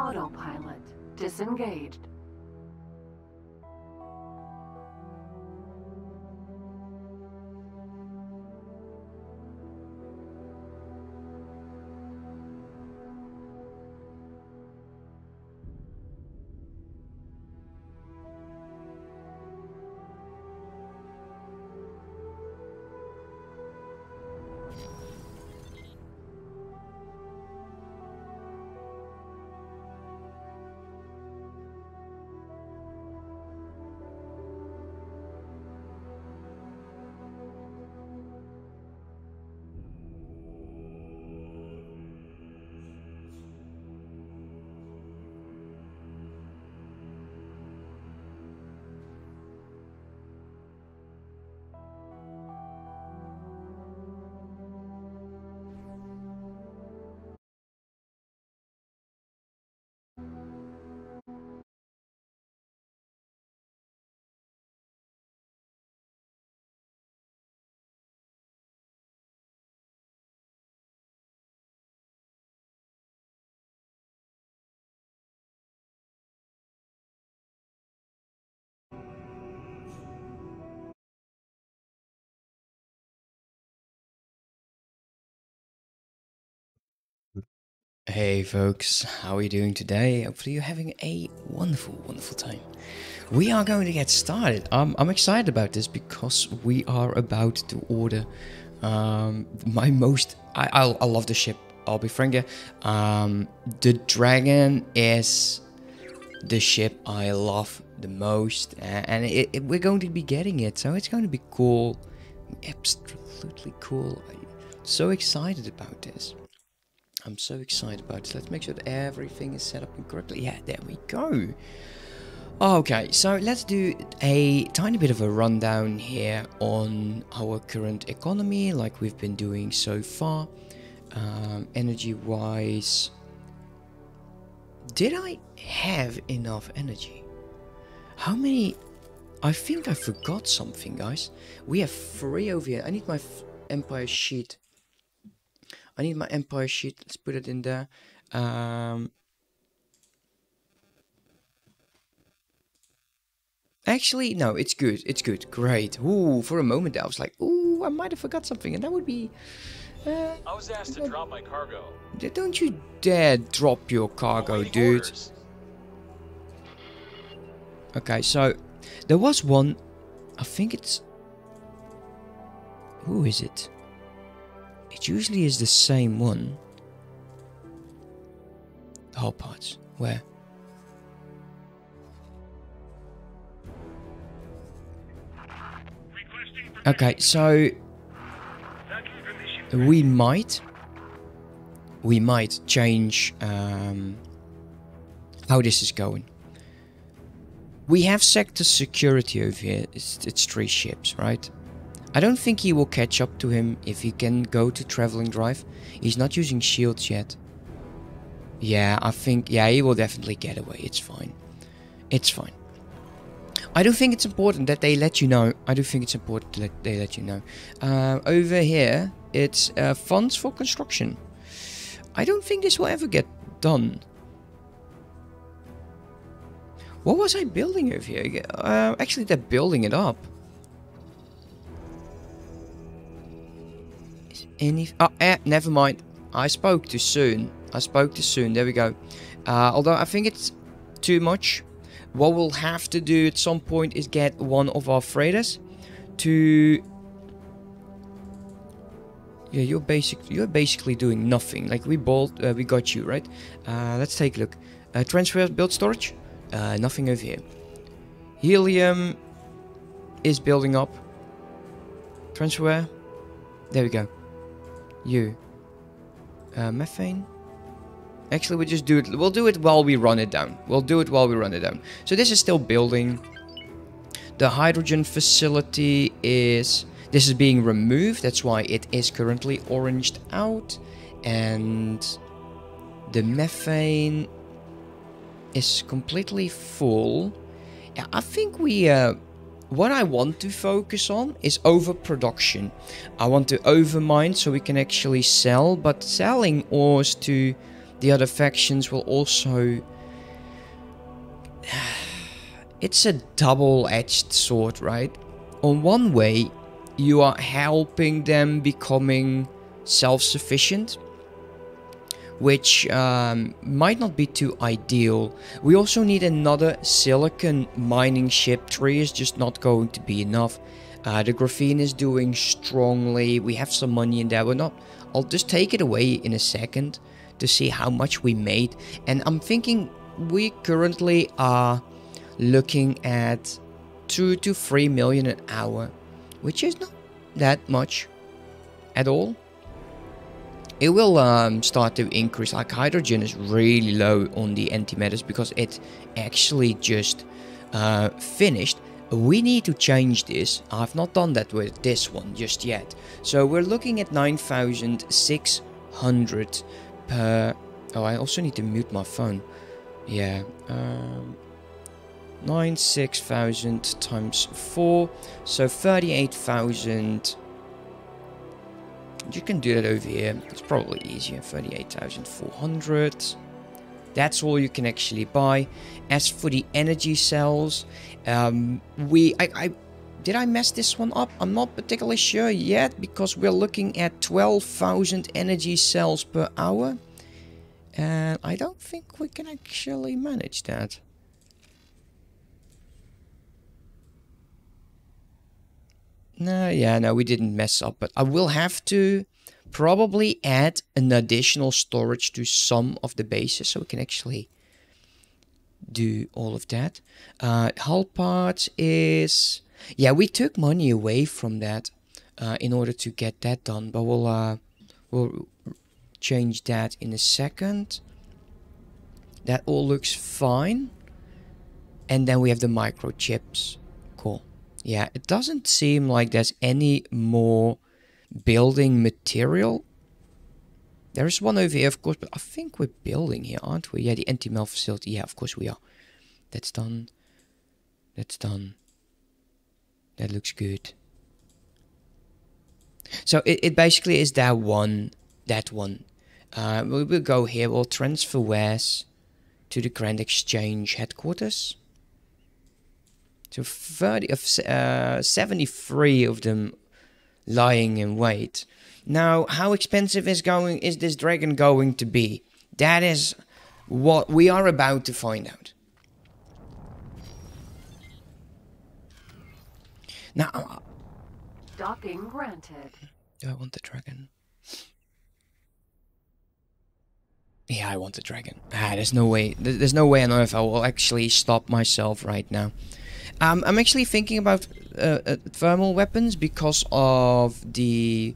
Autopilot disengaged. Hey folks, how are you doing today? Hopefully you're having a wonderful, wonderful time. We are going to get started. Um, I'm excited about this because we are about to order um, my most... I, I, I love the ship, I'll be frank here. Um, the Dragon is the ship I love the most and it, it, we're going to be getting it, so it's going to be cool. Absolutely cool. I'm so excited about this. I'm so excited about this. Let's make sure that everything is set up correctly. Yeah, there we go. Okay, so let's do a tiny bit of a rundown here on our current economy, like we've been doing so far. Um, Energy-wise, did I have enough energy? How many? I think I forgot something, guys. We have three over here. I need my Empire sheet I need my empire sheet. Let's put it in there. Um, actually, no, it's good. It's good. Great. Ooh, for a moment I was like, ooh, I might have forgot something, and that would be. Uh, I was asked to drop my cargo. Don't you dare drop your cargo, dude. Orders. Okay, so there was one. I think it's. Who is it? It usually is the same one. The hull parts. Where? Okay, so we might we might change um, how this is going. We have sector security over here. It's, it's three ships, right? I don't think he will catch up to him if he can go to traveling drive. He's not using shields yet. Yeah, I think, yeah, he will definitely get away. It's fine. It's fine. I do think it's important that they let you know. I do think it's important that they let you know. Uh, over here, it's uh, funds for construction. I don't think this will ever get done. What was I building over here? Uh, actually, they're building it up. Any... Oh, eh, never mind. I spoke too soon. I spoke too soon. There we go. Uh, although I think it's too much. What we'll have to do at some point is get one of our freighters to... Yeah, you're basic. You're basically doing nothing. Like we bought, uh, we got you, right? Uh, let's take a look. Uh, transfer build storage. Uh, nothing over here. Helium is building up. Transfer. There we go. You. Uh, methane? Actually, we just do it. We'll do it while we run it down. We'll do it while we run it down. So this is still building. The hydrogen facility is... This is being removed. That's why it is currently oranged out. And the methane is completely full. Yeah, I think we... Uh, what I want to focus on is overproduction. I want to overmine so we can actually sell, but selling ores to the other factions will also... it's a double-edged sword, right? On one way, you are helping them becoming self-sufficient which um, might not be too ideal. We also need another silicon mining ship. Three is just not going to be enough. Uh, the graphene is doing strongly. We have some money in there. We're not. I'll just take it away in a second to see how much we made. And I'm thinking we currently are looking at two to three million an hour, which is not that much at all. It will um, start to increase. Like hydrogen is really low on the antimatters because it actually just uh, finished. We need to change this. I've not done that with this one just yet. So we're looking at 9,600 per... Oh, I also need to mute my phone. Yeah. Um, 96,000 times 4. So 38,000. You can do that over here. It's probably easier. 38,400. That's all you can actually buy. As for the energy cells, um, we I, I did I mess this one up? I'm not particularly sure yet because we're looking at 12,000 energy cells per hour. And I don't think we can actually manage that. No, yeah, no, we didn't mess up, but I will have to probably add an additional storage to some of the bases so we can actually do all of that. Uh, hull parts is... Yeah, we took money away from that uh, in order to get that done, but we'll, uh, we'll change that in a second. That all looks fine. And then we have the microchips. Yeah, it doesn't seem like there's any more building material. There's one over here, of course, but I think we're building here, aren't we? Yeah, the anti-melt facility. Yeah, of course we are. That's done. That's done. That looks good. So it, it basically is that one, that one. Uh, we will go here, we'll transfer wares to the Grand Exchange headquarters. So 30 of uh, 73 of them lying in wait. Now, how expensive is going is this dragon going to be? That is what we are about to find out. Now, uh, Docking granted. do I want the dragon? Yeah, I want the dragon. Ah, there's no way. There's no way on earth I will actually stop myself right now. Um, I'm actually thinking about uh, uh, thermal weapons because of the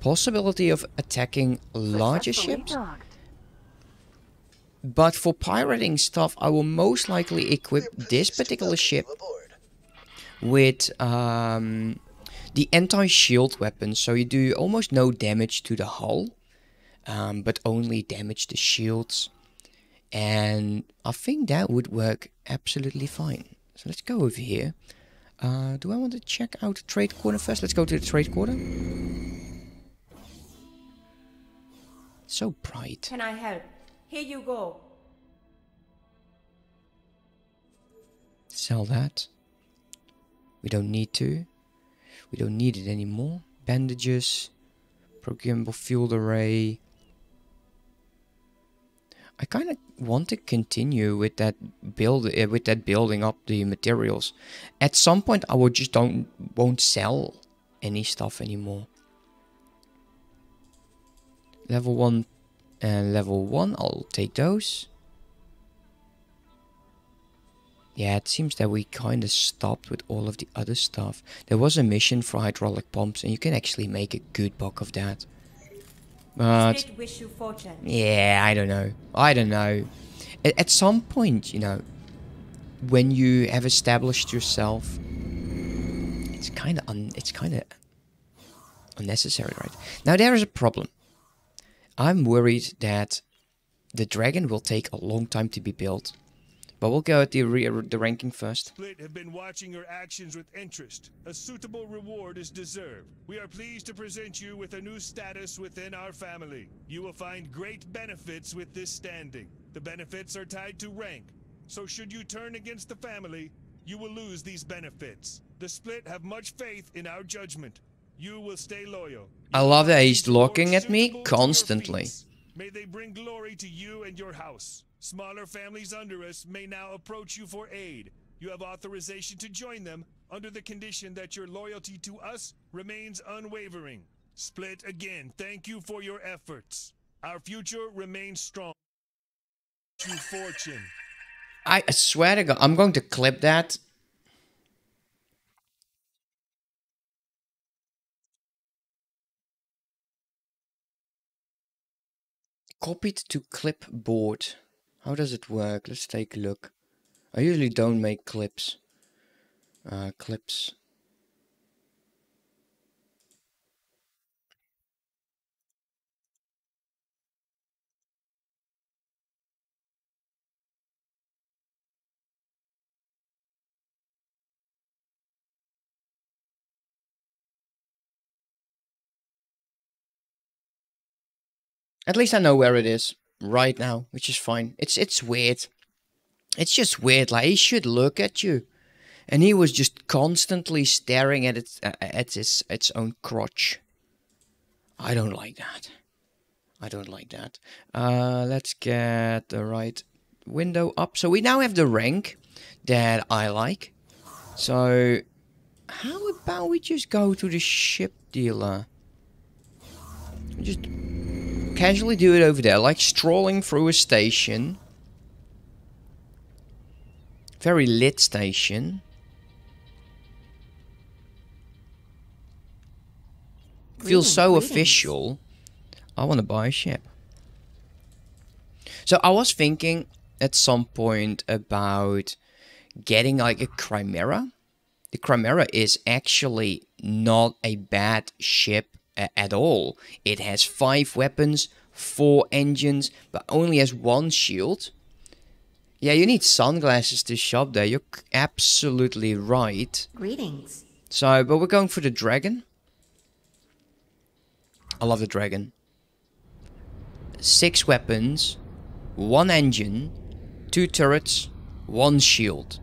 possibility of attacking larger ships. But for pirating stuff, I will most likely equip this particular ship with um, the anti-shield weapon. So you do almost no damage to the hull, um, but only damage the shields. And I think that would work absolutely fine. So let's go over here. Uh, do I want to check out the trade corner first? Let's go to the trade corner. So bright. Can I help? Here you go. Sell that. We don't need to. We don't need it anymore. Bandages. Programmable field array. I kind of want to continue with that build uh, with that building up the materials. At some point, I will just don't won't sell any stuff anymore. Level one and level one, I'll take those. Yeah, it seems that we kind of stopped with all of the other stuff. There was a mission for hydraulic pumps, and you can actually make a good buck of that. Uh, but Split wish you fortune. yeah, I don't know. I don't know. At, at some point, you know, when you have established yourself, it's kind of un- it's kind of unnecessary, right? Now there is a problem. I'm worried that the dragon will take a long time to be built. But we'll go at the re- the ranking first. Split have been watching your actions with interest. A suitable reward is deserved. We are pleased to present you with a new status within our family. You will find great benefits with this standing. The benefits are tied to rank. So should you turn against the family, you will lose these benefits. The Split have much faith in our judgment. You will stay loyal. I love that he's looking at me constantly. May they bring glory to you and your house. Smaller families under us may now approach you for aid. You have authorization to join them under the condition that your loyalty to us remains unwavering. Split again, thank you for your efforts. Our future remains strong. True fortune. I swear to God, I'm going to clip that. Copied to clipboard. How does it work? Let's take a look. I usually don't make clips. Uh, clips. At least I know where it is right now, which is fine. It's it's weird. It's just weird. Like he should look at you, and he was just constantly staring at its at its its own crotch. I don't like that. I don't like that. Uh, let's get the right window up. So we now have the rank that I like. So how about we just go to the ship dealer? Just casually do it over there, like strolling through a station. Very lit station. Feels so Greetings. official. I want to buy a ship. So I was thinking at some point about getting like a Chimera. The Chimera is actually not a bad ship at all. It has five weapons, four engines, but only has one shield. Yeah, you need sunglasses to shop there. You're absolutely right. Greetings. So, but we're going for the dragon. I love the dragon. Six weapons, one engine, two turrets, one shield.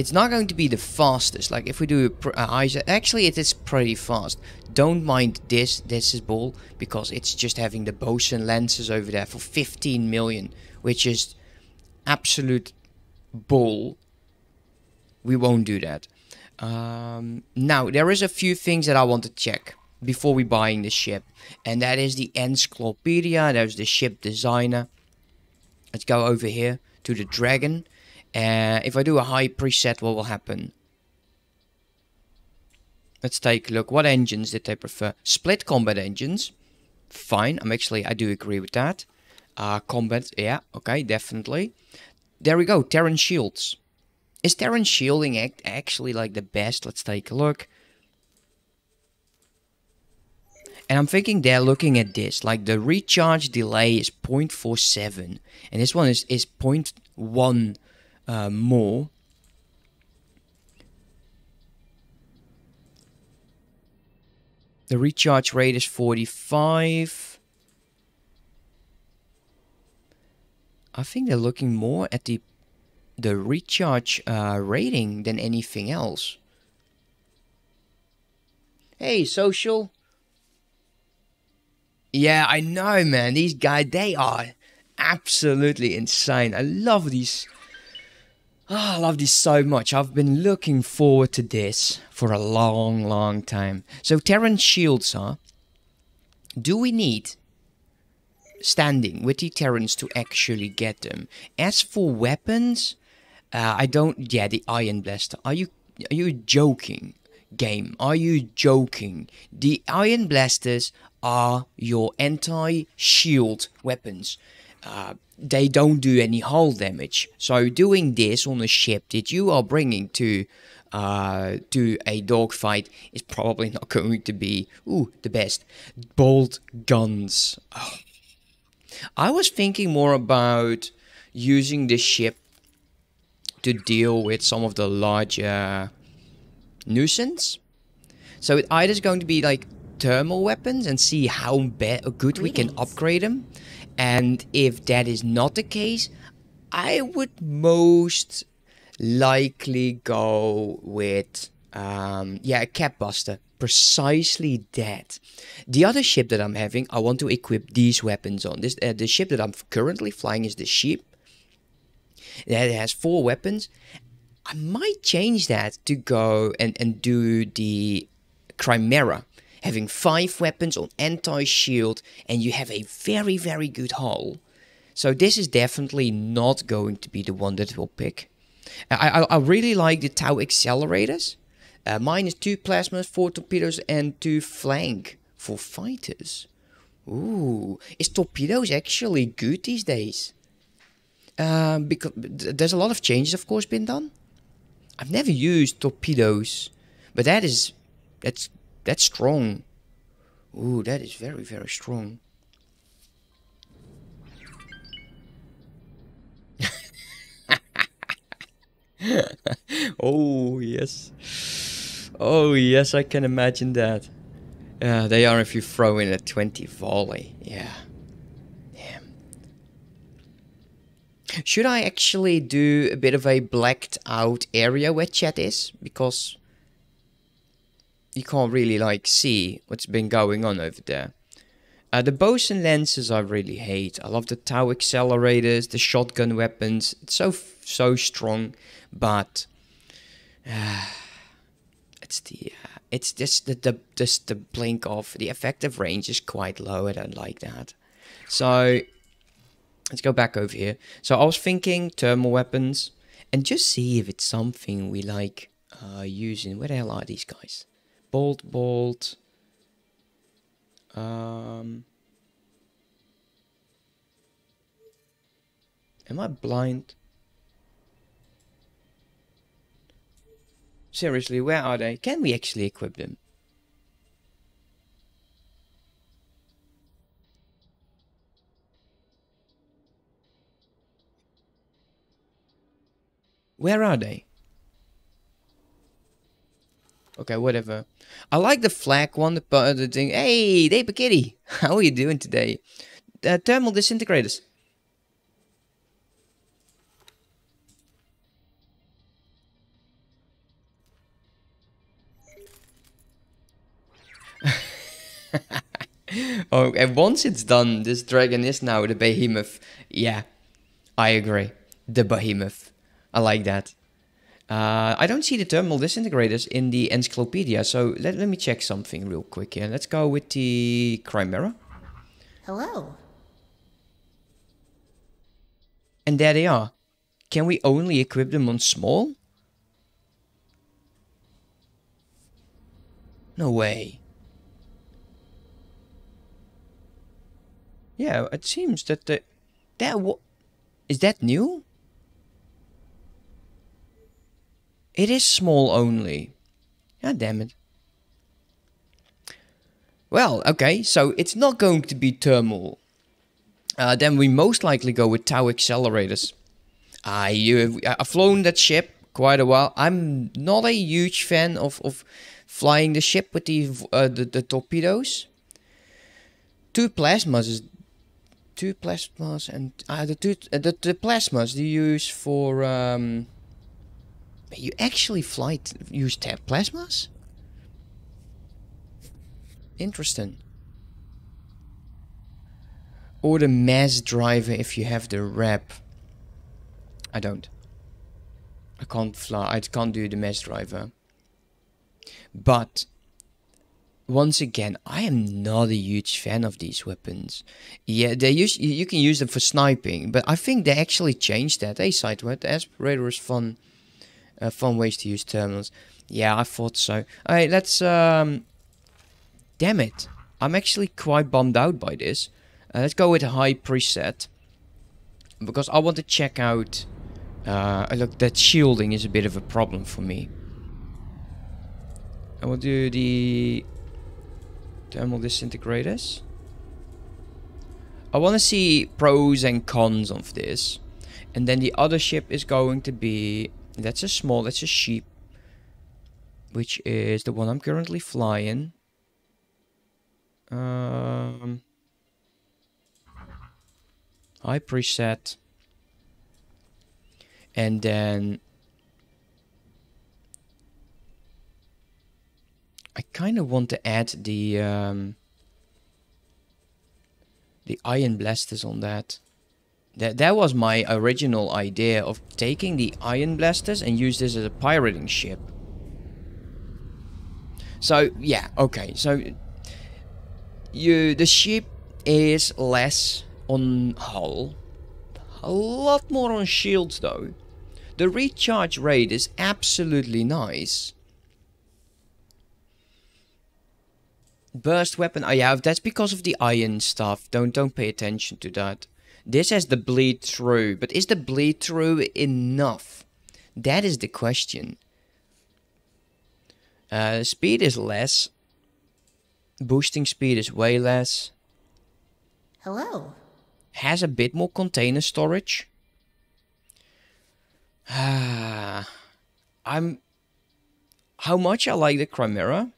It's not going to be the fastest. Like if we do a Isaac, actually it is pretty fast. Don't mind this. This is bull because it's just having the bosun lances over there for 15 million, which is absolute bull. We won't do that. Um, now, there is a few things that I want to check before we buying the ship. And that is the encyclopedia. There's the ship designer. Let's go over here to the dragon. Uh, if I do a high preset, what will happen? Let's take a look. What engines did they prefer? Split combat engines. Fine. I'm actually, I do agree with that. Uh, combat, yeah, okay, definitely. There we go. Terran shields. Is Terran shielding act actually like the best? Let's take a look. And I'm thinking they're looking at this. Like the recharge delay is 0.47. And this one is, is 0.1 uh, more. The recharge rate is 45. I think they're looking more at the the recharge uh, rating than anything else. Hey, social. Yeah, I know, man. These guys, they are absolutely insane. I love these. Ah, I love this so much. I've been looking forward to this for a long, long time. So, Terran shields huh? Do we need standing with the Terrans to actually get them? As for weapons, uh, I don't. Yeah, the Ion Blaster. Are you are you joking, game? Are you joking? The Ion Blasters are your anti-shield weapons. Uh, they don't do any hull damage. So doing this on a ship that you are bringing to uh, to a dogfight is probably not going to be ooh the best. Bolt guns. Oh. I was thinking more about using the ship to deal with some of the larger nuisance. So it either is going to be like thermal weapons and see how bad good we can upgrade them. And if that is not the case, I would most likely go with um, yeah a cap buster. Precisely that. The other ship that I'm having, I want to equip these weapons on. This uh, the ship that I'm currently flying is the sheep. That has four weapons. I might change that to go and, and do the Chimera, having five weapons on anti-shield, and you have a very, very good hull. So this is definitely not going to be the one that we'll pick. I, I, I really like the Tau accelerators. Uh, mine is two plasmas, four torpedoes, and two flank for fighters. Ooh, is torpedoes actually good these days? Um, because there's a lot of changes, of course, been done. I've never used torpedoes, but that is that's that's strong. Ooh, that is very very strong. oh yes, oh yes, I can imagine that. Yeah, they are if you throw in a 20 volley. Yeah. Damn. Should I actually do a bit of a blacked out area where chat is? Because you can't really like see what's been going on over there. Uh, the bosun lances I really hate. I love the Tau accelerators, the shotgun weapons. It's so so strong, but uh, it's the uh, it's just the the just the blink off. The effective range is quite low. I don't like that. So let's go back over here. So I was thinking thermal weapons, and just see if it's something we like uh, using. Where the hell are these guys? Bolt, bolt. Um, am I blind? Seriously, where are they? Can we actually equip them? Where are they? Okay, whatever. I like the flak one, but the thing. Hey, David Kitty, how are you doing today? Uh, thermal disintegrators. oh, and once it's done, this dragon is now the behemoth. Yeah, I agree. The behemoth. I like that. Uh, I don't see the thermal disintegrators in the encyclopedia, so let, let me check something real quick here. Let's go with the Chimera. Hello. And there they are. Can we only equip them on small? No way. Yeah, it seems that the... That what... Is that new? It is small only. God damn it. Well, okay, so it's not going to be thermal. Uh, then we most likely go with Tau accelerators. I, uh, I've flown that ship quite a while. I'm not a huge fan of, of flying the ship with the, uh, the, the torpedoes. Two plasmas is two plasmas and uh, the two uh, the, the plasmas you use for um, you actually fly use plasmas? Interesting. Or the mass driver if you have the rep. I don't. I can't fly. I can't do the mass driver. But once again, I am not a huge fan of these weapons. Yeah, they use you can use them for sniping, but I think they actually changed that. Hey, Sideward, the aspirator is fun uh, fun ways to use terminals. Yeah, I thought so. Alright, let's... Um, damn it. I'm actually quite bummed out by this. Uh, let's go with a high preset. Because I want to check out... Uh, look, that shielding is a bit of a problem for me. I will do the thermal disintegrators. I want to see pros and cons of this. And then the other ship is going to be that's a small, that's a sheep. Which is the one I'm currently flying. Um, I preset. And then... I kind of want to add the... Um, the ion blasters on that. That that was my original idea of taking the ion blasters and use this as a pirating ship. So yeah, okay. So you the ship is less on hull, a lot more on shields though. The recharge rate is absolutely nice. Burst weapon, oh yeah, that's because of the iron stuff. Don't don't pay attention to that. This has the bleed through, but is the bleed through enough? That is the question. Uh, speed is less. Boosting speed is way less. Hello. Has a bit more container storage. Ah, I'm. How much I like the Chimera.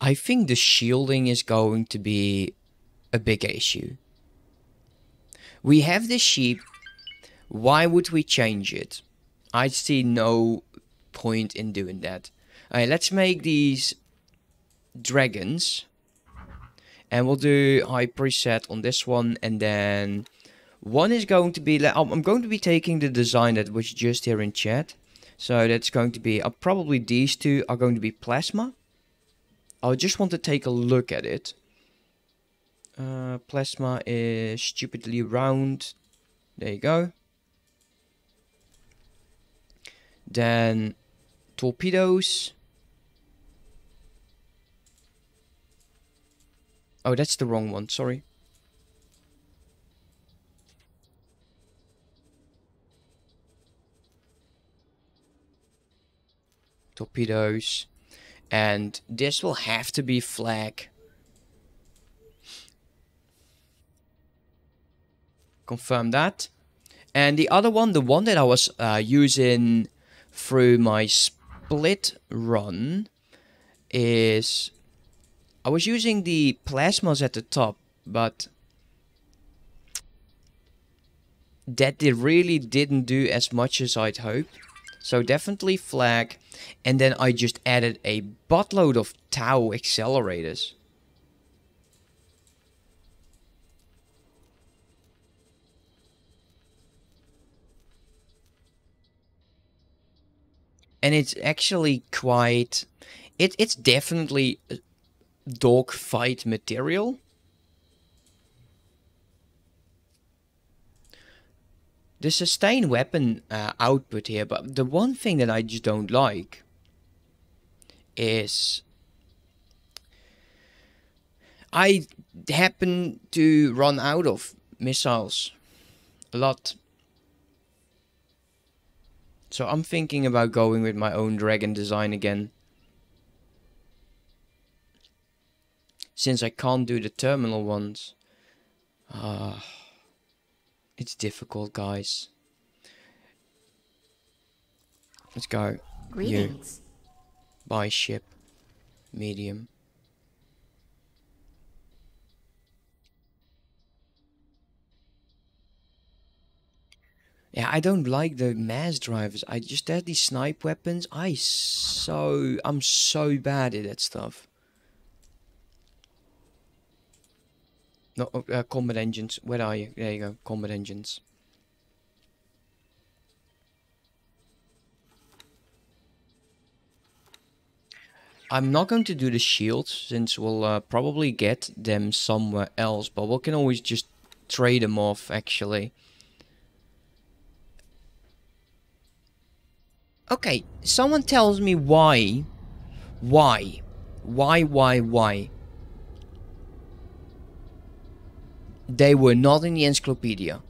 I think the shielding is going to be a big issue. We have the sheep. Why would we change it? I see no point in doing that. Alright, let's make these dragons. And we'll do high preset on this one. And then one is going to be... I'm going to be taking the design that was just here in chat. So that's going to be... Uh, probably these two are going to be plasma. I just want to take a look at it. Uh, plasma is stupidly round. There you go. Then torpedoes. Oh, that's the wrong one, sorry. Torpedoes. And this will have to be flak. Confirm that. And the other one, the one that I was uh, using through my split run is... I was using the plasmas at the top, but that they really didn't do as much as I'd hoped. So definitely flak. And then I just added a buttload of tau accelerators. And it's actually quite... It, it's definitely dogfight material. the sustain weapon uh, output here, but the one thing that I just don't like is I happen to run out of missiles a lot. So I'm thinking about going with my own dragon design again. Since I can't do the terminal ones. Ah. Uh, it's difficult, guys. Let's go. Greetings. You. Buy ship. Medium. Yeah, I don't like the mass drivers. I just have these snipe weapons. I so I'm so bad at that stuff. No, oh, uh, combat engines. Where are you? There you go. Combat engines. I'm not going to do the shields since we'll uh, probably get them somewhere else, but we can always just trade them off actually. Okay, someone tells me why, why, why, why, why They were not in the encyclopedia.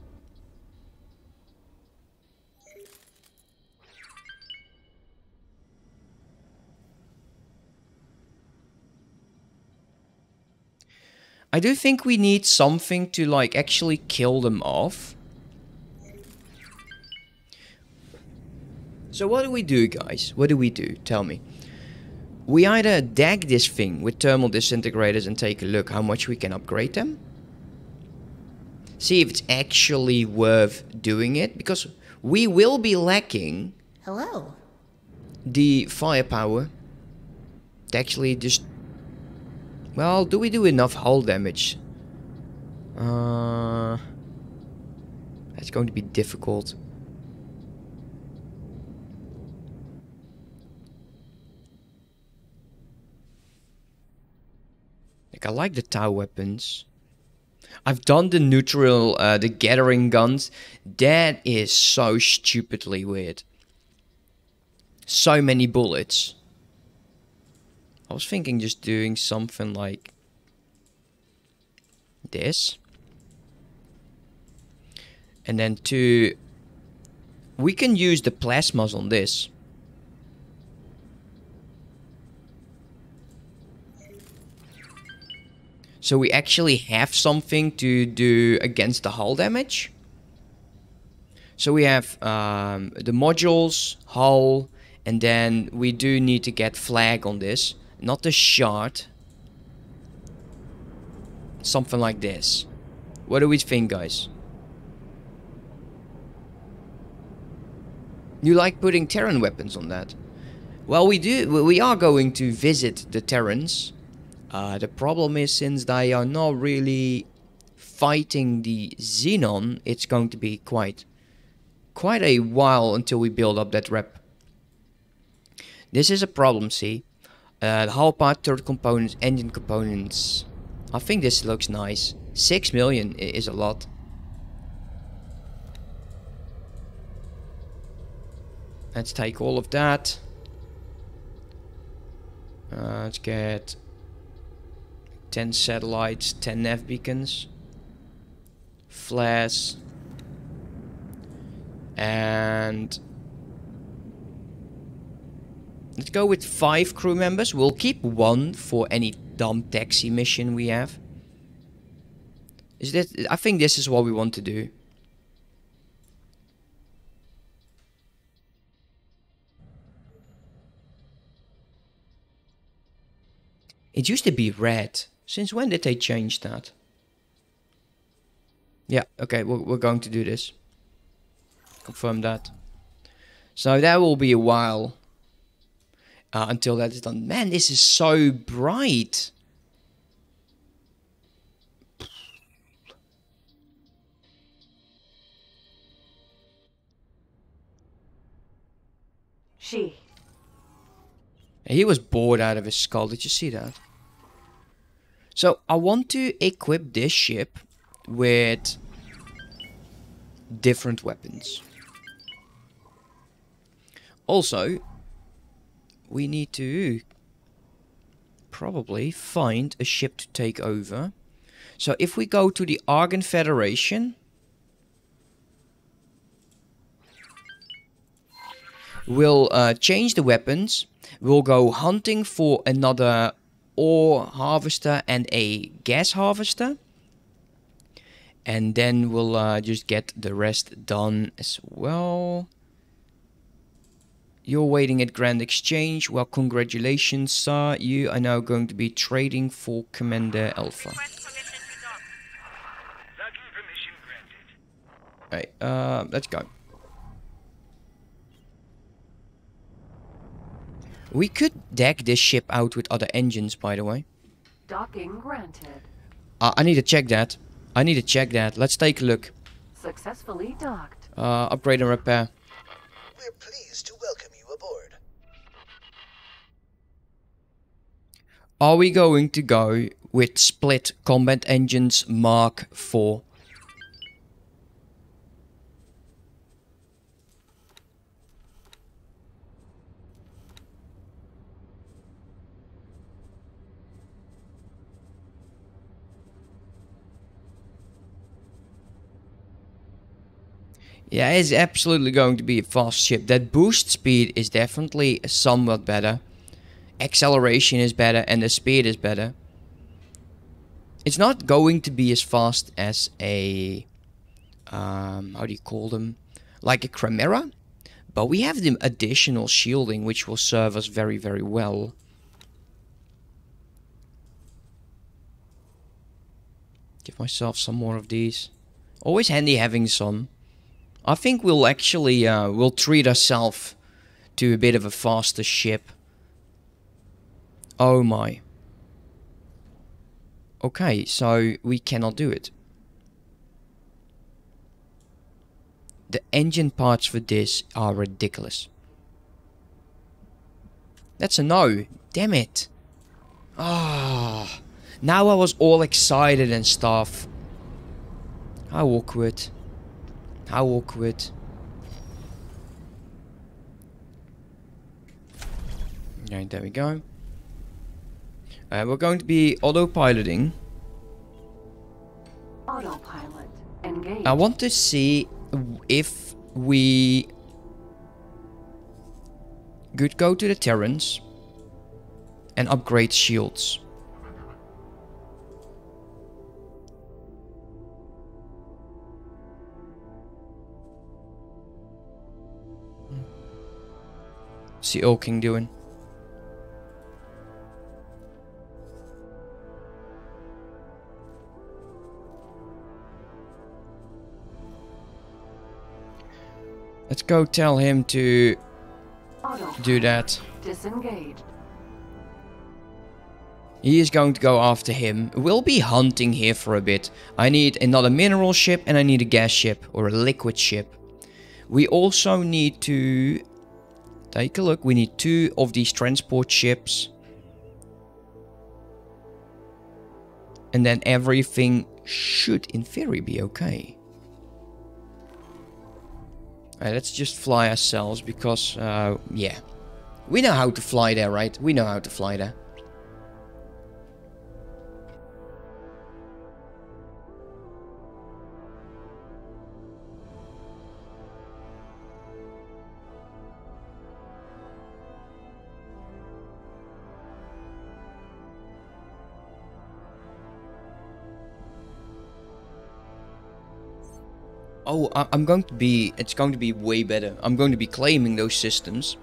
I do think we need something to like actually kill them off. So what do we do guys? What do we do? Tell me. We either dag this thing with thermal disintegrators and take a look how much we can upgrade them see if it's actually worth doing it because we will be lacking hello the firepower to actually just... Well, do we do enough hull damage? Uh, that's going to be difficult. Like, I like the Tau weapons. I've done the neutral, uh, the Gatling guns. That is so stupidly weird. So many bullets. I was thinking just doing something like this. And then to... We can use the plasmas on this. So we actually have something to do against the hull damage. So we have um, the modules, hull, and then we do need to get flak on this. Not the shard. Something like this. What do we think, guys? You like putting Terran weapons on that? Well, we do. We are going to visit the Terrans. Uh, the problem is, since they are not really fighting the Xenon, it's going to be quite, quite a while until we build up that rep. This is a problem, see? Uh, the part, third components, engine components. I think this looks nice. 6 million is a lot. Let's take all of that. Uh, let's get 10 satellites, 10 nav beacons, flares, and let's go with 5 crew members. We'll keep one for any dumb taxi mission we have. Is that I think this is what we want to do. It used to be red. Since when did they change that? Yeah, okay, we're, we're going to do this. Confirm that. So that will be a while uh, until that is done. Man, this is so bright. She. He was bored out of his skull. Did you see that? So I want to equip this ship with different weapons. Also, we need to probably find a ship to take over. So if we go to the Argon Federation, we'll uh, change the weapons. We'll go hunting for another ore harvester and a gas harvester. And then we'll uh, just get the rest done as well. You're waiting at Grand Exchange. Well, congratulations, sir. You are now going to be trading for Commander Alpha. Right, uh, let's go. We could deck this ship out with other engines, by the way. Docking granted. Uh, I need to check that. I need to check that. Let's take a look. Successfully docked. Uh, upgrade and repair. We're pleased to welcome you aboard. Are we going to go with split combat engines Mark IV? Yeah, it's absolutely going to be a fast ship. That boost speed is definitely somewhat better. Acceleration is better and the speed is better. It's not going to be as fast as a... Um, how do you call them? Like a Chimera. But we have the additional shielding which will serve us very, very well. Give myself some more of these. Always handy having some. I think we'll actually uh, we'll treat ourselves to a bit of a faster ship. Oh my. Okay, so we cannot do it. The engine parts for this are ridiculous. That's a no. Damn it. Ah. now I was all excited and stuff. How awkward. How awkward. Okay, there we go. Uh, we're going to be autopiloting. Autopilot. Engage. I want to see if we could go to the Terrans and upgrade shields. What's the Old King doing? Let's go tell him to do that. Disengage. He is going to go after him. We'll be hunting here for a bit. I need another mineral ship and I need a gas ship or a liquid ship. We also need to take a look. We need two of these transport ships. And then everything should in theory be okay. Let's just fly ourselves because, uh, yeah. We know how to fly there, right? We know how to fly there. Oh, I'm going to be. It's going to be way better. I'm going to be claiming those systems,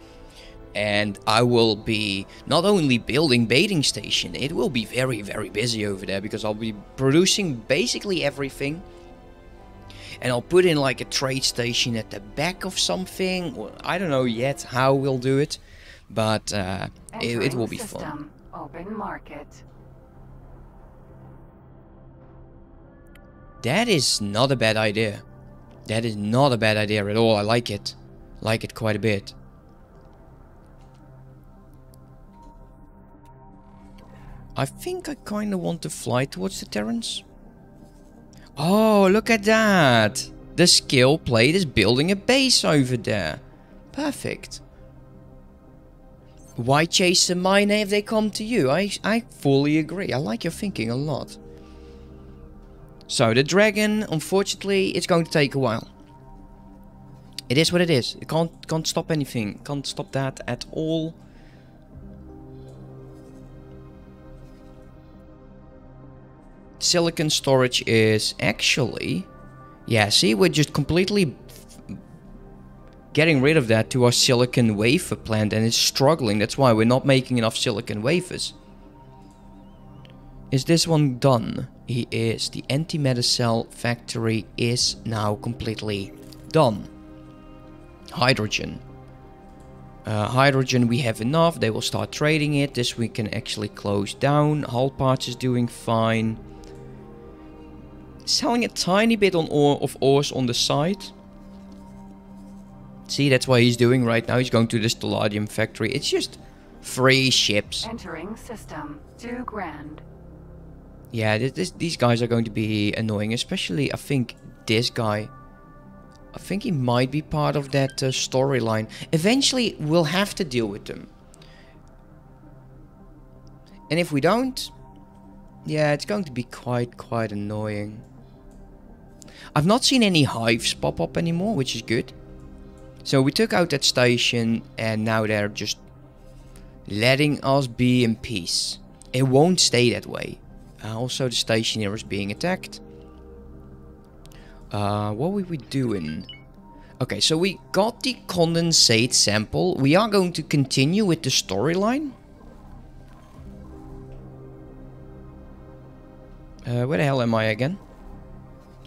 and I will be not only building baiting station. It will be very, very busy over there because I'll be producing basically everything, and I'll put in like a trade station at the back of something. I don't know yet how we'll do it, but uh, it, it will be fun. system. Open market. That is not a bad idea. That is not a bad idea at all. I like it. Like it quite a bit. I think I kind of want to fly towards the Terrans. Oh, look at that. The Scale Plate is building a base over there. Perfect. Why chase a miner if they come to you? I, I fully agree. I like your thinking a lot. So the dragon, unfortunately, it's going to take a while. It is what it is. It can't can't stop anything. Can't stop that at all. Silicon storage is actually, yeah. See, we're just completely getting rid of that to our silicon wafer plant, and it's struggling. That's why we're not making enough silicon wafers. Is this one done? He is. The antimatter cell factory is now completely done. Hydrogen. Uh, hydrogen we have enough. They will start trading it. This we can actually close down. Hull parts is doing fine. Selling a tiny bit on ore of ores on the side. See, that's what he's doing right now. He's going to the Stelladium factory. It's just three ships. Entering system. Two grand. Yeah, this, this, these guys are going to be annoying, especially I think this guy. I think he might be part of that uh, storyline. Eventually, we'll have to deal with them. And if we don't, yeah, it's going to be quite, quite annoying. I've not seen any hives pop up anymore, which is good. So we took out that station, and now they're just letting us be in peace. It won't stay that way. Uh, also, the station here is being attacked. Uh, what were we doing? Okay, so we got the condensate sample. We are going to continue with the storyline. Uh, where the hell am I again?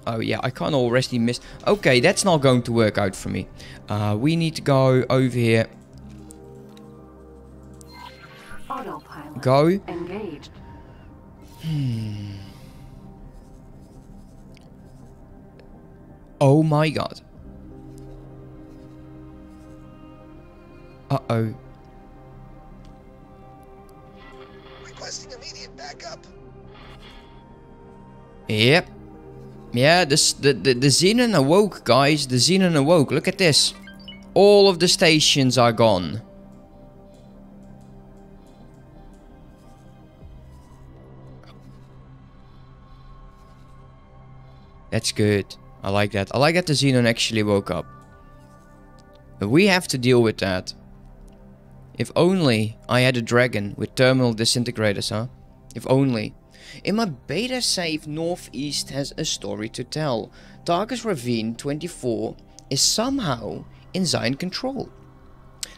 Oh yeah, I can't already miss. Okay, that's not going to work out for me. Uh, we need to go over here. Autopilot. Go. Engaged. Hmm. Oh my god. Uh-oh. Requesting immediate backup. Yep. Yeah, this, the, the, the Xenon awoke, guys. The Xenon awoke. Look at this. All of the stations are gone. That's good. I like that. I like that the Xenon actually woke up. But we have to deal with that. If only I had a dragon with terminal disintegrators, huh? If only. In my beta save, Northeast has a story to tell. Tharka's Ravine 24 is somehow in Zion control.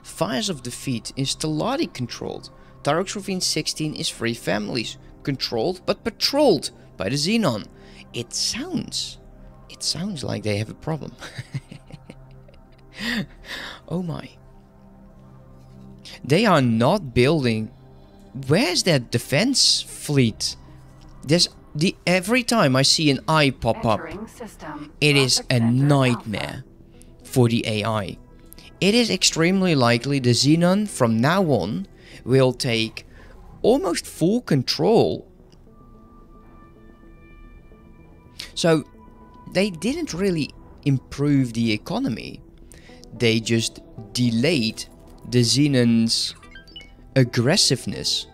Fires of Defeat is Teladi controlled. Tharka's Ravine 16 is Free Families controlled but patrolled by the Xenon. It sounds, it sounds like they have a problem. oh my. They are not building. Where's that defense fleet? There's the every time I see an eye pop up, it is a nightmare for the AI. It is extremely likely the Xenon from now on will take almost full control. So they didn't really improve the economy. They just delayed the Xenon's aggressiveness.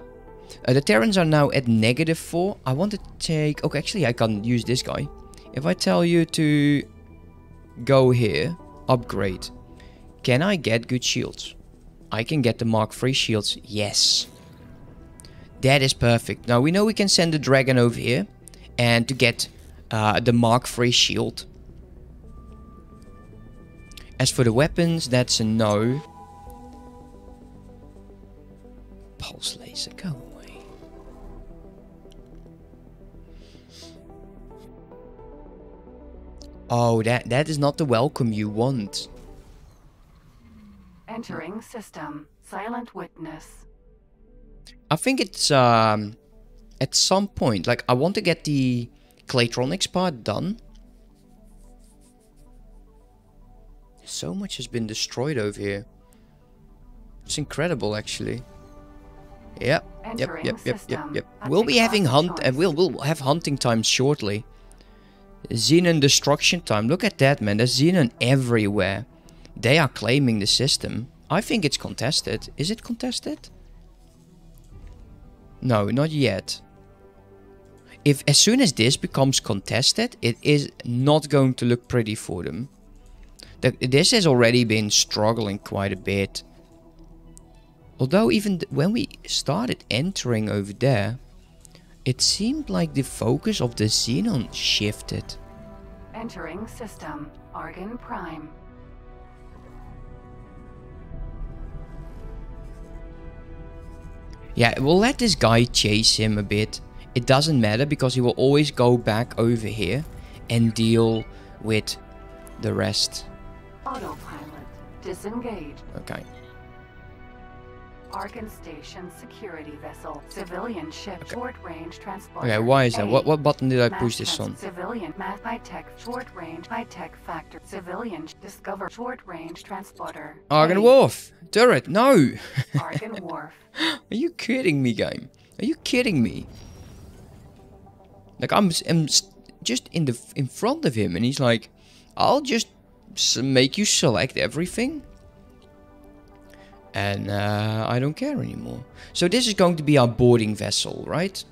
Uh, the Terrans are now at negative 4. I want to take... Okay, actually I can use this guy. If I tell you to go here, upgrade. Can I get good shields? I can get the Mark 3 shields. Yes. That is perfect. Now we know we can send the dragon over here. And to get uh, the Mark 3 shield. As for the weapons, that's a no. Pulse laser, go away. Oh, that that is not the welcome you want. Entering system. Silent witness. I think it's um at some point, like I want to get the Claytronics part done. So much has been destroyed over here. It's incredible actually. Yep, yep, yep, yep, yep, yep. We'll be having hunt and we'll we'll have hunting time shortly. Xenon destruction time. Look at that man, there's Xenon everywhere. They are claiming the system. I think it's contested. Is it contested? No, not yet. If as soon as this becomes contested, it is not going to look pretty for them. The, this has already been struggling quite a bit. Although even when we started entering over there, it seemed like the focus of the Xenon shifted. Entering system. Argon Prime. Yeah, we'll let this guy chase him a bit. It doesn't matter because he will always go back over here and deal with the rest. Autopilot. Disengaged. Okay. Argon Station security vessel. Civilian ship. Short range transport. Okay, why is that? What what button did I push this on? Civilian math high tech short range high tech factor. Civilian discover short range transporter. Argon. Wharf! Turret, no! Argon Wharf. Are you kidding me, game? Are you kidding me? Like I'm, I'm just in the in front of him, and he's like, "I'll just make you select everything," and uh, I don't care anymore. So this is going to be our boarding vessel, right?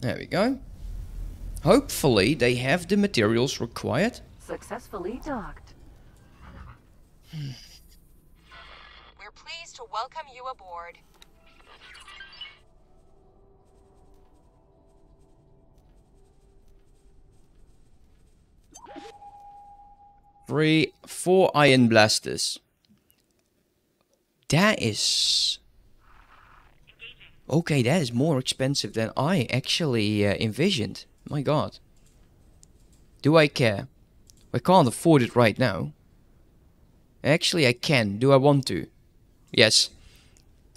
There we go. Hopefully they have the materials required. Successfully docked. We're pleased to welcome you aboard. Three, four ion blasters. That is... Okay, that is more expensive than I actually uh, envisioned. My god. Do I care? I can't afford it right now. Actually, I can. Do I want to? Yes.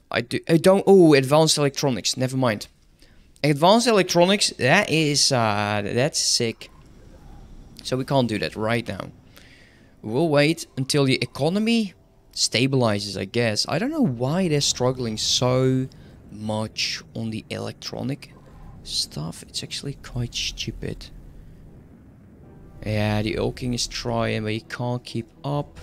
I do. I don't. Oh, advanced electronics. Never mind. Advanced electronics. That is. Uh, that's sick. So we can't do that right now. We'll wait until the economy stabilizes. I guess. I don't know why they're struggling so much on the electronic stuff. It's actually quite stupid. Yeah, the old king is trying, but he can't keep up.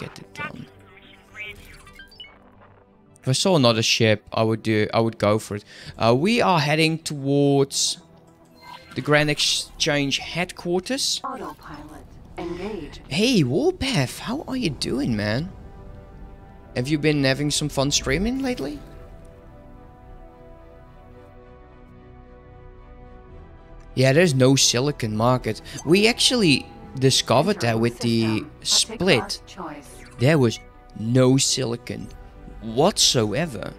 Get it done. If I saw another ship, I would do. I would go for it. Uh, we are heading towards the Grand Exchange headquarters. Autopilot. Engage. Hey, Warpath, how are you doing, man? Have you been having some fun streaming lately? Yeah, there's no silicon market. We actually discovered that with the split. There was no silicon whatsoever.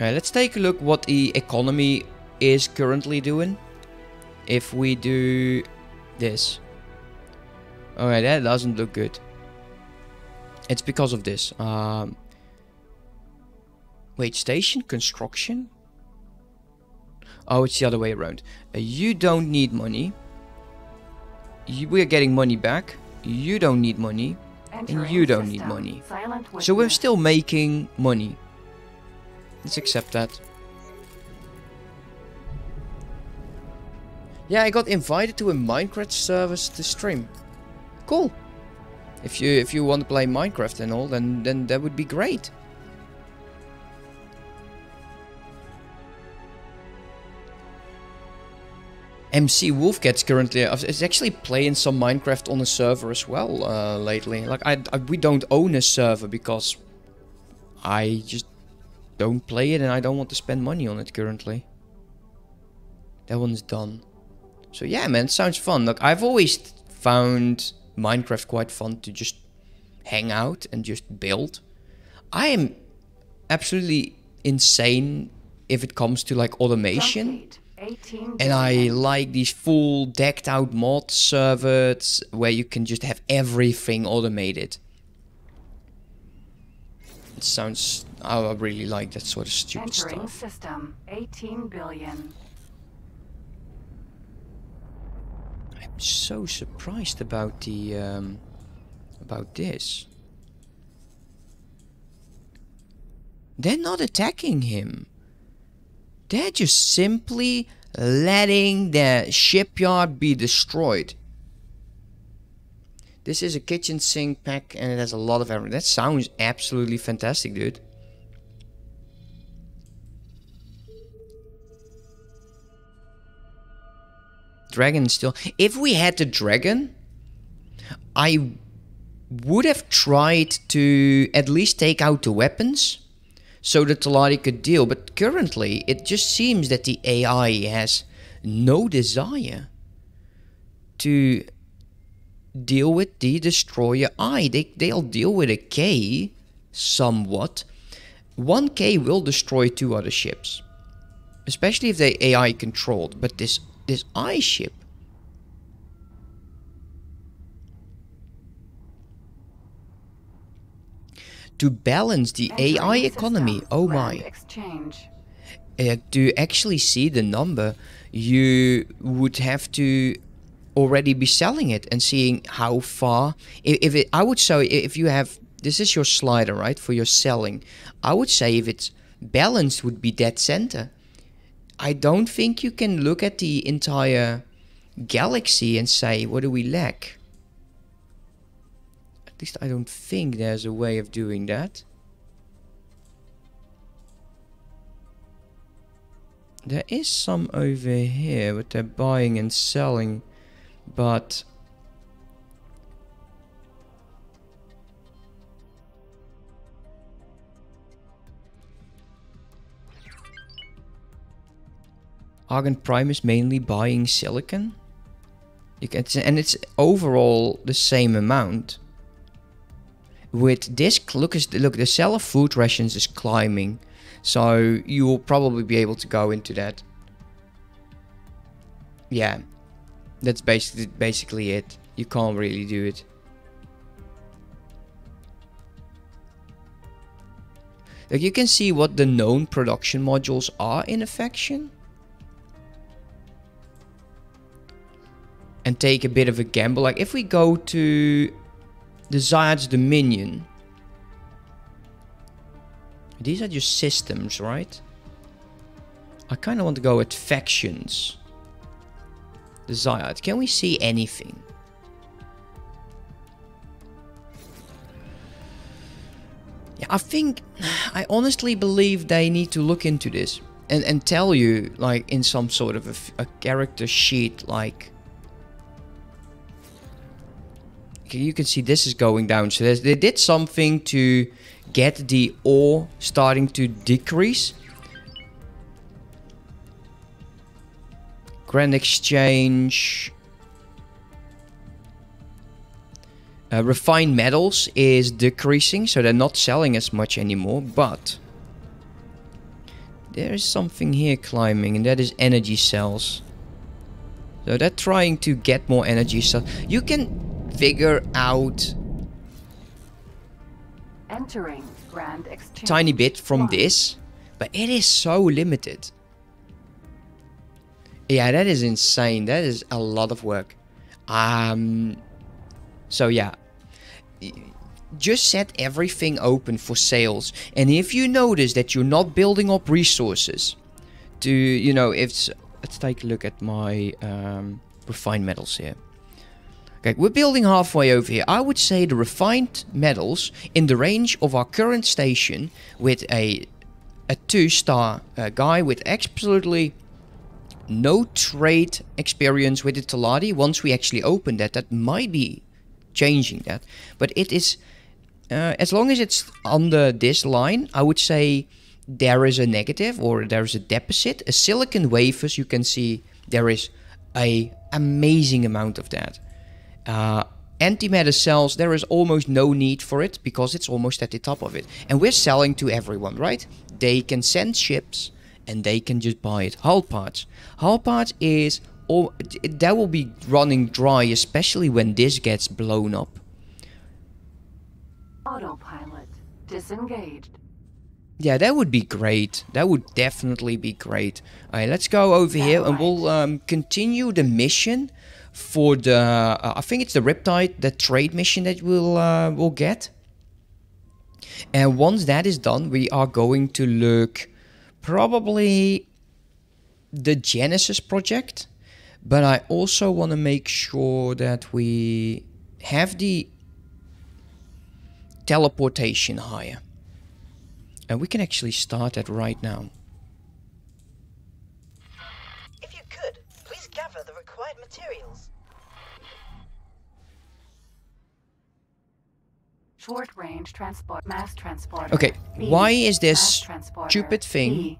Let's take a look what the economy is currently doing. If we do this. Alright, that doesn't look good. It's because of this. Um, wait, station construction? Oh, it's the other way around. Uh, you don't need money. We're getting money back. You don't need money. Entering you don't need money. So we're still making money. Let's accept that. Yeah, I got invited to a Minecraft service to stream. Cool. If you if you want to play Minecraft and all, then then that would be great. MC Wolfcat's currently is actually playing some Minecraft on a server as well uh, lately. Like I, I we don't own a server because I just don't play it and I don't want to spend money on it currently. That one's done. So yeah, man, sounds fun. Look, I've always found Minecraft quite fun to just hang out and just build. I am absolutely insane if it comes to like automation. 18 And I like these full decked out mod servers where you can just have everything automated. It sounds. Oh, I really like that sort of stupid Entering stuff. system. 18 billion. I'm so surprised about the um, about this. They're not attacking him. They're just simply letting the shipyard be destroyed. This is a kitchen sink pack and it has a lot of everything. That sounds absolutely fantastic, dude. Dragon still. If we had the dragon, I would have tried to at least take out the weapons so that Teladi could deal. But currently, it just seems that the AI has no desire to deal with the destroyer I. They, they'll deal with a K somewhat. 1K will destroy two other ships. Especially if they AI controlled. But this this I ship to balance the AI economy. Oh my. Uh, to actually see the number, you would have to already be selling it and seeing how far. If, if it, I would say if you have this is your slider right for your selling, I would say if it's balanced would be dead center. I don't think you can look at the entire galaxy and say what do we lack. At least I don't think there's a way of doing that. There is some over here, but they're buying and selling. But Argon Prime is mainly buying silicon. You can, and it's overall the same amount. With this, look, look, the sell of food rations is climbing. So you will probably be able to go into that. Yeah, that's basically basically it. You can't really do it. Like you can see what the known production modules are in a faction. And take a bit of a gamble. Like if we go to Zyarth's Dominion. These are just systems, right? I kind of want to go with factions. Desired. Can we see anything? Yeah, I think I honestly believe they need to look into this and and tell you like in some sort of a character sheet like you can see this is going down so they did something to get the ore starting to decrease grand exchange Uh, refined metals is decreasing, so they're not selling as much anymore, but there is something here climbing, and that is energy cells. So they're trying to get more energy cells. You can figure out Entering Grand Exchange. tiny bit from One. this, but it is so limited. Yeah, that is insane. That is a lot of work. Um, so yeah, just set everything open for sales. And if you notice that you're not building up resources, to you know, if let's take a look at my um, refined metals here. Okay, we're building halfway over here. I would say the refined metals in the range of our current station with a a two-star uh, guy with absolutely no trade experience with the Teladi. Once we actually open that, that might be changing that. But it is, uh, as long as it's under this line, I would say there is a negative or there's a deficit. A silicon wafers, you can see there is a amazing amount of that. Uh, antimatter cells, there is almost no need for it because it's almost at the top of it. And we're selling to everyone, right? They can send ships and they can just buy it. Hull parts. Hull parts is all that will be running dry, especially when this gets blown up. Autopilot. Disengaged. Yeah, that would be great. That would definitely be great. Alright, let's go over here and we'll um, continue the mission for the. Uh, I think it's the Riptide, the trade mission that we'll uh, we'll get. And once that is done, we are going to look probably the Genesis project, but I also want to make sure that we have the teleportation higher. And we can actually start that right now. If you could, please gather the required materials. Short range transport. Mass transporter. Okay, B. why is this stupid thing- E.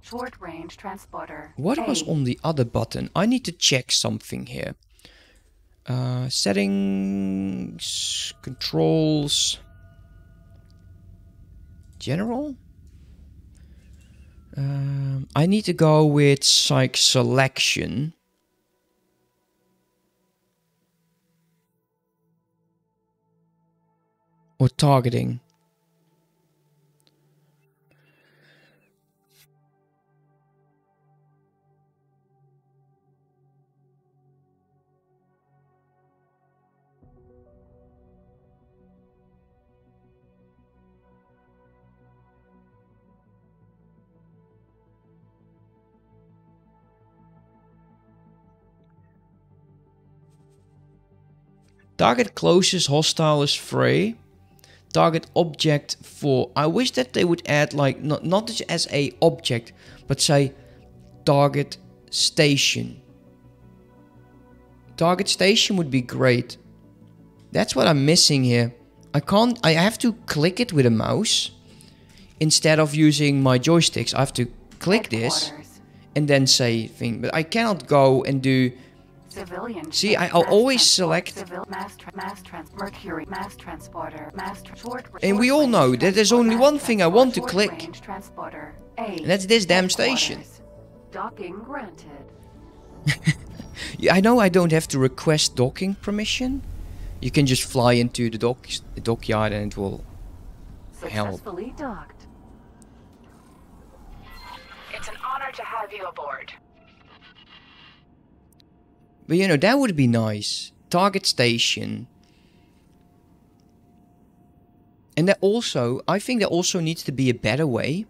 Short range transporter. What was on the other button? I need to check something here. Uh, settings, controls, general. Um, I need to go with psych selection. Or targeting. Target closest hostile is free. Target object for. I wish that they would add like not not just as a object, but say target station. Target station would be great. That's what I'm missing here. I can't. I have to click it with a mouse instead of using my joysticks. I have to click this and then say thing. But I cannot go and do Civilian. See, I- I'll always select- Civil, mass, tra- mass trans, Mercury, mass transporter, mass tra- short. And we all know that there's only one thing I want to click. And that's this damn station. Docking granted. Yeah, I know I don't have to request docking permission. You can just fly into the dock the dockyard and it will help. Successfully docked. But you know, that would be nice. Target station. And that also, I think there also needs to be a better way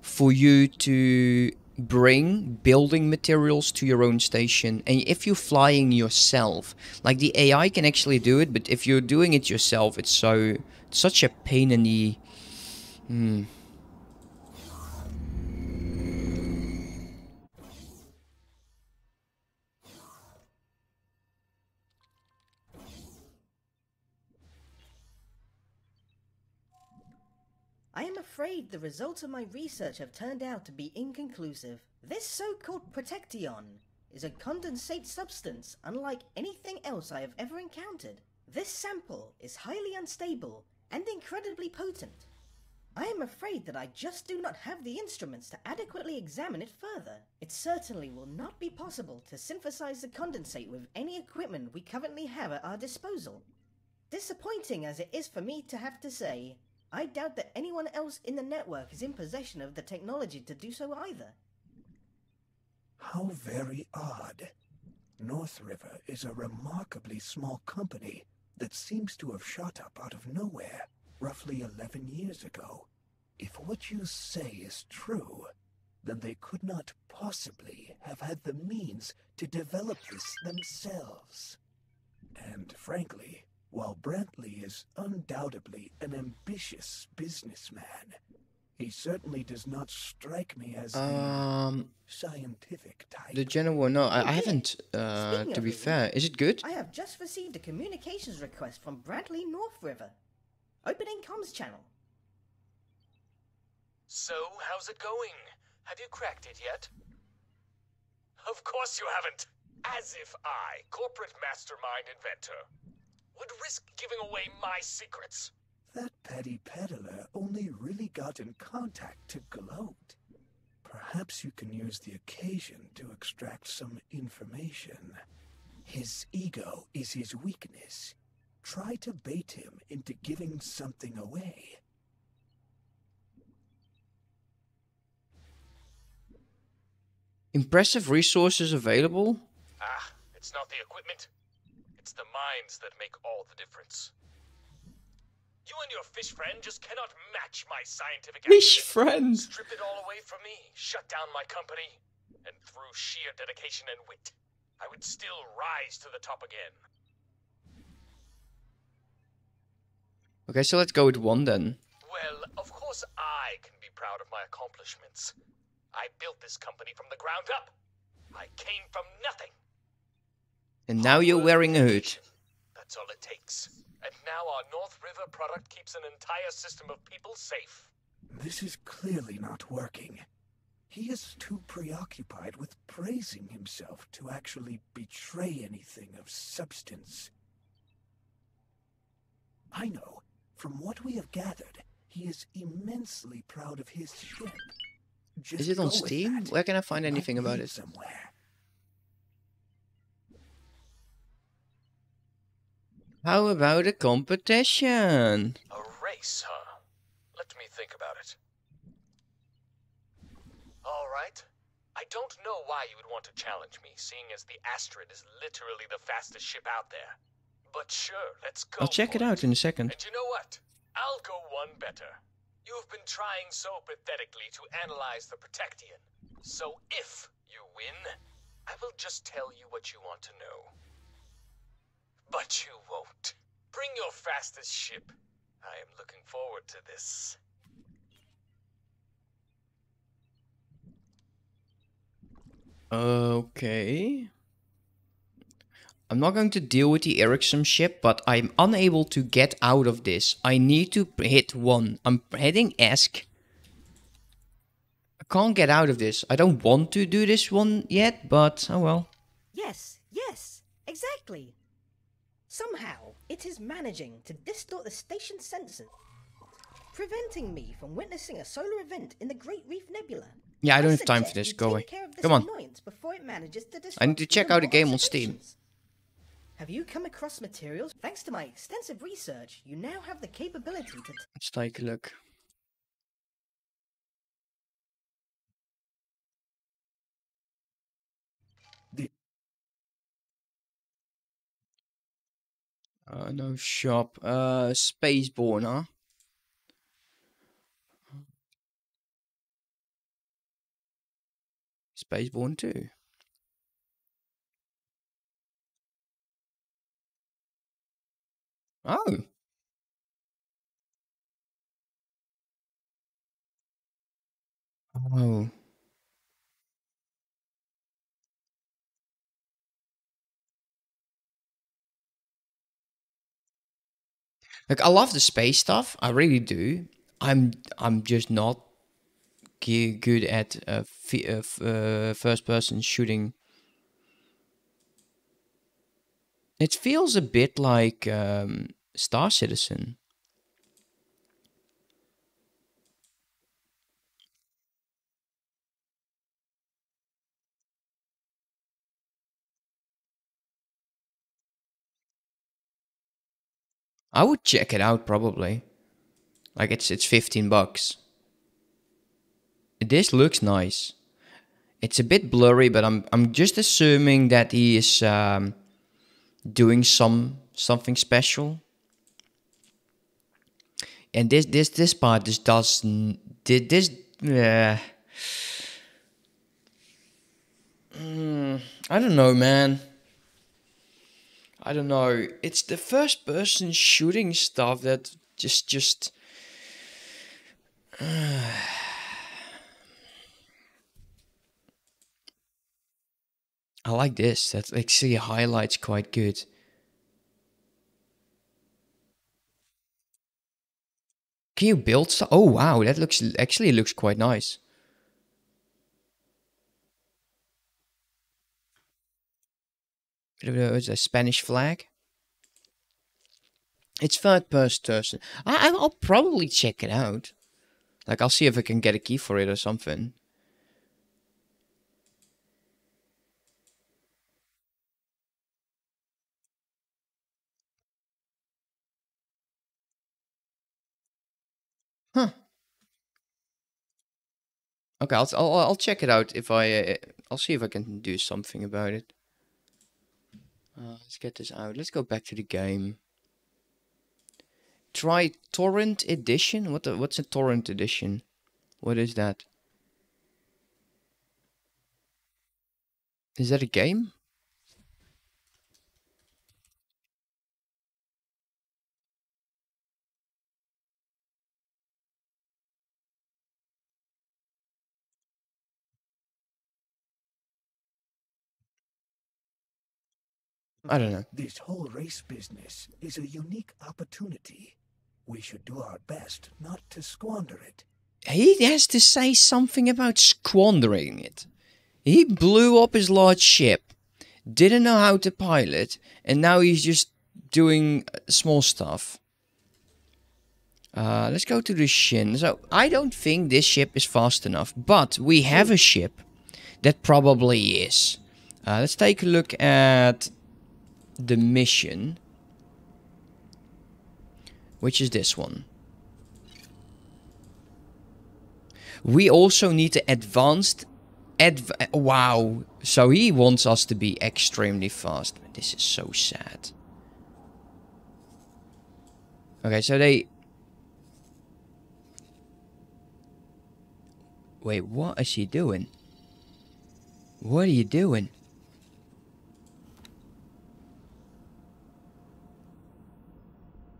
for you to bring building materials to your own station. And if you're flying yourself, like the AI can actually do it, but if you're doing it yourself, it's so such a pain in the. Hmm. Afraid the results of my research have turned out to be inconclusive. This so-called protection is a condensate substance unlike anything else I have ever encountered. This sample is highly unstable and incredibly potent. I am afraid that I just do not have the instruments to adequately examine it further. It certainly will not be possible to synthesize the condensate with any equipment we currently have at our disposal. Disappointing as it is for me to have to say, I doubt that anyone else in the network is in possession of the technology to do so either. How very odd. North River is a remarkably small company that seems to have shot up out of nowhere roughly 11 years ago. If what you say is true, then they could not possibly have had the means to develop this themselves. And frankly, while Brantley is undoubtedly an ambitious businessman, he certainly does not strike me as Um, the scientific type. the general, no, I, I haven't. Uh, to be fair, is it good? I have just received a communications request from Brantley North River. Opening comms channel. So, how's it going? Have you cracked it yet? Of course you haven't! As if I, corporate mastermind inventor, would risk giving away my secrets. That petty peddler only really got in contact to gloat. Perhaps you can use the occasion to extract some information. His ego is his weakness. Try to bait him into giving something away. Impressive resources available. Ah, it's not the equipment. It's the minds that make all the difference. You and your fish friend just cannot match my scientific Fish acumen. friend. Strip it all away from me, shut down my company, and through sheer dedication and wit, I would still rise to the top again. Okay, so let's go with one then. Well, of course I can be proud of my accomplishments. I built this company from the ground up. I came from nothing. And now you're wearing a hood. That's all it takes. And now our North River product keeps an entire system of people safe. This is clearly not working. He is too preoccupied with praising himself to actually betray anything of substance. I know, from what we have gathered, he is immensely proud of his ship. Just Is it on Steam? Where can I find anything about it? Somewhere. How about a competition? A race, huh? Let me think about it. All right. I don't know why you would want to challenge me, seeing as the Astrid is literally the fastest ship out there. But sure, let's go. I'll check for it out in a second. And you know what? I'll go one better. You've been trying so pathetically to analyze the Protectyon. So if you win, I will just tell you what you want to know. But you won't. Bring your fastest ship. I am looking forward to this. Okay. I'm not going to deal with the Ericsson ship, but I'm unable to get out of this. I need to hit one. I'm hitting ESC. I can't get out of this. I don't want to do this one yet, but oh well. Yes, yes, exactly. Somehow, it is managing to distort the station's sensors, preventing me from witnessing a solar event in the Great Reef Nebula. Yeah, I don't have time for this. Go away. care of this Come on. before it manages to I need to check out the more game on Steam. Have you come across materials? Thanks to my extensive research, you now have the capability to Let's take a look. Uh, no shop. Uh, Spaceborne, huh? Spaceborne 2. Oh. Oh. Like I love the space stuff, I really do. I'm I'm just not good at uh, uh, uh, first person shooting. It feels a bit like um, Star Citizen. I would check it out probably. Like it's it's 15 bucks. This looks nice. It's a bit blurry, but I'm I'm just assuming that he is um, doing some something special. And this this this part just does this uh, mm, I don't know, man. I don't know. It's the first person shooting stuff that just just I like this. That actually highlights quite good. Can you build stuff? Oh wow, that looks actually looks quite nice. Bit of a, Spanish flag. It's third person. I, I'll probably check it out. Like I'll see if I can get a key for it or something. Huh. Okay, I'll, I'll I'll check it out if I uh, I'll see if I can do something about it. Uh, let's get this out. Let's go back to the game. Try torrent edition. What the, what's a torrent edition? What is that? Is that a game? I don't know. This whole race business is a unique opportunity. We should do our best not to squander it. He has to say something about squandering it. He blew up his large ship, didn't know how to pilot, and now he's just doing uh, small stuff. Uh, let's go to the Shin. So I don't think this ship is fast enough, but we have a ship that probably is. Uh, let's take a look at the mission, which is this one. We also need to advanced. Adv wow. So he wants us to be extremely fast. This is so sad. Okay, so they. Wait, what is he doing? What are you doing?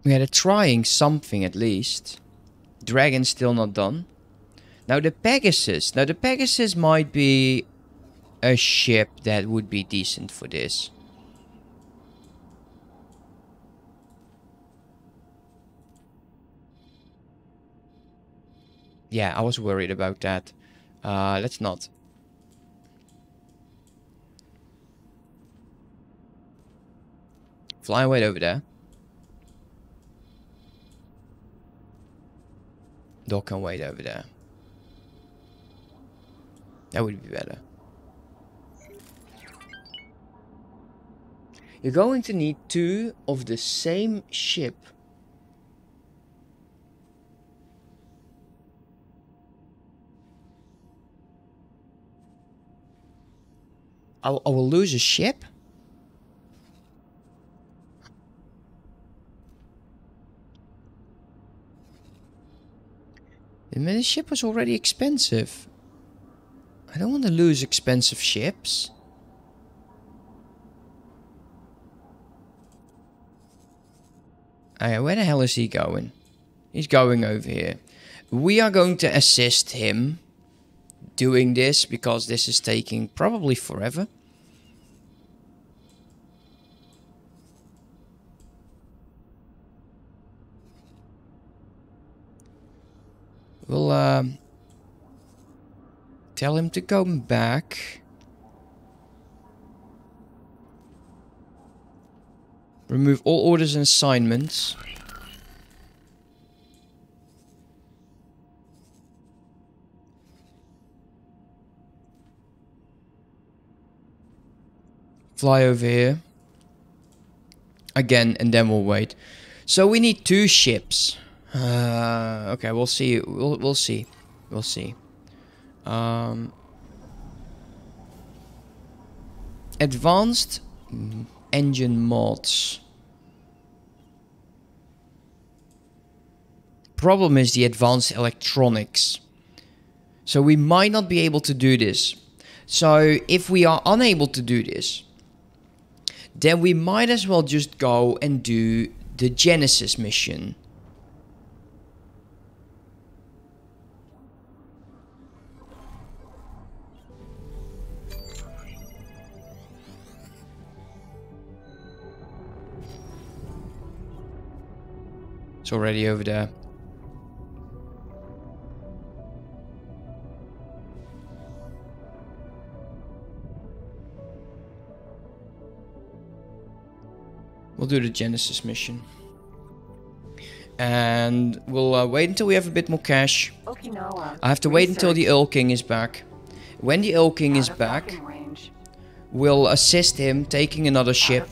Yeah, they're trying something at least. Dragon still not done. Now the Pegasus. Now the Pegasus might be a ship that would be decent for this. Yeah, I was worried about that. Uh, let's not. Fly away over there. Dock can wait over there. That would be better. You're going to need two of the same ship. I will lose a ship? The ship was already expensive. I don't want to lose expensive ships. Okay, where the hell is he going? He's going over here. We are going to assist him doing this because this is taking probably forever. We'll um, tell him to come back. Remove all orders and assignments. Fly over here. Again, and then we'll wait. So we need two ships. Uh, okay, we'll see. We'll, we'll see. We'll see. Um, advanced engine mods. Problem is the advanced electronics. So we might not be able to do this. So if we are unable to do this, then we might as well just go and do the Genesis mission. It's already over there. We'll do the Genesis mission. And we'll uh, wait until we have a bit more cash. Okinawa. I have to wait until the Research. Erlking is back. When the Erlking Out is back, we'll assist him taking another Out ship.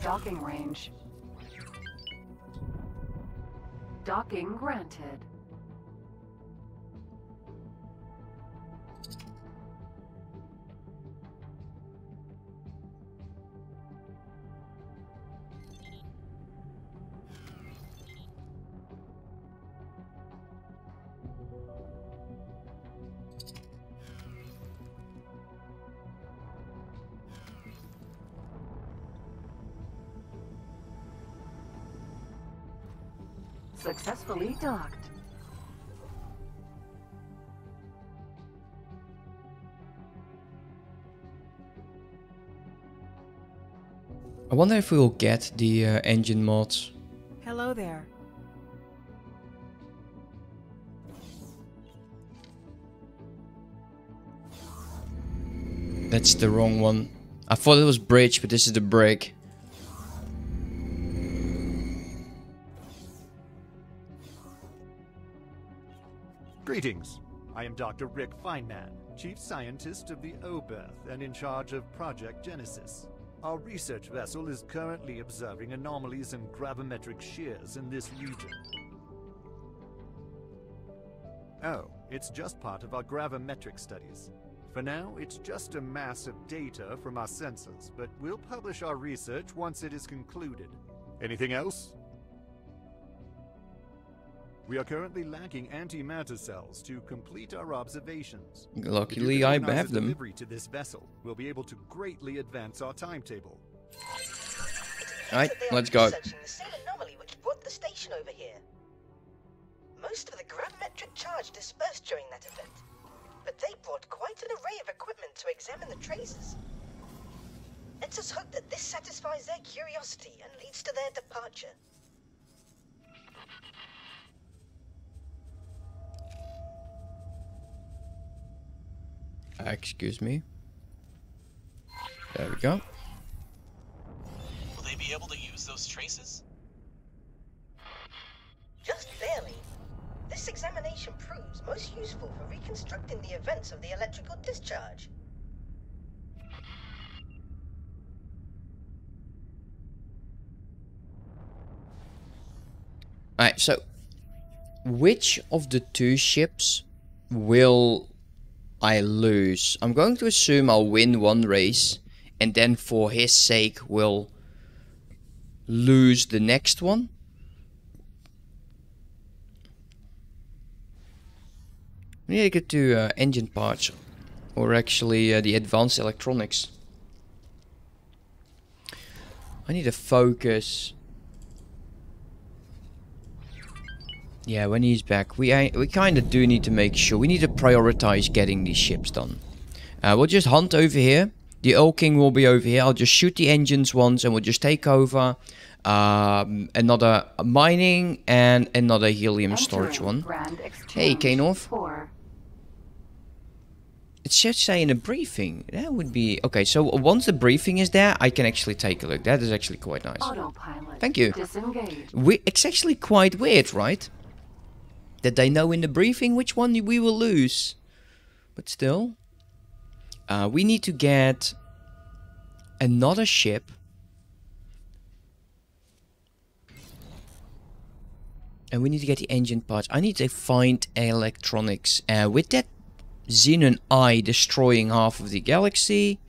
Docking granted. Successfully docked. I wonder if we will get the uh, engine mods. Hello there. That's the wrong one. I thought it was bridge, but this is the break. Greetings. I am Dr. Rick Feynman, Chief Scientist of the Oberth and in charge of Project Genesis. Our research vessel is currently observing anomalies and gravimetric shears in this region. Oh, it's just part of our gravimetric studies. For now, it's just a mass of data from our sensors, but we'll publish our research once it is concluded. Anything else? We are currently lacking antimatter cells to complete our observations. Luckily, I organize have them. Delivery to this vessel, we'll be able to greatly advance our timetable. Alright, let's go. Researching the same anomaly which brought the station over here. Most of the gravimetric charge dispersed during that event, but they brought quite an array of equipment to examine the traces. Let us hope that this satisfies their curiosity and leads to their departure. Uh, excuse me. There we go. Will they be able to use those traces? Just barely. This examination proves most useful for reconstructing the events of the electrical discharge. Alright, so which of the two ships will I lose? I'm going to assume I'll win one race and then for his sake will lose the next one. We need to get to uh, engine parts or actually uh, the advanced electronics. I need to focus Yeah, when he's back, we uh, we kind of do need to make sure. We need to prioritize getting these ships done. Uh, we'll just hunt over here. The Erlking will be over here. I'll just shoot the engines once and we'll just take over um, another mining and another helium storage one. Hey, Kanorth. It should say in a briefing. That would be... Okay, so once the briefing is there, I can actually take a look. That is actually quite nice. Autopilot. Thank you. We, it's actually quite weird, right? That they know in the briefing which one we will lose. But still. Uh, we need to get another ship. And we need to get the engine parts. I need to find electronics. Uh, with that Xenon I destroying half of the galaxy,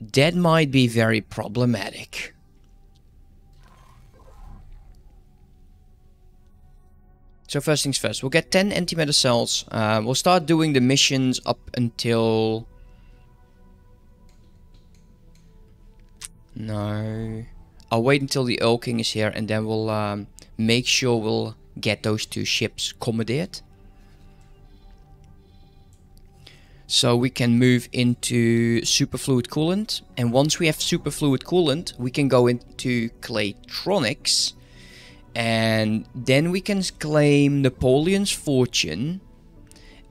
that might be very problematic. So first things first, we'll get 10 antimatter cells. Uh, we'll start doing the missions up until... No. I'll wait until the Erlking is here and then we'll um, make sure we'll get those two ships commandeered. So we can move into superfluid coolant. And once we have superfluid coolant, we can go into Claytronics. And then we can claim Nopileos' fortune.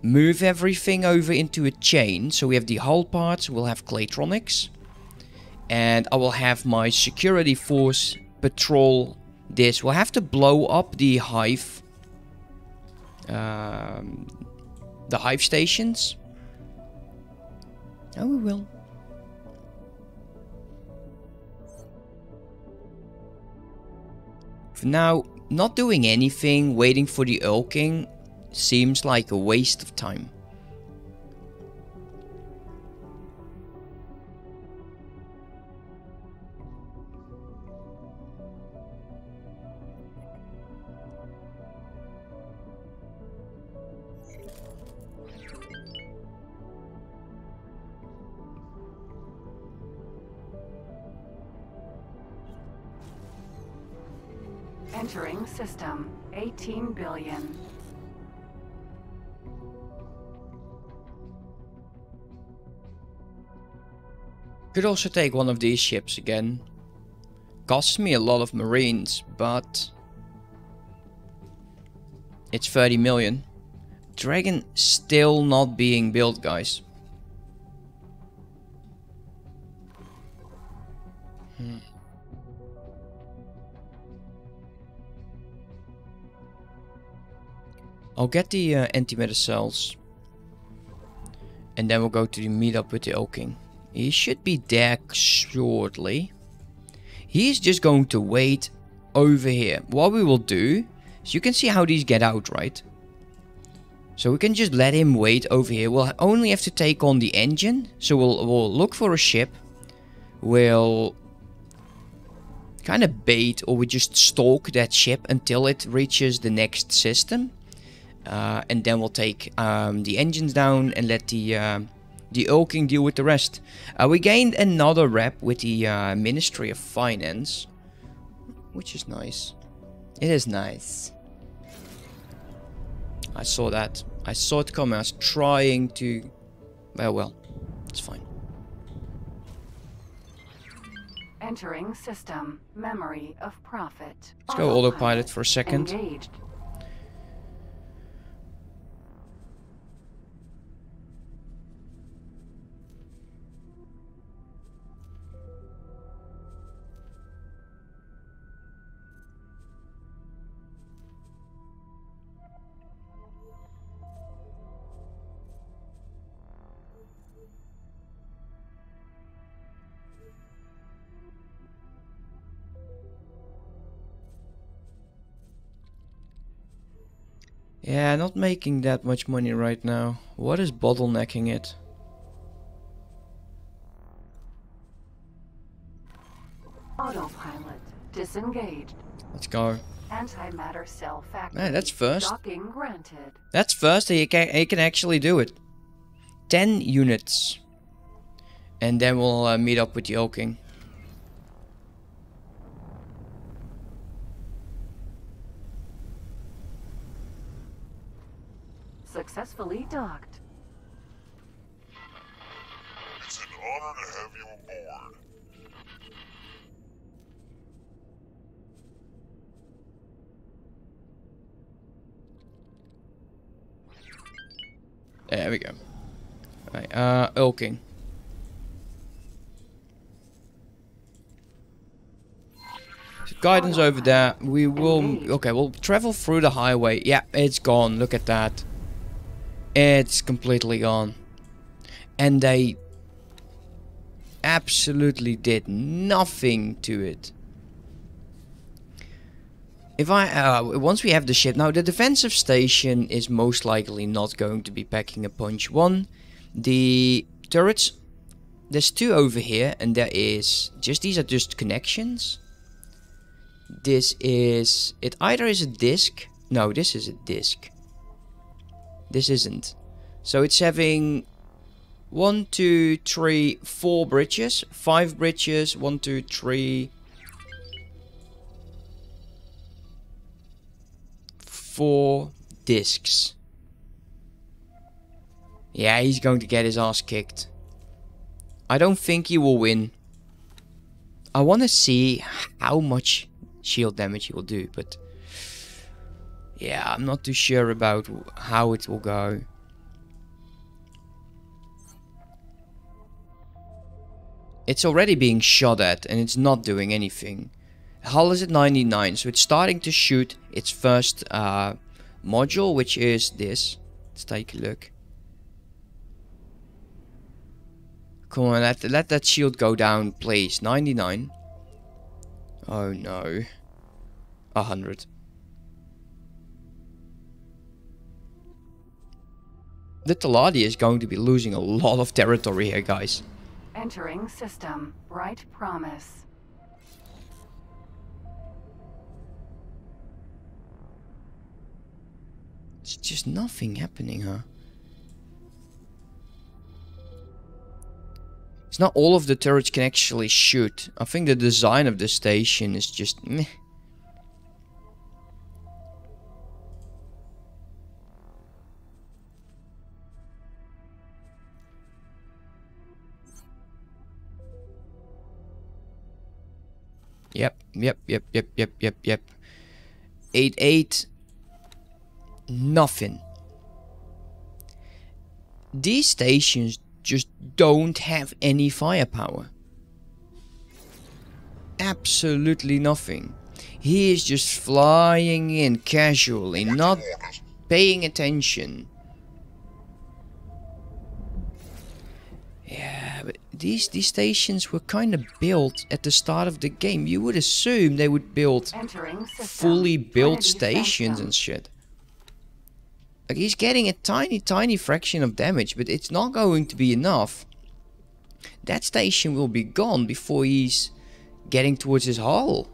Move everything over into a chain. So we have the hull parts, we'll have Claytronics. And I will have my security force patrol this. We'll have to blow up the hive. Um, the hive stations. Oh, we will. Now, not doing anything, waiting for the Erlking, seems like a waste of time. Entering system. 18 billion. Could also take one of these ships again. Costs me a lot of marines, but... It's 30 million. Dragon still not being built, guys. I'll get the uh, antimatter cells. And then we'll go to the meetup with the Erlking. He should be there shortly. He's just going to wait over here. What we will do is you can see how these get out, right? So we can just let him wait over here. We'll only have to take on the engine. So we'll, we'll look for a ship. We'll kind of bait or we just stalk that ship until it reaches the next system. Uh, and then we'll take um, the engines down and let the uh, the Erlking deal with the rest. Uh, we gained another rep with the uh, Ministry of Finance, which is nice. It is nice. I saw that. I saw it coming. I was trying to... Well, well. It's fine. Entering system. Memory of profit. Let's go autopilot for a second. Engaged. Yeah, not making that much money right now. What is bottlenecking it? Autopilot disengaged. Let's go. Antimatter cell factory. Man, that's first. Docking granted. That's first. He can, he can actually do it. 10 units. And then we'll uh, meet up with the Old Successfully docked. It's an honor to have you aboard. There we go. Right, uh, Erlking. So guidance over there. We will... Okay, we'll travel through the highway. Yeah, it's gone. Look at that. It's completely gone. And they absolutely did nothing to it. If I, uh, once we have the ship, now the defensive station is most likely not going to be packing a punch. One, the turrets, there's two over here, and there is, just these are just connections. This is, it either is a disc, no, this is a disc. This isn't. So it's having one, two, three, four bridges, five bridges, one, two, three, four discs. Yeah, he's going to get his ass kicked. I don't think he will win. I want to see how much shield damage he will do, but... Yeah, I'm not too sure about how it will go. It's already being shot at and it's not doing anything. Hull is at 99, so it's starting to shoot its first uh, module, which is this. Let's take a look. Come on, let, let that shield go down, please. 99. Oh no. 100. The Teladi is going to be losing a lot of territory here, guys. Entering system. Bright promise. It's just nothing happening, huh? It's not all of the turrets can actually shoot. I think the design of the station is just meh. Yep, yep, yep, yep, yep, yep, yep. 8 8. Nothing. These stations just don't have any firepower. Absolutely nothing. He is just flying in casually, not paying attention. Yeah, but these these stations were kind of built at the start of the game. You would assume they would build fully built stations and shit. Like he's getting a tiny, tiny fraction of damage, but it's not going to be enough. That station will be gone before he's getting towards his hull.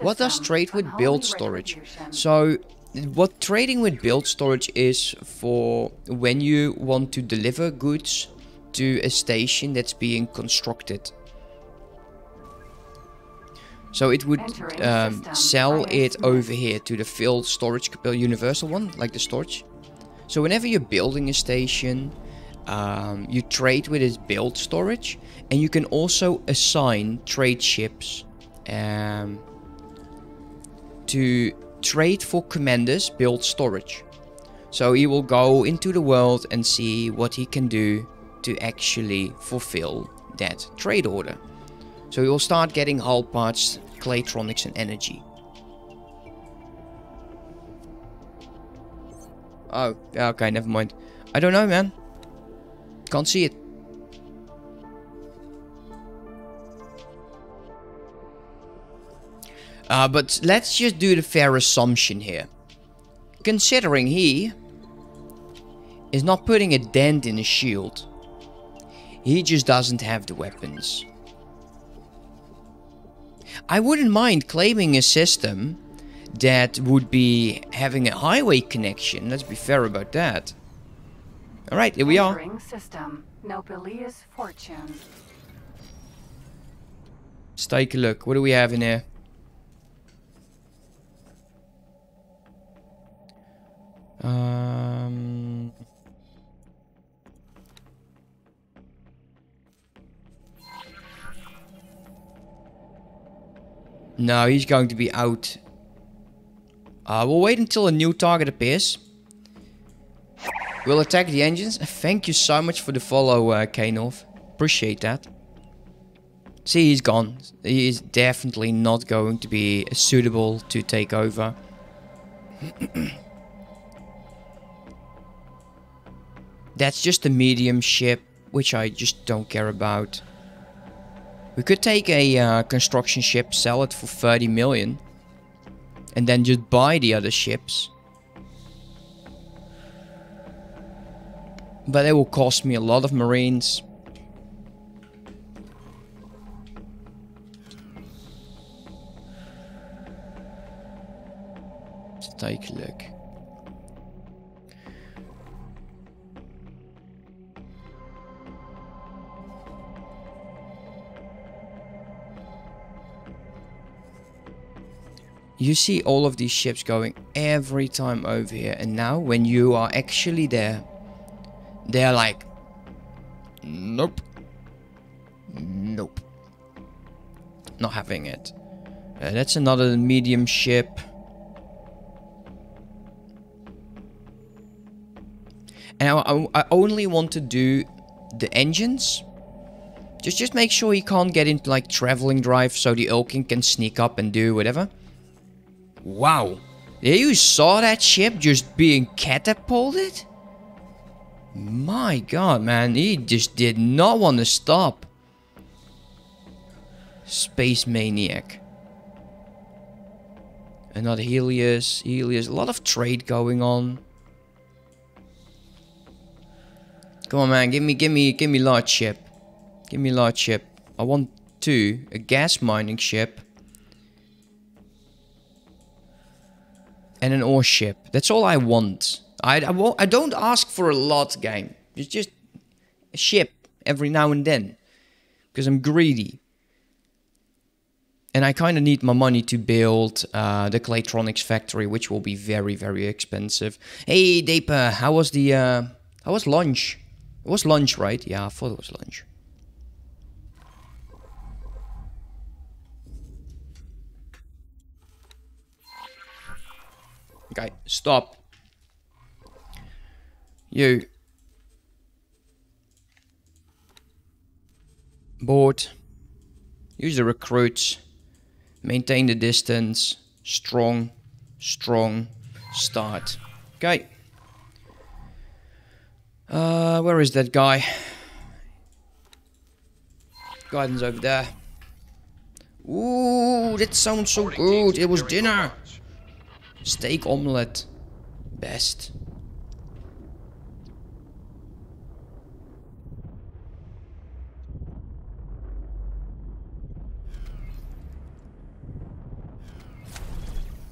What does trade with build storage? So, what trading with build storage is for when you want to deliver goods to a station that's being constructed. So it would um, sell it over here to the filled storage universal one, like the storage. So whenever you're building a station, um, you trade with its build storage, and you can also assign trade ships um, to trade for commanders build storage. So he will go into the world and see what he can do to actually fulfill that trade order. So you'll start getting hull parts, claytronics and energy. Oh, okay, never mind. I don't know, man. Can't see it. Uh, but let's just do the fair assumption here. considering he is not putting a dent in his shield. He just doesn't have the weapons. I wouldn't mind claiming a system that would be having a highway connection. Let's be fair about that. Alright, here we are. System. Fortune. Let's take a look. What do we have in here? Um... No, he's going to be out. Uh, we'll wait until a new target appears. We'll attack the engines. Thank you so much for the follow, uh, K-North. Appreciate that. See, he's gone. He is definitely not going to be suitable to take over. That's just a medium ship, which I just don't care about. We could take a uh, construction ship, sell it for 30 million. And then just buy the other ships. But it will cost me a lot of marines. Take a look. You see all of these ships going every time over here. And now when you are actually there, they're like, nope. Nope. Not having it. Uh, that's another medium ship. And I, I, I only want to do the engines. Just just make sure he can't get into like traveling drive so the Erlking can sneak up and do whatever. Wow. You saw that ship just being catapulted? My god, man. He just did not want to stop. Space Maniac. Another Helios. Helios. A lot of trade going on. Come on, man. Give me, give me, give me large ship. Give me large ship. I want two. A gas mining ship. And an ore ship. That's all I want. I, I, I don't ask for a lot, game. It's just a ship every now and then. Because I'm greedy. And I kind of need my money to build uh, the Claytronics factory, which will be very, very expensive. Hey, Daper, how was the... Uh, how was lunch? It was lunch, right? Yeah, I thought it was lunch. Okay, stop. You. Board. Use the recruits. Maintain the distance. Strong. Strong. Start. Okay. Uh, where is that guy? Guidance over there. Ooh, that sounds so good. It was dinner. Steak omelet. Best.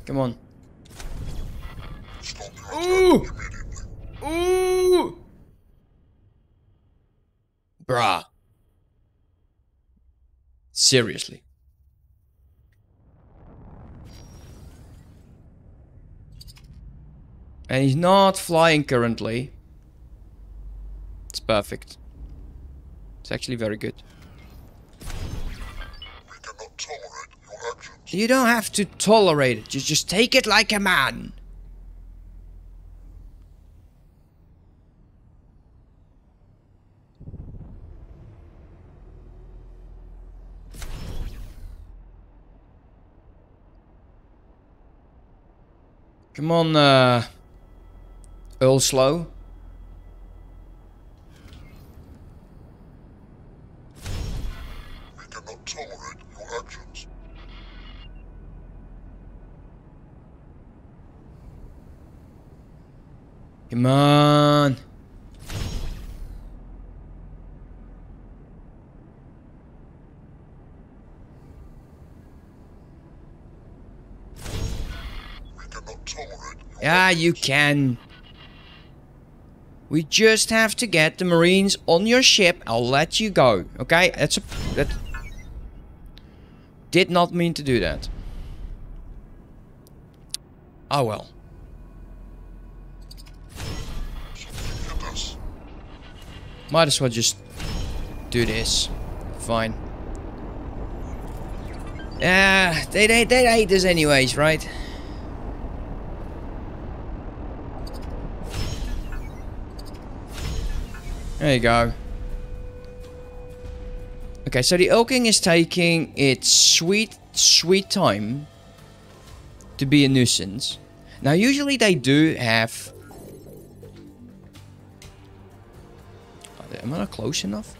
Come on. Ooh! Ooh! Bruh. Seriously. And he's not flying currently. It's perfect. It's actually very good. You don't have to tolerate it. Just, just take it like a man. Come on, uh... Earl Slow. We cannot tolerate your actions. Come on. Yeah, you can. We just have to get the Marines on your ship. I'll let you go. Okay? That's a... That... Did not mean to do that. Oh well. Might as well just do this. Fine. Yeah, they, they, they hate us anyways, right? There you go. Okay, so the Erlking is taking its sweet, sweet time to be a nuisance. Now, usually they do have... Am I not close enough?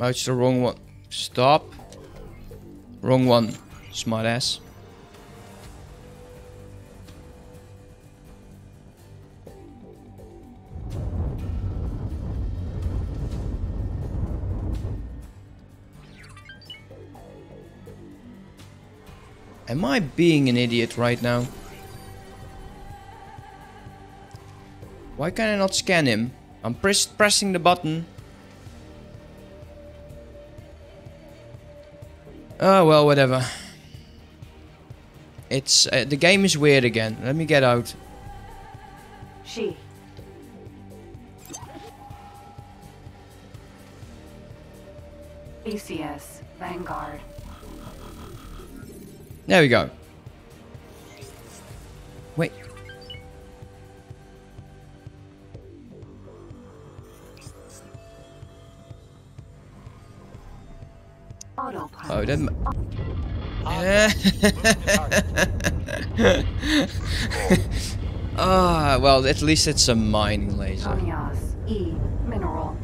Oh, it's the wrong one. Stop. Wrong one. Smart ass. Am I being an idiot right now? Why can I not scan him? I'm press pressing the button. Oh well, whatever. It's uh, the game is weird again. Let me get out. She. ACS Vanguard. There we go. Wait. Oh, that. Ah, well, at least it's a mining laser. E mineral.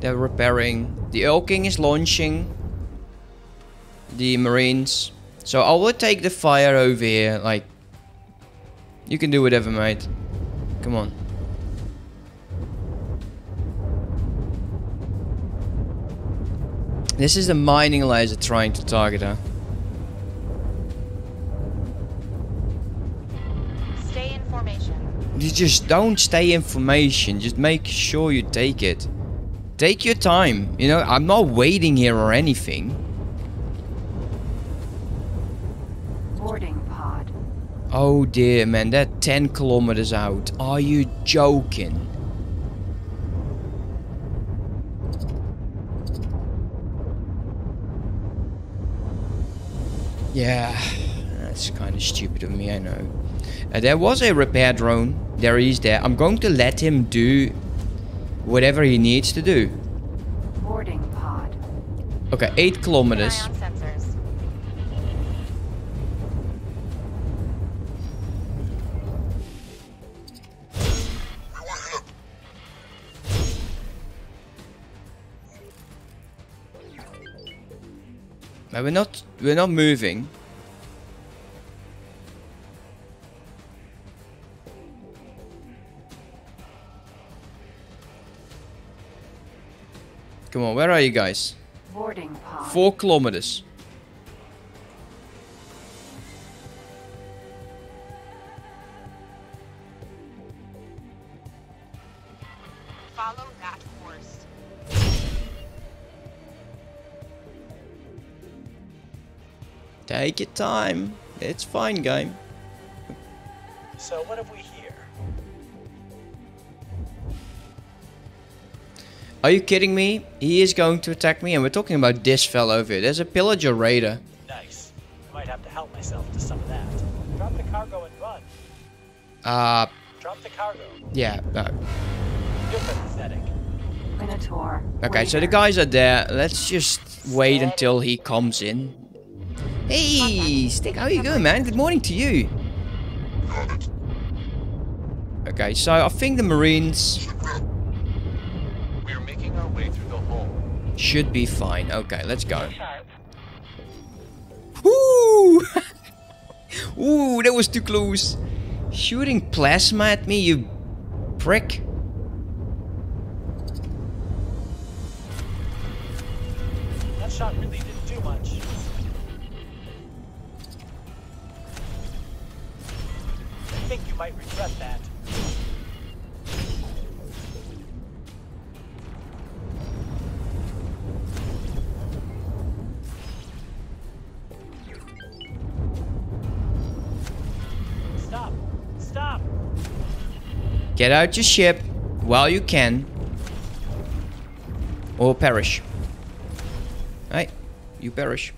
They're repairing. The Erlking is launching. The Marines. So I will take the fire over here. Like, you can do whatever, mate. Come on. This is the mining laser trying to target her. Stay in formation. You just don't stay in formation. Just make sure you take it. Take your time. You know, I'm not waiting here or anything. Boarding pod. Oh dear, man. They're 10 kilometers out. Are you joking? Yeah, that's kind of stupid of me, I know. Uh, there was a repair drone. There he is there. I'm going to let him do whatever he needs to do. Boarding pod. Okay, 8 kilometers. But we're not we're not moving. Come on, where are you guys? Four kilometers. Take your time. It's fine, game. So what have we here? Are you kidding me? He is going to attack me and we're talking about this fellow over here. There's a pillager raider. Nice. I might have to help myself to some of that. Drop the cargo and run. Uh, Drop the cargo. yeah. Uh, You're pathetic. Minotaur. okay, so the guys are there. Let's just wait until he comes in. Hey, Stick, how are you going, man? Good morning to you. Okay, so I think the Marines... the. Should be fine. Okay, let's go. Woo! Ooh, that was too close. Shooting plasma at me, you prick. That shot really didn't regret that. Stop! Stop! Get out your ship while you can. Or perish. Hey, you perish.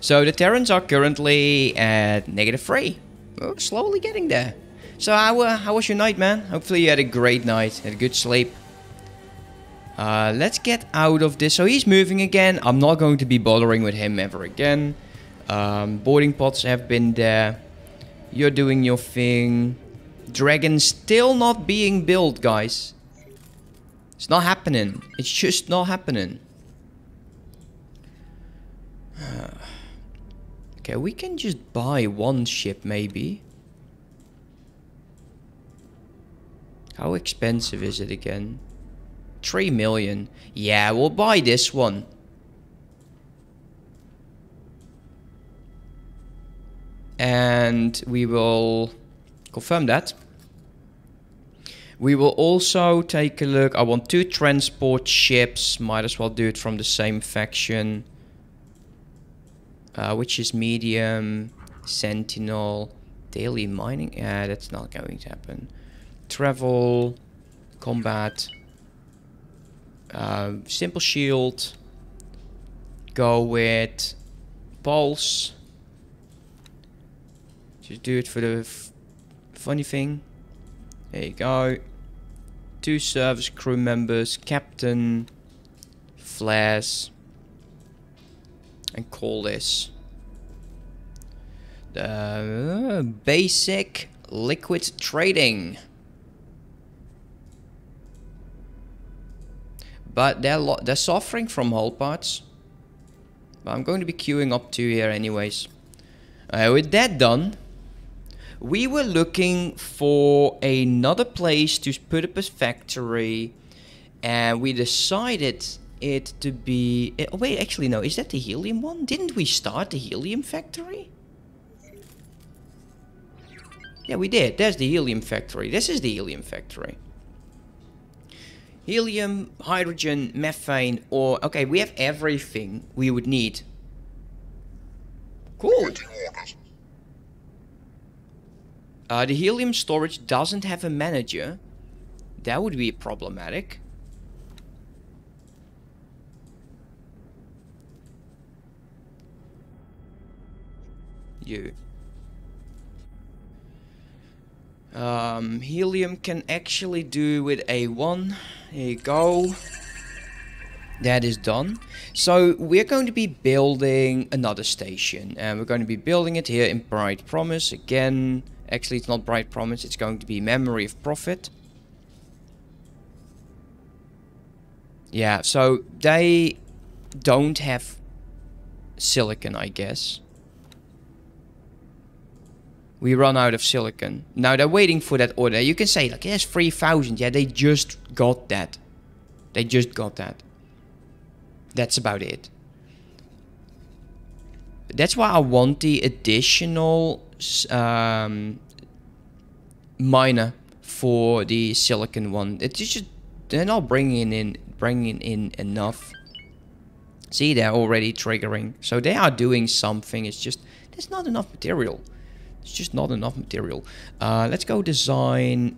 So the Terrans are currently at negative three. Slowly getting there. So how, uh, how was your night, man? Hopefully you had a great night, had a good sleep. Uh, let's get out of this. So he's moving again. I'm not going to be bothering with him ever again. Um, boarding pods have been there. You're doing your thing. Dragon still not being built, guys. It's not happening. It's just not happening. Okay, we can just buy one ship, maybe. How expensive is it again? 3 million. Yeah, we'll buy this one. And we will confirm that. We will also take a look. I want two transport ships. Might as well do it from the same faction. Uh, which is medium, sentinel, daily mining. Yeah, that's not going to happen. Travel, combat, uh, simple shield. Go with pulse. Just do it for the funny thing. There you go. Two service crew members, captain, flares, and call this the basic liquid trading. But they're they're suffering from hull parts. But I'm going to be queuing up to here anyways. Uh, with that done, we were looking for another place to put up a factory, and we decided it to be. Oh, wait, actually, no. Is that the helium one? Didn't we start the helium factory? Yeah, we did. There's the helium factory. This is the helium factory. Helium, hydrogen, methane, or... Okay, we have everything we would need. Cool. Uh, the helium storage doesn't have a manager. That would be problematic. You. Um, helium can actually do with A1. Here you go. That is done. So we're going to be building another station. And we're going to be building it here in Bright Promise. Again, actually it's not Bright Promise. It's going to be Memory of Profit. Yeah, so they don't have silicon, I guess. We run out of silicon. Now they're waiting for that order. You can say like, yes, 3,000. Yeah, they just got that. They just got that. That's about it. That's why I want the additional um, miner for the silicon one. It's just they're not bringing in bringing in enough. See, they're already triggering, so they are doing something. It's just there's not enough material. It's just not enough material. Uh, let's go design.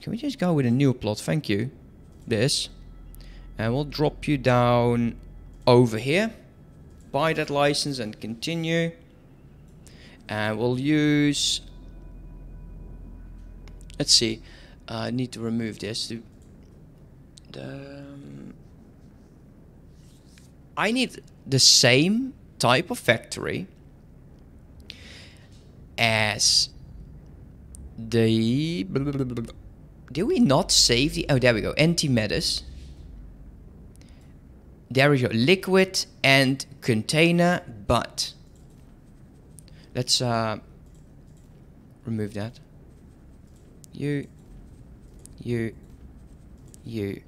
Can we just go with a new plot? Thank you. This. And we'll drop you down over here. Buy that license and continue. And we'll use... Let's see. Uh, I need to remove this. To, um, I need the same type of factory as the... Did we not save the... Oh, there we go. Antimatters. There we go. Liquid and container, but... Let's uh, remove that. You, you, you,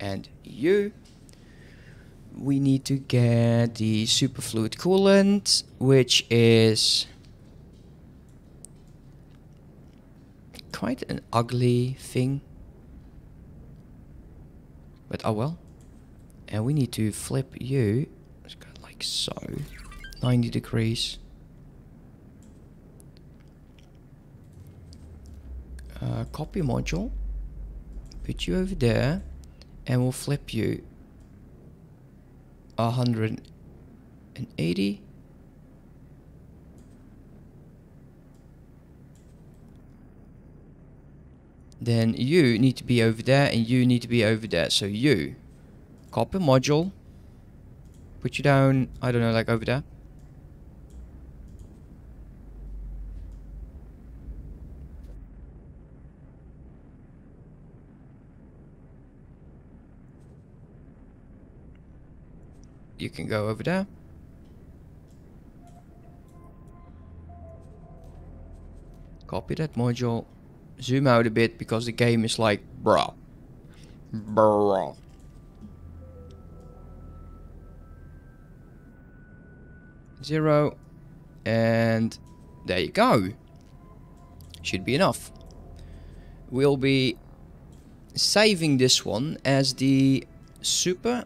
and you. We need to get the superfluid coolant, which is quite an ugly thing. But oh well. And we need to flip you like so. 90 degrees. Uh, copy module. Put you over there. And we'll flip you 180. Then you need to be over there and you need to be over there. So you, copy module, put you down, I don't know, like over there. You can go over there. Copy that module. Zoom out a bit because the game is like, bruh. Bruh. Zero. And there you go. Should be enough. We'll be saving this one as the super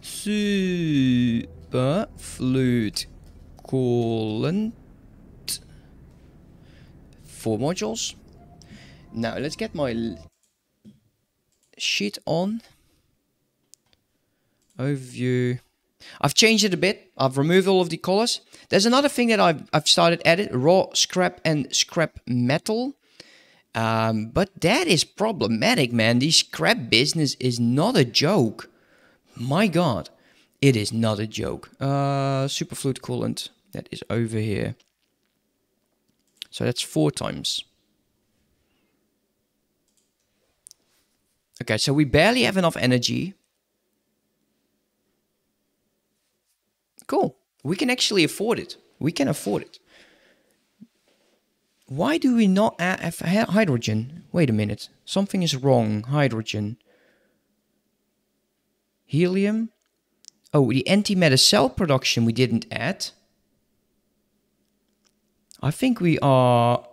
super fluid coolant four modules now let's get my sheet on. Overview. I've changed it a bit. I've removed all of the colors. There's another thing that I've, I've started edit raw scrap and scrap metal. Um, but that is problematic man. The scrap business is not a joke. My god, it is not a joke. Uh, superfluid coolant, that is over here. So that's four times. Okay, so we barely have enough energy. Cool. We can actually afford it. We can afford it. Why do we not have hydrogen? Wait a minute. Something is wrong. Hydrogen. Helium. Oh, the antimatter cell production we didn't add. I think we are...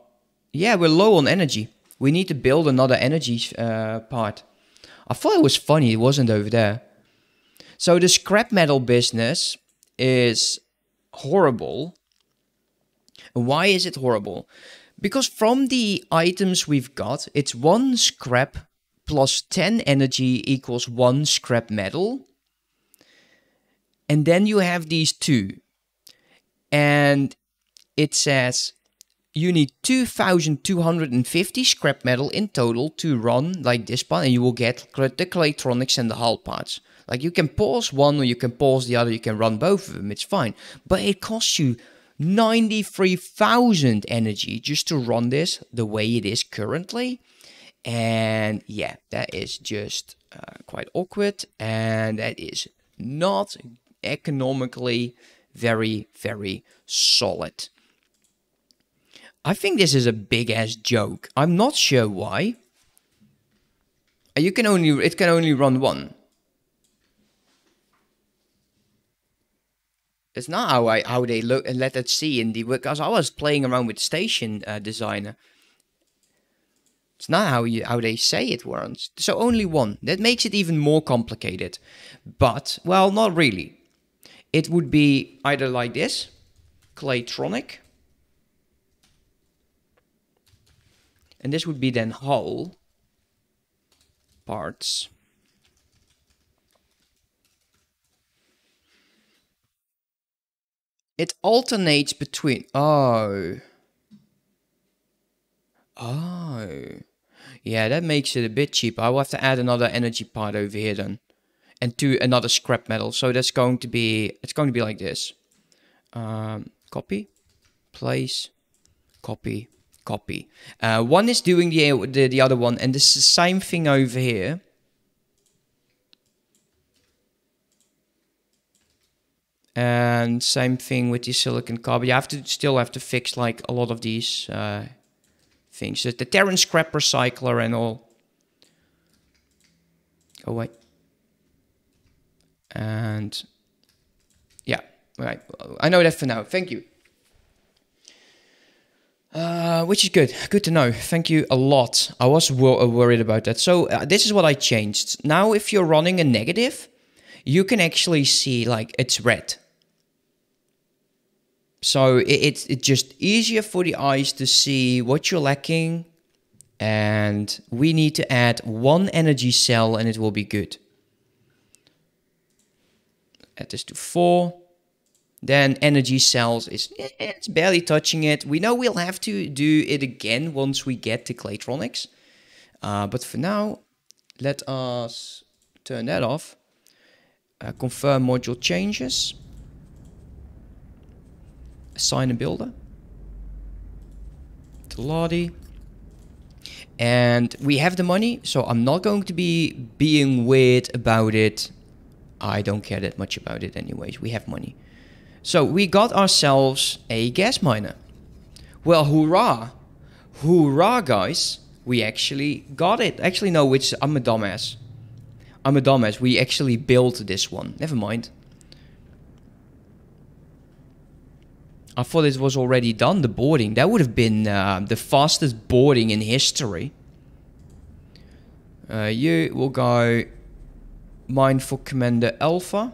Yeah, we're low on energy. We need to build another energy uh, part. I thought it was funny it wasn't over there. So the scrap metal business is horrible. Why is it horrible? Because from the items we've got, it's one scrap plus 10 energy equals 1 scrap metal. And then you have these two. And it says you need 2250 scrap metal in total to run like this part and you will get the electronics and the hull parts. Like you can pause one or you can pause the other, you can run both of them, it's fine. But it costs you 93,000 energy just to run this the way it is currently. And yeah, that is just uh, quite awkward and that is not economically very, very solid. I think this is a big ass joke. I'm not sure why. You can only, it can only run one. It's not how I how they look and let it see in the because I was playing around with station uh, designer it's not how you how they say it runs. So only one. That makes it even more complicated. But well, not really. It would be either like this, Claytronic. And this would be then hull parts. It alternates between oh Oh. Yeah, that makes it a bit cheap. I will have to add another energy part over here then. And to another scrap metal. So that's going to be, it's going to be like this. Um, copy, place, copy, copy. Uh, one is doing the, the the other one, and this is the same thing over here. And same thing with the silicon carbide. You have to still have to fix like a lot of these uh, things. So the Terran scrap recycler and all. Oh wait. And yeah, right. I know that for now. Thank you. Uh, which is good. Good to know. Thank you a lot. I was wor worried about that. So uh, this is what I changed. Now, if you're running a negative, you can actually see like it's red. So it, it's it's just easier for the eyes to see what you're lacking. And we need to add one energy cell and it will be good. Add this to four. Then energy cells is it's barely touching it. We know we'll have to do it again once we get to Claytronics. Uh, but for now, let us turn that off. Uh, confirm module changes. Assign a builder. To Lottie. And we have the money, so I'm not going to be being weird about it. I don't care that much about it anyways. We have money. So we got ourselves a gas miner. Well, hoorah. Hoorah, guys. We actually got it. Actually, no, it's, I'm a dumbass. I'm a dumbass. We actually built this one. Never mind. I thought it was already done, the boarding. That would have been uh, the fastest boarding in history. Uh, you will go mine for Commander Alpha.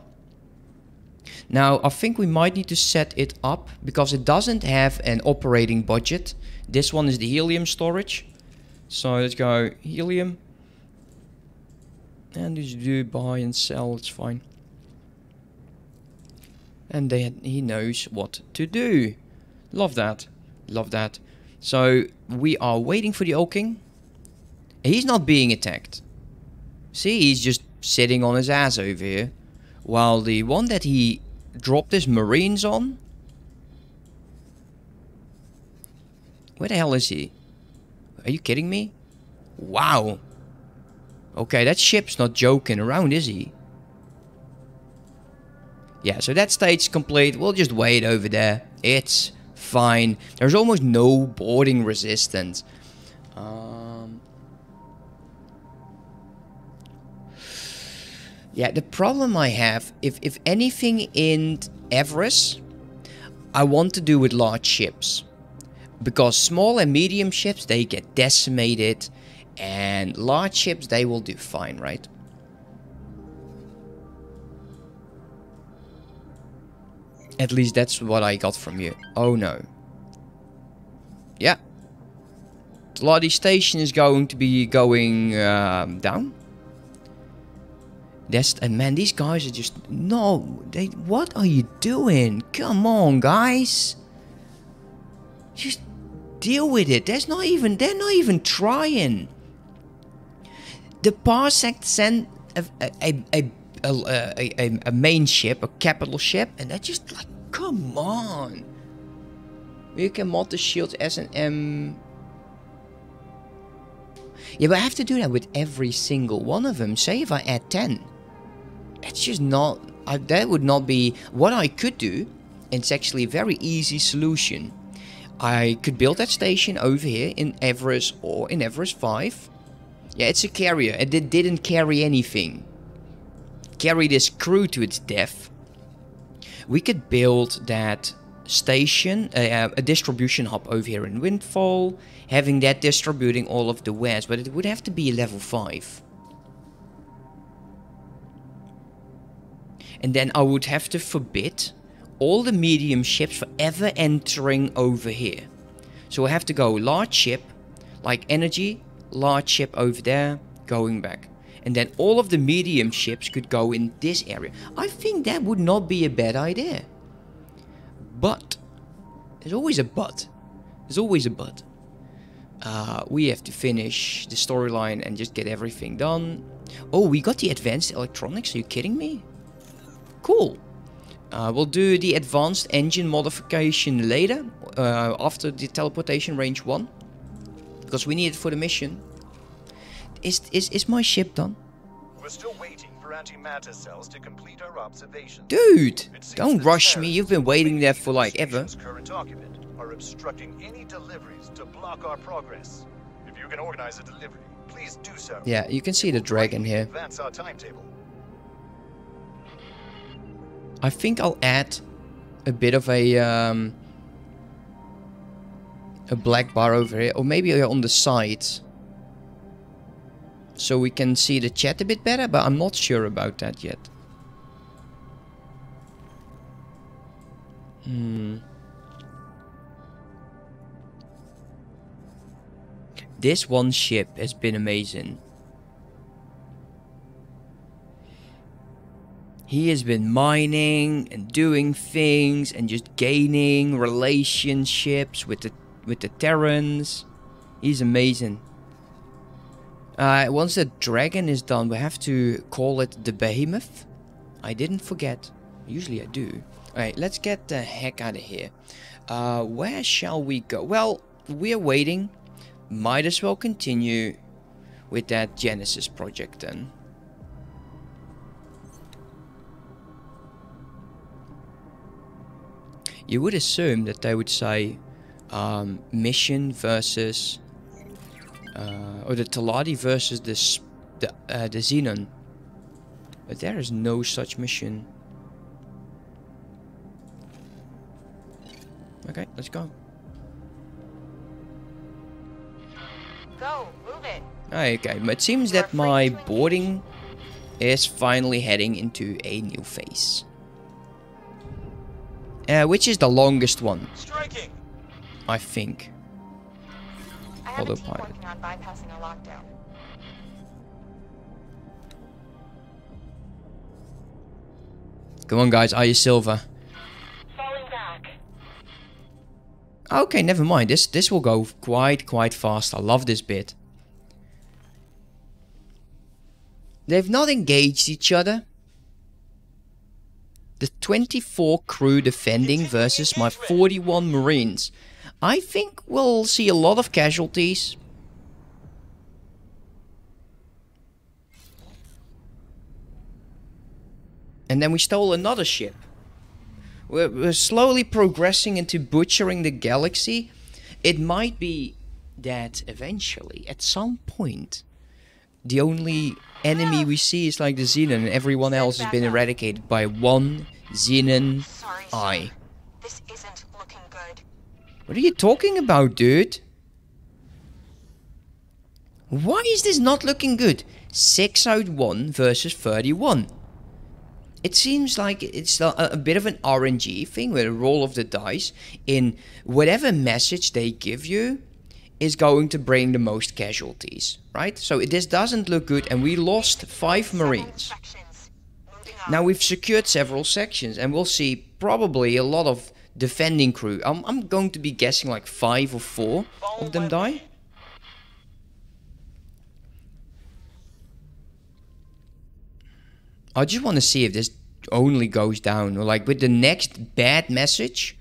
Now, I think we might need to set it up because it doesn't have an operating budget. This one is the helium storage. So let's go helium. And just do buy and sell, it's fine. And then he knows what to do. Love that. Love that. So we are waiting for the Erlking. He's not being attacked. See, he's just sitting on his ass over here. While the one that he dropped his marines on... Where the hell is he? Are you kidding me? Wow. Okay, that ship's not joking around, is he? Yeah, so that stage's complete. We'll just wait over there. It's fine. There's almost no boarding resistance. Um, yeah, the problem I have, if, if anything in Everest, I want to do with large ships. Because small and medium ships, they get decimated. And large ships, they will do fine, right? At least that's what I got from you. Oh no. Yeah. Lottie Station is going to be going um, down. That's and man, these guys are just no. They what are you doing? Come on, guys. Just deal with it. There's not even they're not even trying. The Parsec sent a a, a, a, a, a main ship, a capital ship, and they're just like, come on. You can mod the shields as an M. Yeah, but I have to do that with every single one of them. Say if I add 10. It's just not... I, that would not be... What I could do, it's actually a very easy solution. I could build that station over here in Everest or in Everest 5. Yeah, it's a carrier. and It didn't carry anything. Carry this crew to its death. We could build that station, uh, a distribution hub over here in Windfall, having that distributing all of the wares, but it would have to be level 5. And then I would have to forbid all the medium ships forever entering over here. So I have to go large ship, like energy, large ship over there, going back. And then all of the medium ships could go in this area. I think that would not be a bad idea. But, there's always a but. There's always a but. Uh, we have to finish the storyline and just get everything done. Oh, we got the advanced electronics, are you kidding me? Cool. Uh, we'll do the advanced engine modification later, uh, after the teleportation range 1. because we need it for the mission. Is is is my ship done? We're still waiting for antimatter cells to complete our observations. Dude, don't rush me. You've been waiting there for like ever. current occupant are obstructing any deliveries to block our progress. If you can organize a delivery, please do so. Yeah, you can see the dragon here. Advance our timetable. I think I'll add a bit of a um, a black bar over here, or maybe on the side, so we can see the chat a bit better. But I'm not sure about that yet. Hmm. This one ship has been amazing. He has been mining and doing things and just gaining relationships with the with the Terrans. He's amazing. Uh, once the dragon is done, we have to call it the Behemoth. I didn't forget. Usually I do. Alright, let's get the heck out of here. Uh, where shall we go? Well, we're waiting. Might as well continue with that Genesis project then. You would assume that they would say um, mission versus uh, or the Teladi versus the the, uh, the Xenon, but there is no such mission. Okay, let's go. Go, move it. Okay, but it seems that my boarding is finally heading into a new phase. Uh, which is the longest one, Striking! I think. I have a team Autopilot. working on bypassing a lockdown. Come on, guys, are you silver? Falling back. Okay, never mind. This this will go quite quite fast. I love this bit. They've not engaged each other. The 24 crew defending versus my 41 marines. I think we'll see a lot of casualties. And then we stole another ship. We're, we're slowly progressing into butchering the galaxy. It might be that eventually, at some point, the only enemy we see is like the Xenon, and everyone else has been eradicated by one Xenon I. This isn't looking good. What are you talking about, dude? Why is this not looking good? 6 out 1 versus 31. It seems like it's a, a bit of an RNG thing where the roll of the dice in whatever message they give you is going to bring the most casualties, right? So this doesn't look good and we lost 5 marines. Now we've secured several sections and we'll see probably a lot of defending crew. I'm, I'm going to be guessing like 5 or 4 of them die. I just want to see if this only goes down or like with the next bad message,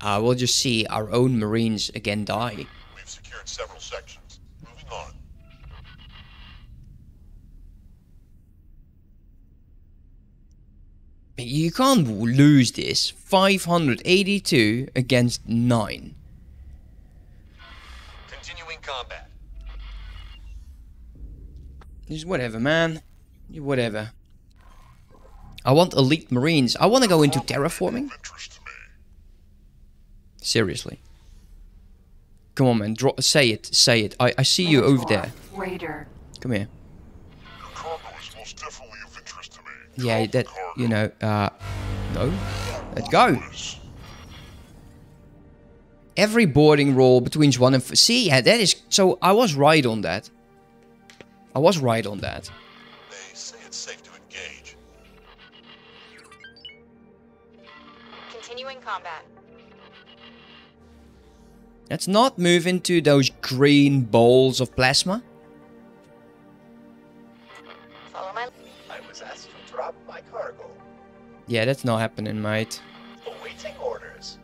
uh, we'll just see our own marines again die. We've secured several sections. Moving on. You can't lose this. 582 against 9. Continuing combat. Just whatever, man. Whatever. I want elite marines. I want to go into terraforming. Seriously. Come on, man. Draw, say it. Say it. I, I see you over there. Raider. Come here. Yeah, that, you know, uh, no. Let's go. Every boarding roll between one and... f- See, yeah, that is... So, I was right on that. I was right on that. They say it's safe to engage. Continuing combat. Let's not move into those green balls of plasma. Yeah, that's not happening, mate. Awaiting orders.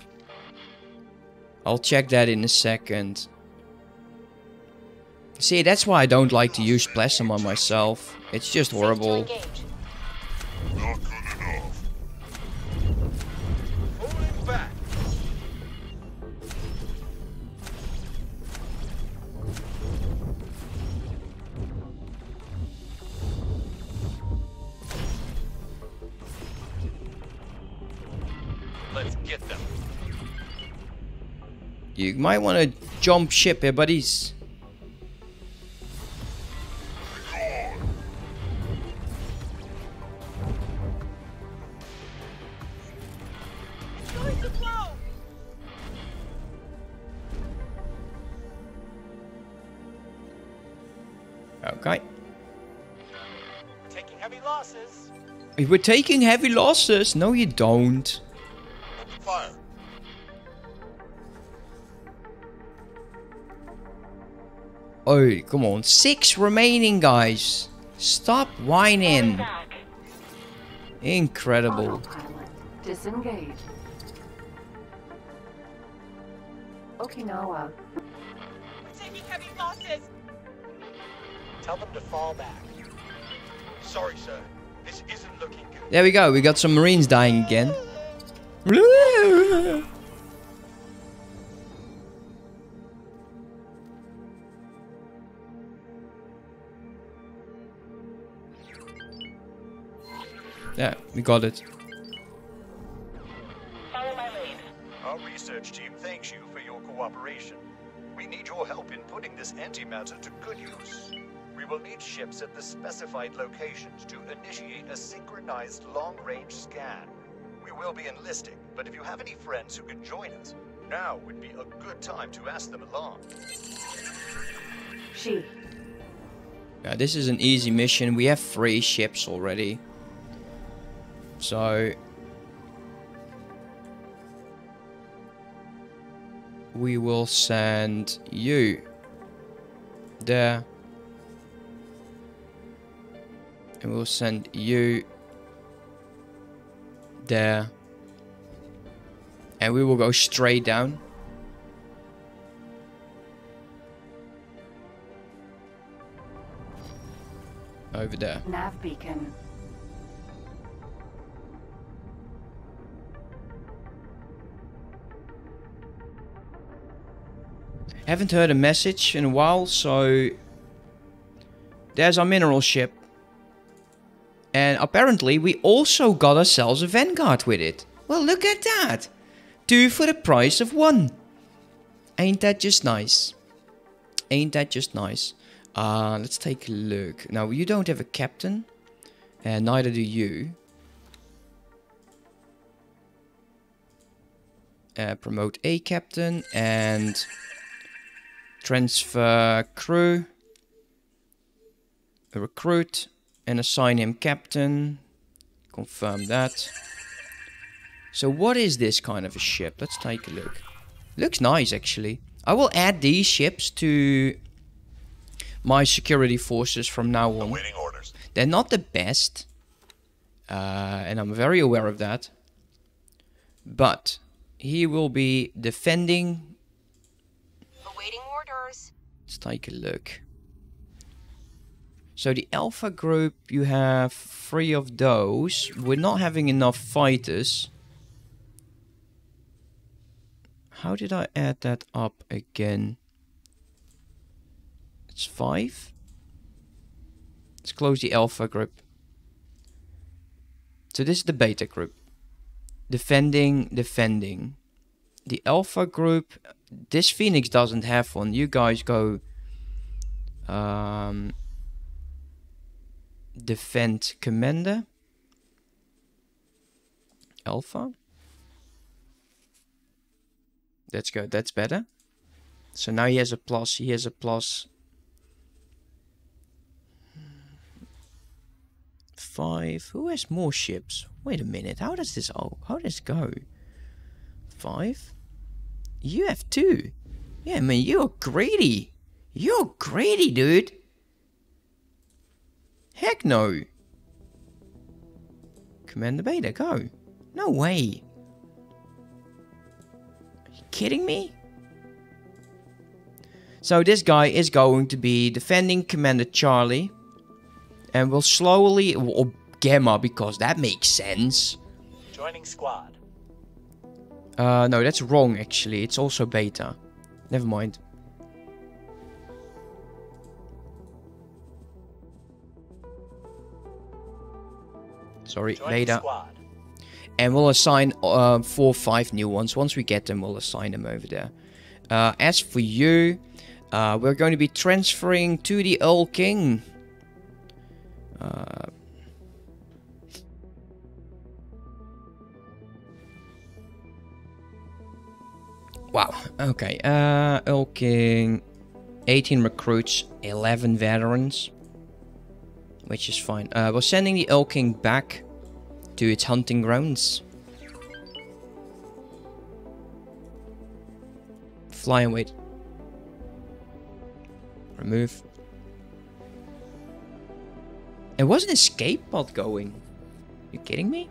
I'll check that in a second. See, that's why I don't like to use plasma on myself. It's just horrible. Not You might want to jump ship here, buddies. Okay. Taking heavy losses. We're taking heavy losses. No, you don't. Fire. Oh, come on. Six remaining, guys. Stop whining. Incredible. Disengage. Okinawa. Taking heavy losses. Tell them to fall back. Sorry, sir. This isn't looking good. There we go. We got some Marines dying again. Yeah, we got it. Follow my lead. Our research team thanks you for your cooperation. We need your help in putting this antimatter to good use. We will need ships at the specified locations to initiate a synchronized long-range scan. We will be enlisting, but if you have any friends who can join us, now would be a good time to ask them along. She. Yeah, this is an easy mission. We have three ships already. So... We will send you there. And we'll send you there. And we will go straight down. Over there. Nav beacon. Haven't heard a message in a while, so there's our mineral ship. And apparently we also got ourselves a Vanguard with it. Well, look at that. Two for the price of one. Ain't that just nice? Ain't that just nice? Uh, let's take a look. Now, you don't have a captain. And neither do you. Uh, promote a captain and transfer crew, a recruit, and assign him captain. Confirm that. So what is this kind of a ship? Let's take a look. Looks nice actually. I will add these ships to my security forces from now on. Awaiting orders. They're not the best. Uh, and I'm very aware of that. But he will be defending Awaiting orders. Let's take a look. So the Alpha group, you have three of those. We're not having enough fighters. How did I add that up again? It's five. Let's close the Alpha group. So this is the Beta group. Defending, defending. The Alpha group, this Phoenix doesn't have one. You guys go um, defend commander. Alpha. That's good. That's better. So now he has a plus. He has a plus. Five. Who has more ships? Wait a minute. How does this? Oh, how does this go? Five. You have two. Yeah, man, you're greedy. You're greedy, dude. Heck no. Commander Beta, go. No way. Are you kidding me? So this guy is going to be defending Commander Charlie. And we'll slowly... Or Gamma, because that makes sense. Joining squad. Uh, no, that's wrong, actually. It's also Beta. Never mind. Sorry, Joining Beta. And we'll assign uh, four or five new ones. Once we get them, we'll assign them over there. Uh, as for you, uh, we're going to be transferring to the Erlking. Uh, wow. Okay. Uh, Erlking. 18 recruits, 11 veterans. Which is fine. Uh, we're sending the Erlking back to its hunting grounds. Fly and wait. Remove. It was an escape pod going. You kidding me?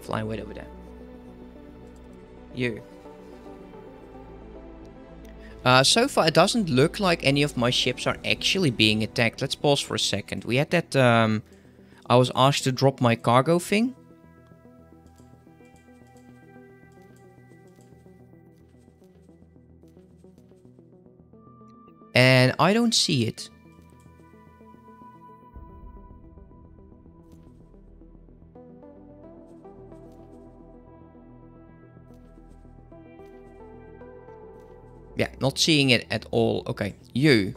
Fly and wait over there. You. Uh, so far, it doesn't look like any of my ships are actually being attacked. Let's pause for a second. We had that... Um, I was asked to drop my cargo thing. And I don't see it. Yeah, not seeing it at all. Okay, you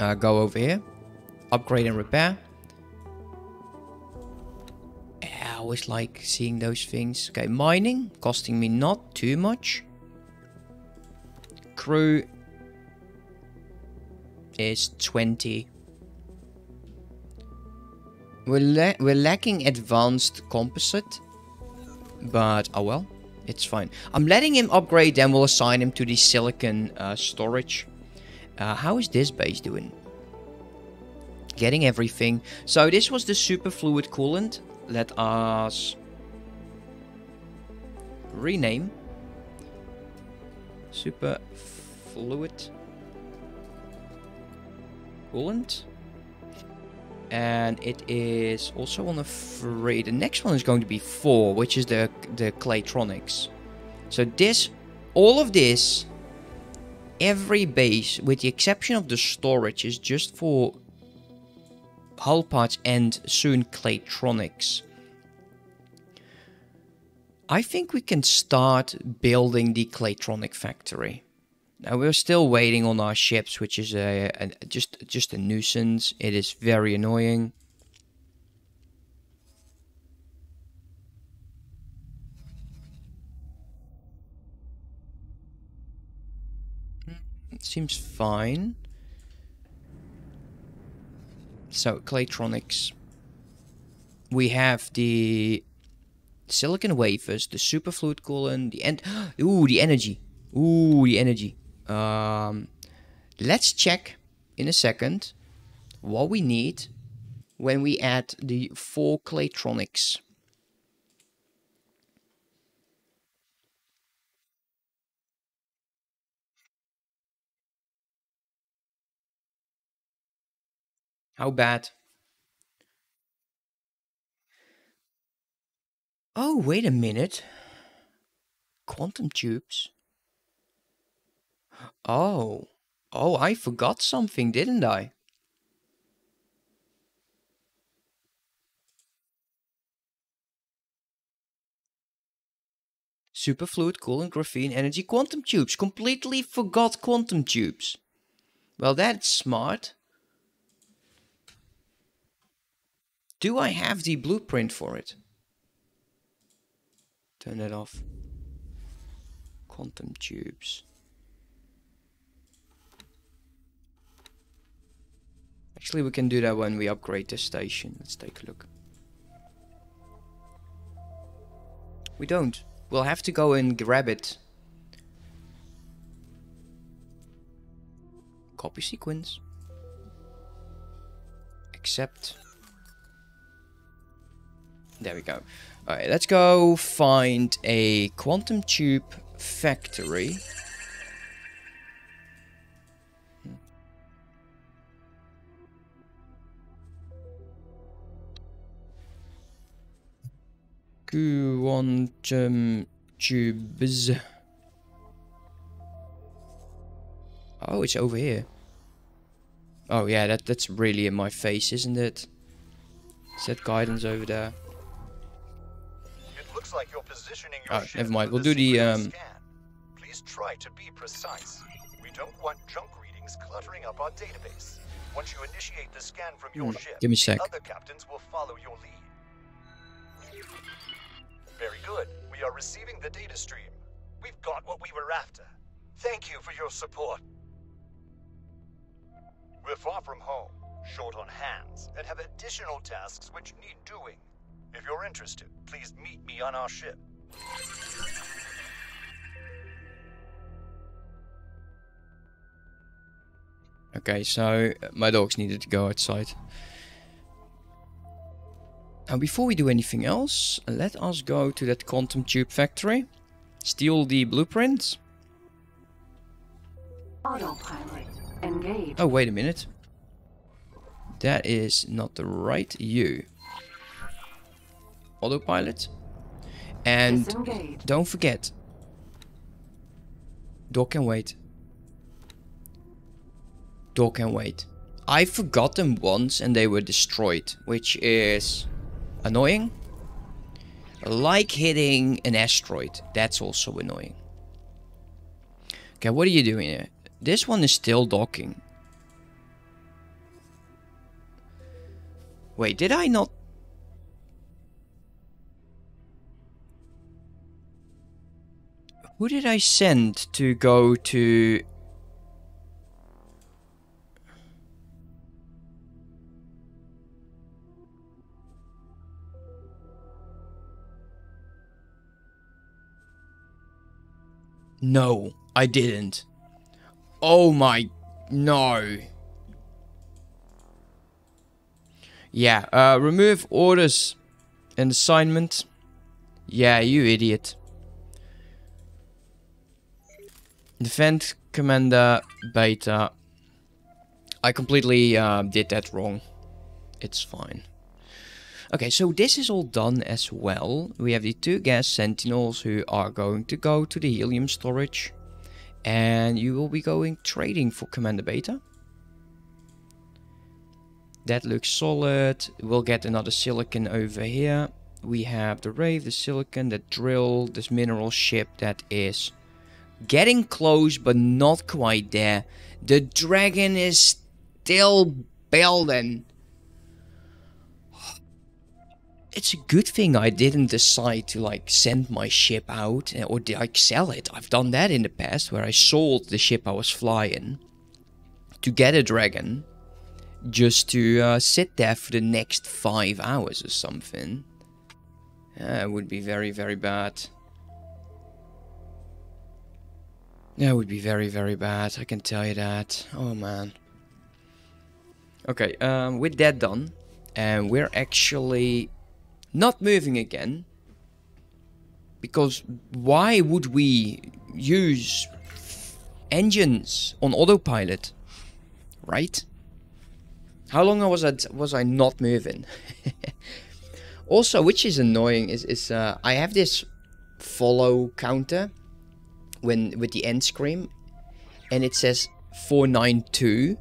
uh, go over here. Upgrade and repair. I always like seeing those things. Okay, mining, costing me not too much. Crew is 20. We're, la we're lacking advanced composite. But, oh well, it's fine. I'm letting him upgrade, then we'll assign him to the silicon uh, storage. Uh, how is this base doing? Getting everything. So this was the super fluid coolant. Let us rename super fluid coolant and it is also on a three the next one is going to be four which is the the claytronics. So this all of this every base with the exception of the storage is just for hull parts and soon claytronics. I think we can start building the claytronic factory now we're still waiting on our ships, which is a, a, just just a nuisance. It is very annoying. It seems fine. So Claytronics. We have the silicon wafers, the superfluid coolant, the end. Ooh, the energy. Ooh, the energy. Um, let's check in a second what we need when we add the four Claytronics. How bad? Oh, wait a minute. Quantum tubes? Oh. Oh, I forgot something, didn't I? Superfluid coolant graphene energy quantum tubes. Completely forgot quantum tubes. Well, that's smart. Do I have the blueprint for it? Turn that off. Quantum tubes. Actually, we can do that when we upgrade the station. Let's take a look. We don't. We'll have to go and grab it. Copy sequence. Accept. There we go. Alright, let's go find a quantum tube factory. Quantum tubes. Oh, it's over here. Oh yeah, that that's really in my face, isn't it? Set guidance over there. It looks like you're positioning your Oh, ship never mind. We'll do the um. scan. Please try to be precise. We don't want junk readings cluttering up our database. Once you initiate the scan from your Hmm, ship, give me a sec. the other captains will follow your lead. Very good. We are receiving the data stream. We've got what we were after. Thank you for your support. We're far from home, short on hands, and have additional tasks which need doing. If you're interested, please meet me on our ship. Okay, so my dogs needed to go outside. Now, before we do anything else, let us go to that quantum tube factory, steal the blueprints. Autopilot. Oh, wait a minute. That is not the right you. Autopilot. And Disengage. don't forget, dog can wait. Dog can wait. I forgot them once and they were destroyed, which is annoying. Like hitting an asteroid, that's also annoying. Okay, what are you doing here? This one is still docking. Wait, did I not... Who did I send to go to... No, I didn't. Oh my... No. Yeah, uh, remove orders and assignment. Yeah, you idiot. Defend Commander Beta. I completely uh, did that wrong. It's fine. Okay, so this is all done as well. We have the two gas sentinels who are going to go to the helium storage. And you will be going trading for Commander Beta. That looks solid. We'll get another silicon over here. We have the Rave, the silicon, the drill, this mineral ship that is getting close but not quite there. The dragon is still building. It's a good thing I didn't decide to like send my ship out eh, or like sell it. I've done that in the past where I sold the ship I was flying to get a dragon just to uh, sit there for the next five hours or something. That would be very, very bad. That would be very, very bad. I can tell you that. Oh man. Okay, um, with that done, and we're actually not moving again. Because why would we use engines on autopilot? Right? How long was I was I not moving? also, which is annoying, is is uh, I have this follow counter when with the end screen, and it says 492.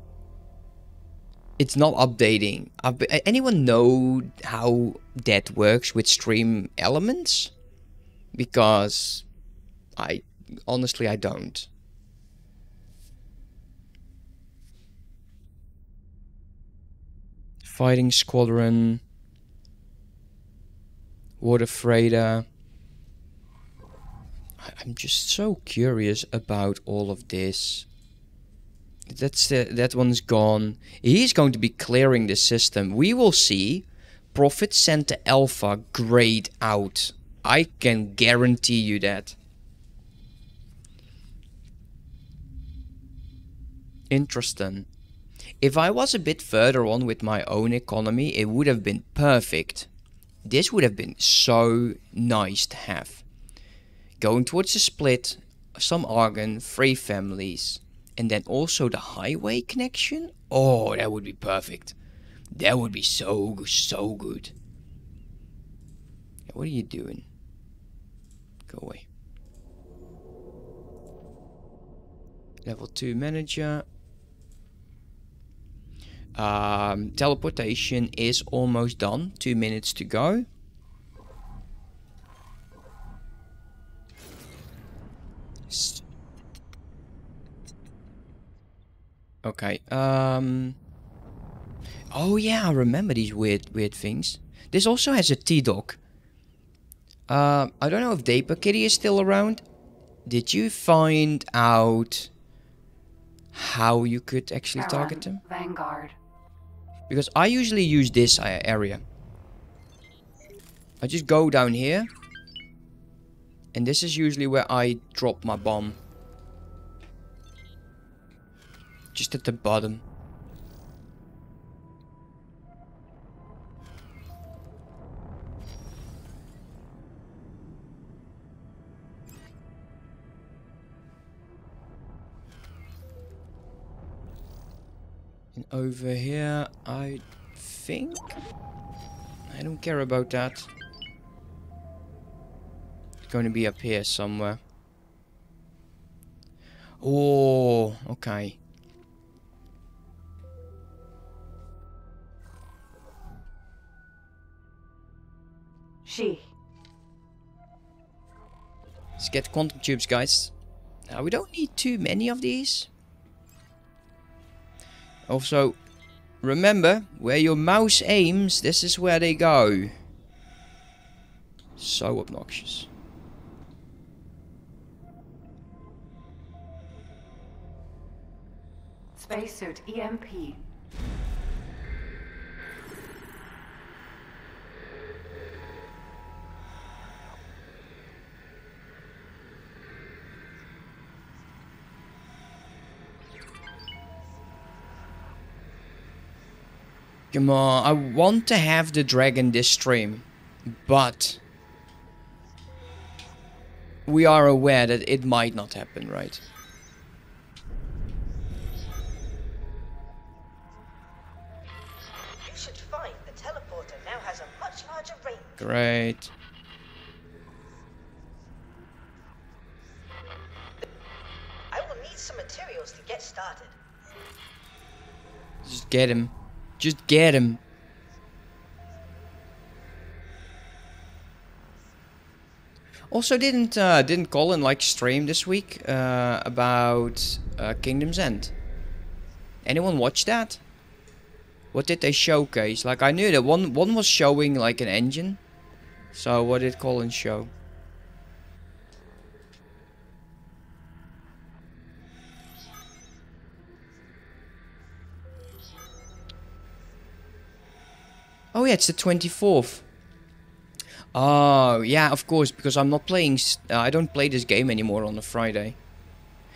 It's not updating. Up- anyone know how that works with stream elements? Because I honestly I don't. Fighting Squadron, Water Freighter. I'm just so curious about all of this. That's the, that one's gone. He's going to be clearing the system. We will see Profit Center Alpha grayed out. I can guarantee you that. Interesting. If I was a bit further on with my own economy, it would have been perfect. This would have been so nice to have. Going towards the split, some Argon, three families, and then also the highway connection. Oh, that would be perfect. That would be so, so good. What are you doing? Go away. Level 2 manager. Um, teleportation is almost done. Two minutes to go. Okay. Um. Oh yeah, I remember these weird, weird things. This also has a T-Dog. Uh, I don't know if Dapa Kitty is still around. Did you find out how you could actually target them? Vanguard. Because I usually use this uh, area. I just go down here. And this is usually where I drop my bomb. Just at the bottom. And over here, I think... I don't care about that. It's going to be up here somewhere. Oh, okay. She. Let's get quantum tubes, guys. Now, we don't need too many of these. Also, remember, where your mouse aims, this is where they go. So obnoxious. Spacesuit EMP. Come on, um, uh, I want to have the dragon this stream, but we are aware that it might not happen, right? You should find the teleporter now has a much larger range. Great. I will need some materials to get started. Just get him. Just get him. Also, didn't uh, didn't Colin like stream this week uh, about uh, Kingdom's End? Anyone watch that? What did they showcase? Like I knew that one one was showing like an engine. So what did Colin show? Oh yeah, it's the 24th. Oh, yeah, of course, because I'm not playing... Uh, I don't play this game anymore on a Friday.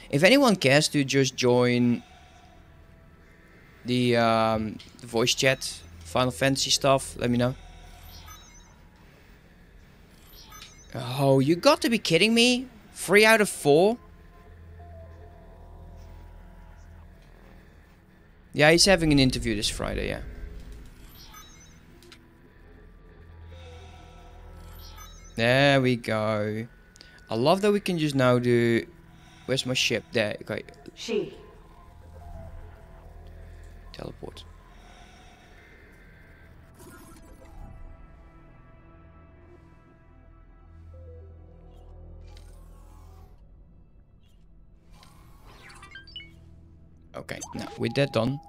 If anyone cares to just join the, um, the voice chat, Final Fantasy stuff, let me know. Oh, you got to be kidding me? Three out of four? Yeah, he's having an interview this Friday, yeah. There we go. I love that we can just now do... Where's my ship? There, okay. She. Teleport. Okay, now with that done.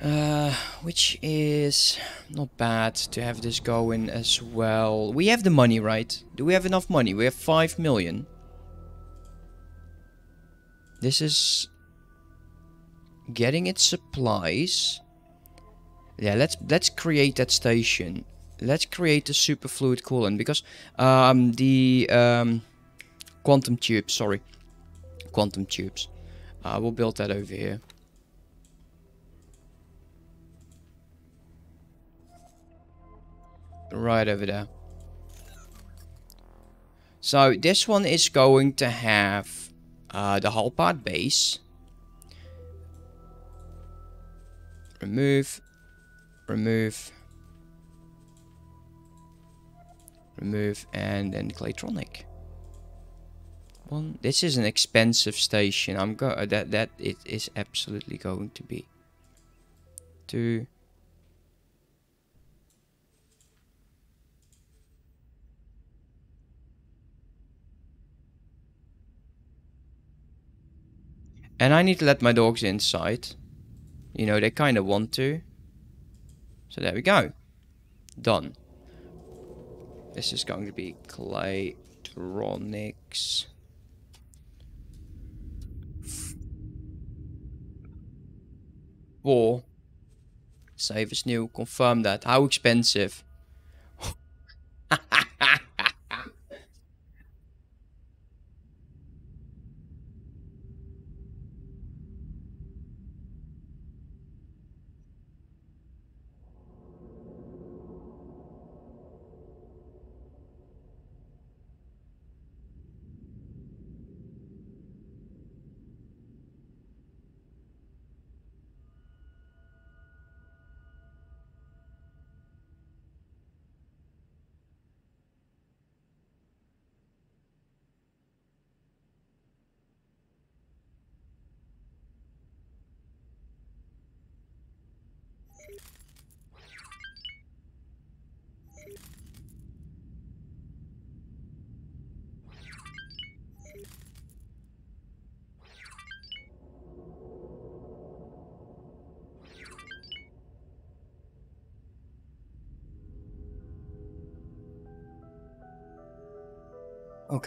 Uh, which is not bad to have this going as well. We have the money, right? Do we have enough money? We have 5 million. This is getting its supplies. Yeah, let's let's create that station. Let's create the superfluid coolant because um, the um, quantum tubes, sorry, quantum tubes. Uh, we'll build that over here. Right over there. So this one is going to have uh, the hull part base. Remove. Remove. Remove and then Claytronic. One. This is an expensive station. I'm go that that it is absolutely going to be. Two. And I need to let my dogs inside. You know, they kind of want to. So there we go. Done. This is going to be Claytronics. Four. Save as new. Confirm that. How expensive?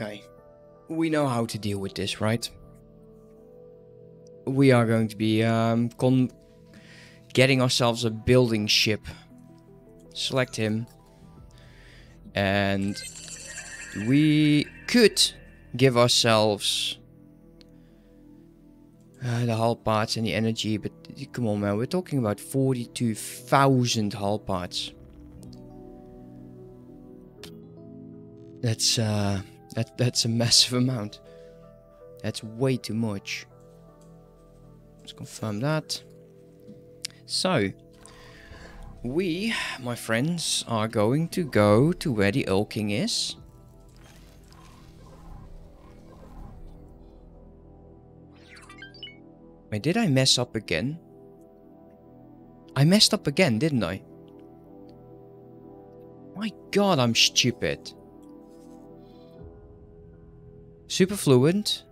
Okay. We know how to deal with this, right? We are going to be um, getting ourselves a building ship. Select him. And we could give ourselves uh, the hull parts and the energy, but come on man, we're talking about 42,000 hull parts. That's uh that that's a massive amount. That's way too much. Let's confirm that. So, we, my friends, are going to go to where the Old King is. Wait, did I mess up again? I messed up again, didn't I? My god, I'm stupid. Super fluent.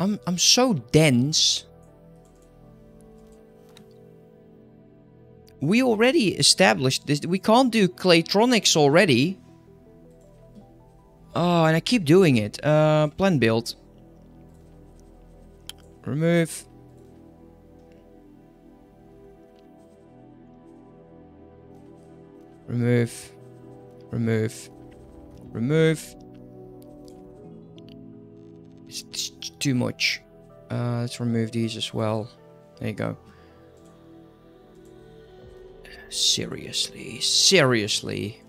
I'm I'm so dense. We already established this. We can't do Claytronics already. Oh, and I keep doing it. Uh, plan build. Remove. Remove. Remove. Remove. It's, too much. Uh, let's remove these as well. There you go. Seriously, seriously.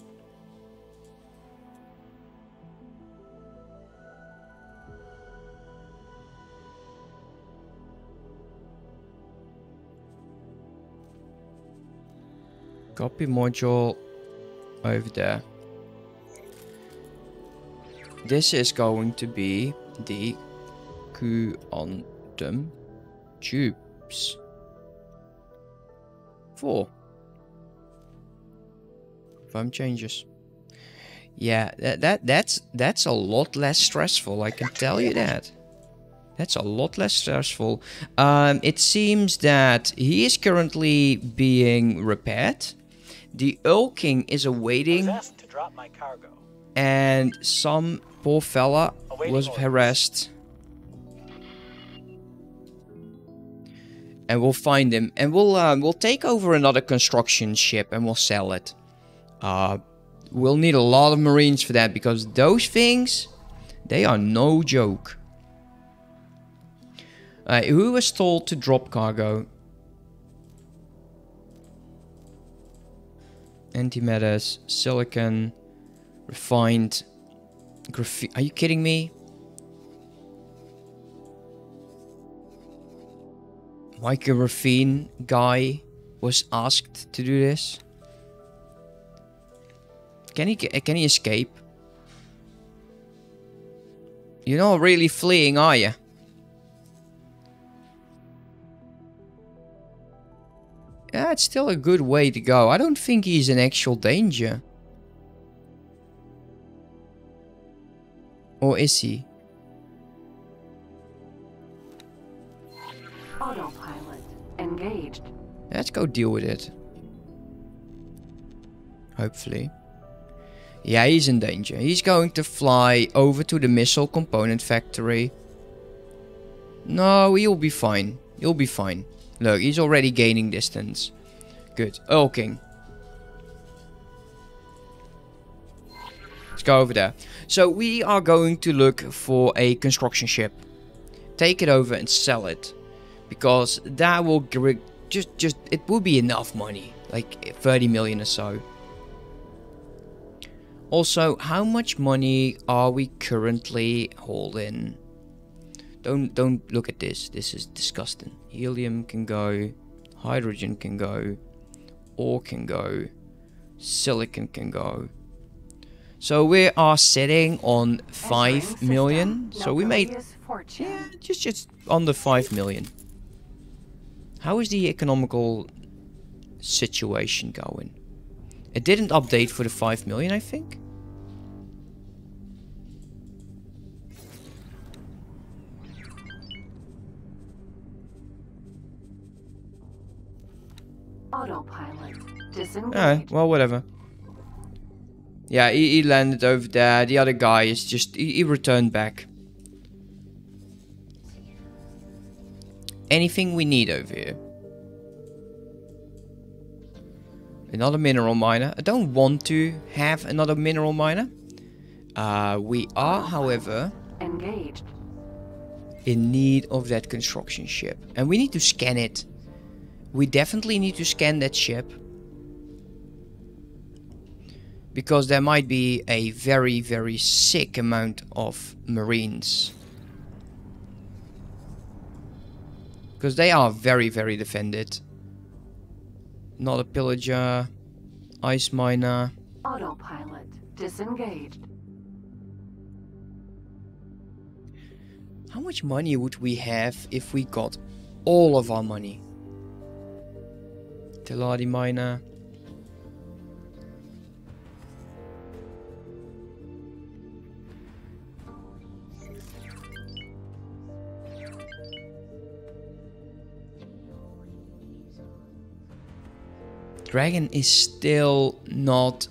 Copy module over there. This is going to be the quantum tubes. Four. Confirm changes. Yeah, that, that that's that's a lot less stressful. I can tell you that. That's a lot less stressful. Um, it seems that he is currently being repaired. The Old King is awaiting, to drop my cargo. And some poor fella was harassed. And we'll find him, and we'll uh, we'll take over another construction ship, and we'll sell it. Uh, we'll need a lot of marines for that because those things, they are no joke. Uh, who was told to drop cargo? Antimatters, silicon, refined, graphene. Are you kidding me? Micro graphene guy was asked to do this. Can he can he escape? You're not really fleeing, are you? Yeah, it's still a good way to go. I don't think he's in actual danger. Or is he? Autopilot engaged. Let's go deal with it. Hopefully. Yeah, he's in danger. He's going to fly over to the missile component factory. No, he'll be fine. He'll be fine. Look, he's already gaining distance. Good. Erlking. Let's go over there. So we are going to look for a construction ship. Take it over and sell it. Because that will just, just, it will be enough money. Like 30 million or so. Also, how much money are we currently holding? Don't don't look at this. This is disgusting. Helium can go, hydrogen can go, ore can go, silicon can go. So we are sitting on five million. So we made yeah, just just under five million. How is the economical situation going? It didn't update for the 5 million, I think. Autopilot disengaged. Alright, well, whatever. Yeah, he, he, landed over there. The other guy is just... He, he returned back. Anything we need over here? Another mineral miner. I don't want to have another mineral miner. Uh, we are, however... Engaged. In need of that construction ship. And we need to scan it. We definitely need to scan that ship. Because there might be a very, very sick amount of marines. Because they are very, very defended. Not a pillager. Ice miner. Autopilot disengaged. How much money would we have if we got all of our money? Teladi miner. Dragon is still not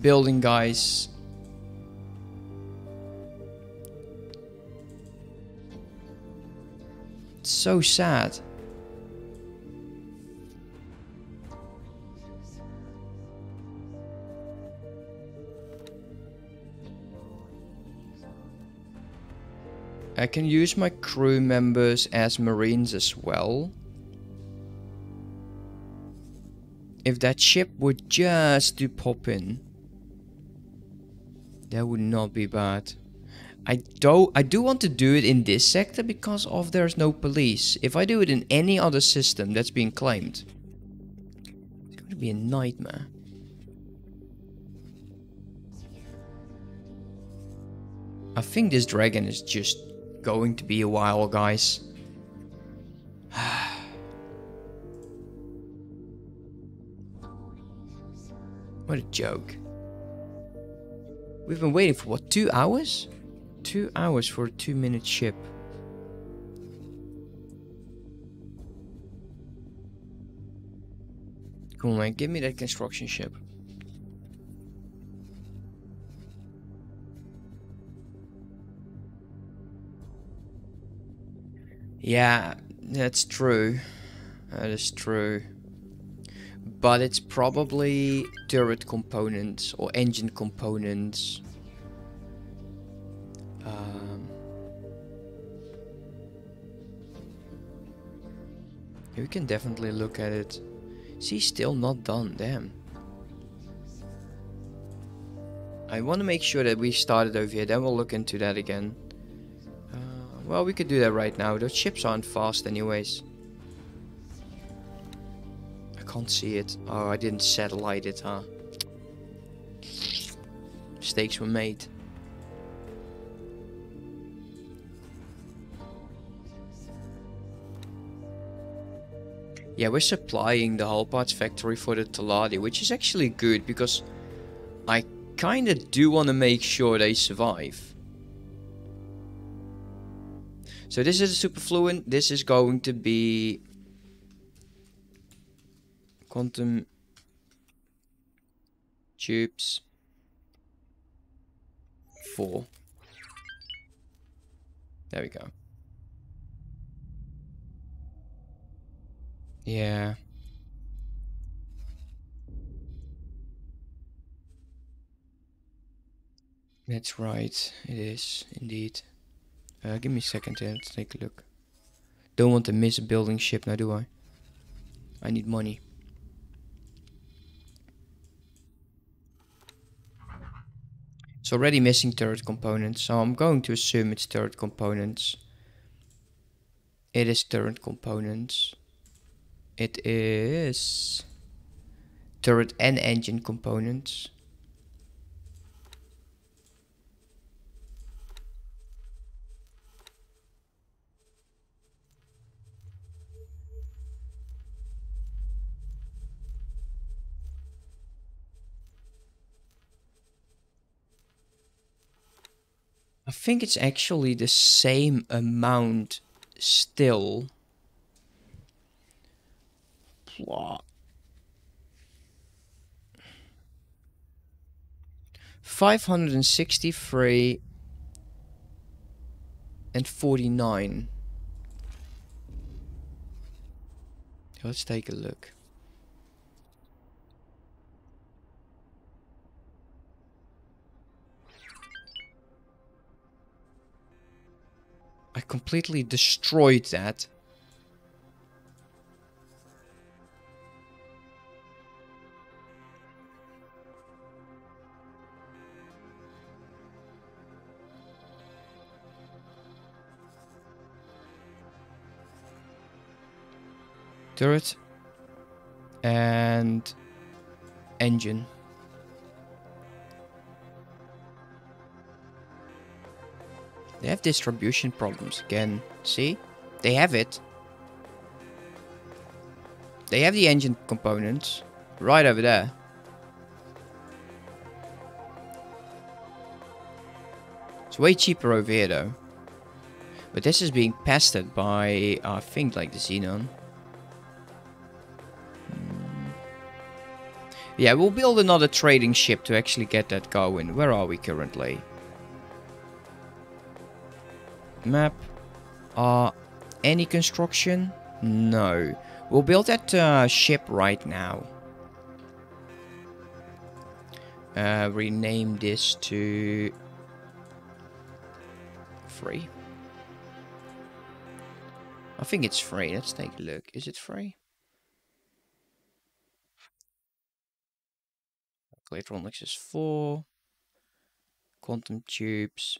building, guys. It's so sad. I can use my crew members as marines as well. If that ship would just do pop in, that would not be bad. I do I do want to do it in this sector because of there's no police. If I do it in any other system that's being claimed, it's going to be a nightmare. I think this dragon is just going to be a while, guys. What a joke. We've been waiting for what, two hours? Two hours for a two minute ship. Come on man, give me that construction ship. Yeah, that's true. That is true but it's probably turret components or engine components. Um, we can definitely look at it. See, still not done, damn. I want to make sure that we started over here, then we'll look into that again. Uh, well, we could do that right now. Those ships aren't fast anyways can't see it. Oh, I didn't satellite it, huh? mistakes were made. Yeah, we're supplying the hull parts factory for the Teladi, which is actually good because I kind of do want to make sure they survive. So this is a superfluid. This is going to be quantum tubes four. There we go. Yeah. That's right, it is indeed. Uh, give me a second here, let's take a look. Don't want to miss a building ship now, do I? I need money. It's already missing turret components, so I'm going to assume it's turret components. It is turret components. It is turret and engine components. I think it's actually the same amount still. Blah. Five hundred and sixty-three and forty-nine. Let's take a look. I completely destroyed that. Turret and engine. They have distribution problems again. See? They have it. They have the engine components right over there. It's way cheaper over here though. But this is being pestered by, I think, like the Xenon. Hmm. Yeah, we'll build another trading ship to actually get that going. Where are we currently? Map. Uh, any construction? No. We'll build that uh, ship right now. Uh, rename this to... Free. I think it's free. Let's take a look. Is it free? Calculatronics is 4. Quantum tubes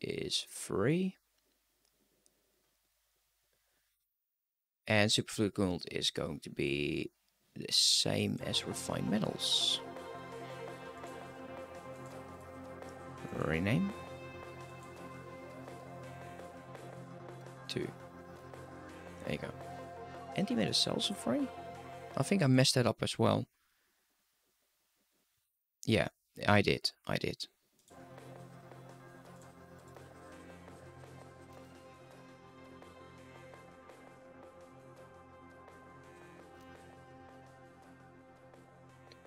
is free. And superfluid gold is going to be the same as refined metals. Rename. Two. There you go. Antimatter cells are free? I think I messed that up as well. Yeah, I did. I did.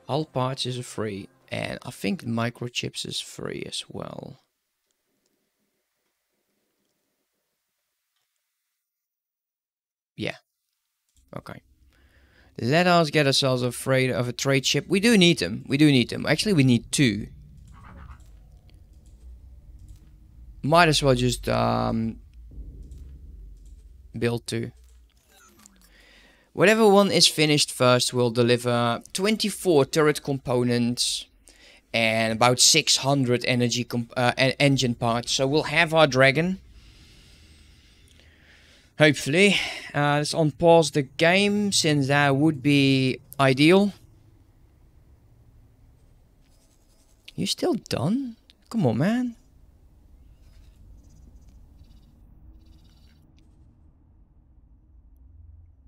Hull parts is free, and I think microchips is free as well. Yeah. Okay. Let us get ourselves afraid of a trade ship. We do need them. We do need them. Actually, we need two. Might as well just um, build two. Whatever one is finished first will deliver 24 turret components and about 600 energy uh, engine parts. So we'll have our dragon. Hopefully. Uh, let's unpause the game since that would be ideal. You still done? Come on, man.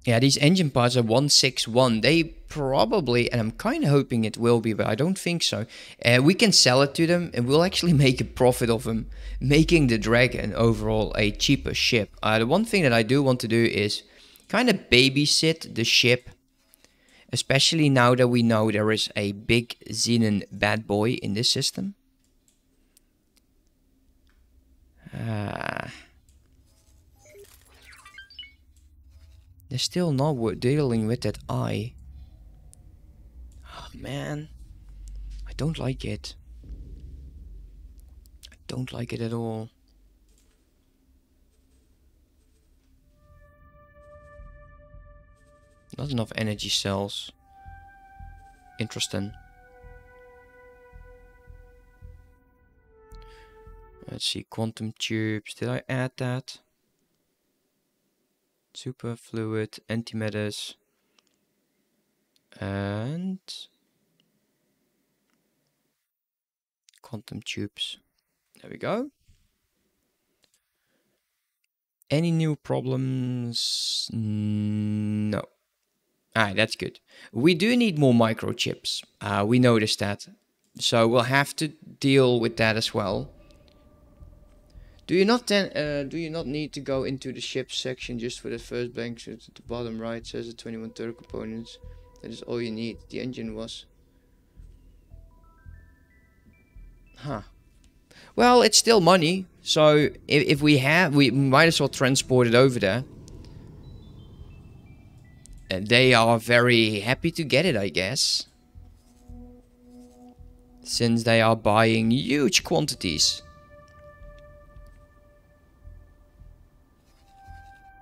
Yeah, these engine parts are 161. They probably, and I'm kind of hoping it will be, but I don't think so. Uh, we can sell it to them and we'll actually make a profit of them, making the Dragon overall a cheaper ship. Uh, the one thing that I do want to do is kind of babysit the ship, especially now that we know there is a big Xenon bad boy in this system. Ah. They're still not dealing with that eye. Oh man. I don't like it. I don't like it at all. Not enough energy cells. Interesting. Let's see, quantum tubes. Did I add that? Superfluid, antimatters. And quantum tubes. There we go. Any new problems? No. Ah, that's good. We do need more microchips. Uh, we noticed that. So we'll have to deal with that as well. Do you not then uh, do you not need to go into the ship section just for the first blank sheet at the bottom right says the 21 turret components. That is all you need. The engine was. Huh. Well, it's still money. So if, if we have, we might as well transport it over there. And they are very happy to get it, I guess. Since they are buying huge quantities.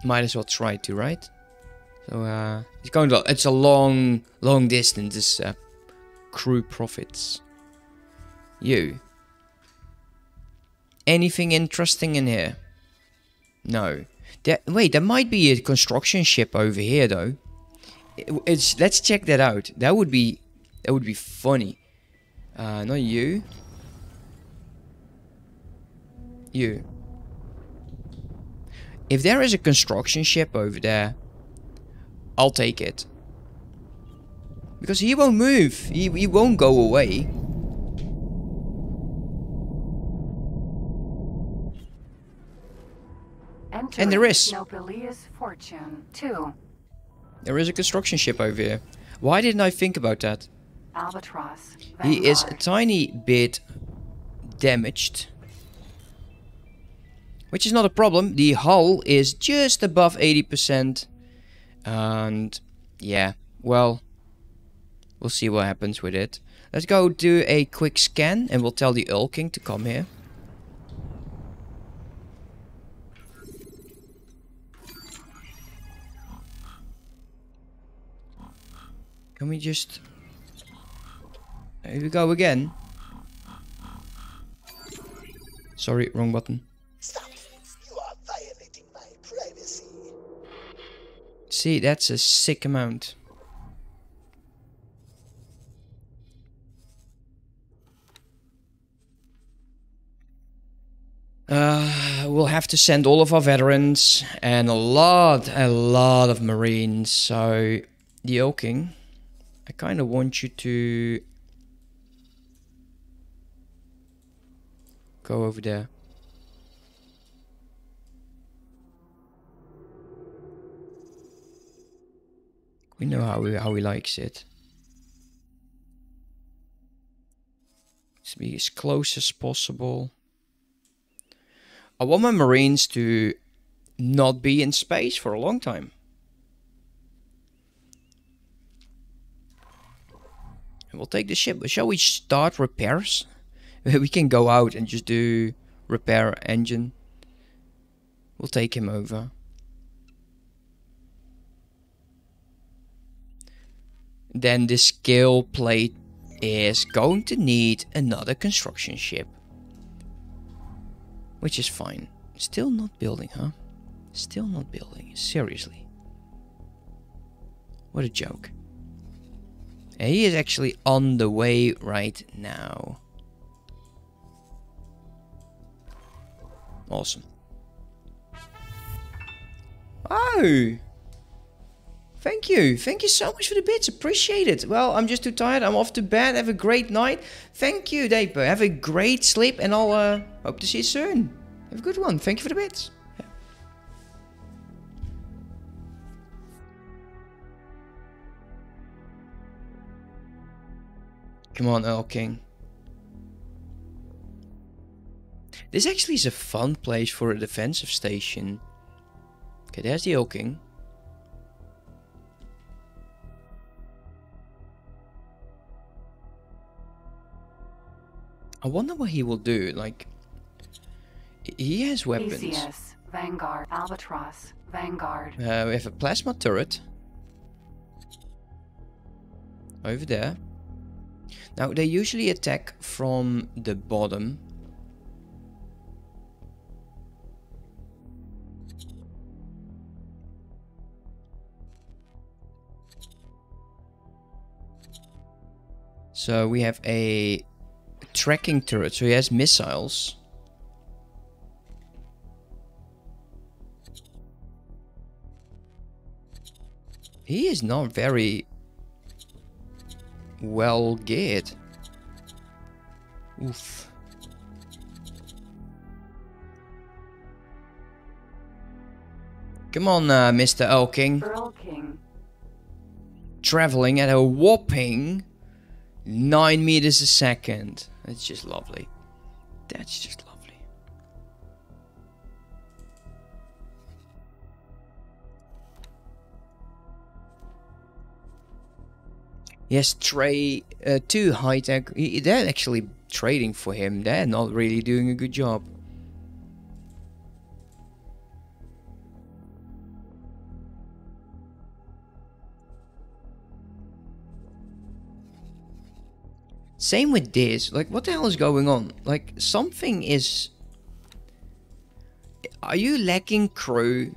Might as well try to, right? So, uh, it's going to, it's a long, long distance, this uh, crew profits. You. Anything interesting in here? No. There, wait, there might be a construction ship over here, though. It- It's, let's check that out. That would be, that would be funny. Uh, not you. You. If there is a construction ship over there, I'll take it. Because he won't move. He, he won't go away. And there is. Nopileos' Fortune 2. There is a construction ship over here. Why didn't I think about that? Albatross. He is a tiny bit damaged. Which is not a problem. The hull is just above 80%. And yeah, well, we'll see what happens with it. Let's go do a quick scan and we'll tell the Erlking to come here. Can we just... Here we go again. Sorry, wrong button. You are violating my privacy. See, that's a sick amount. Uh, we'll have to send all of our veterans and a lot, a lot of marines. So, the King, I kind of want you to go over there. We know how he, how he likes it. To be as close as possible. I want my marines to not be in space for a long time. And we'll take the ship. Shall we start repairs? we can go out and just do repair engine. We'll take him over. then the scale plate is going to need another construction ship. Which is fine. Still not building, huh? Still not building. Seriously. What a joke. He is actually on the way right now. Awesome. Oh! Thank you. Thank you so much for the bits. Appreciate it. Well, I'm just too tired. I'm off to bed. Have a great night. Thank you, Daper. Have a great sleep and I'll uh, hope to see you soon. Have a good one. Thank you for the bits. Come on, Erlking. This actually is a fun place for a defensive station. Okay, there's the Erlking. I wonder what he will do. Like, he has weapons. ACS, Vanguard, Albatross, Vanguard. Uh, we have a plasma turret. Over there. Now, they usually attack from the bottom. So we have a tracking turret, so he has missiles. He is not very well geared. Oof. Come on, uh, Mr. Erlking. Earl King. Traveling at a whopping 9 meters a second. That's just lovely. That's just lovely. Yes, Trey, uh, too high tech. They're actually trading for him. They're not really doing a good job. Same with this. Like, what the hell is going on? Like, something is... Are you lacking crew?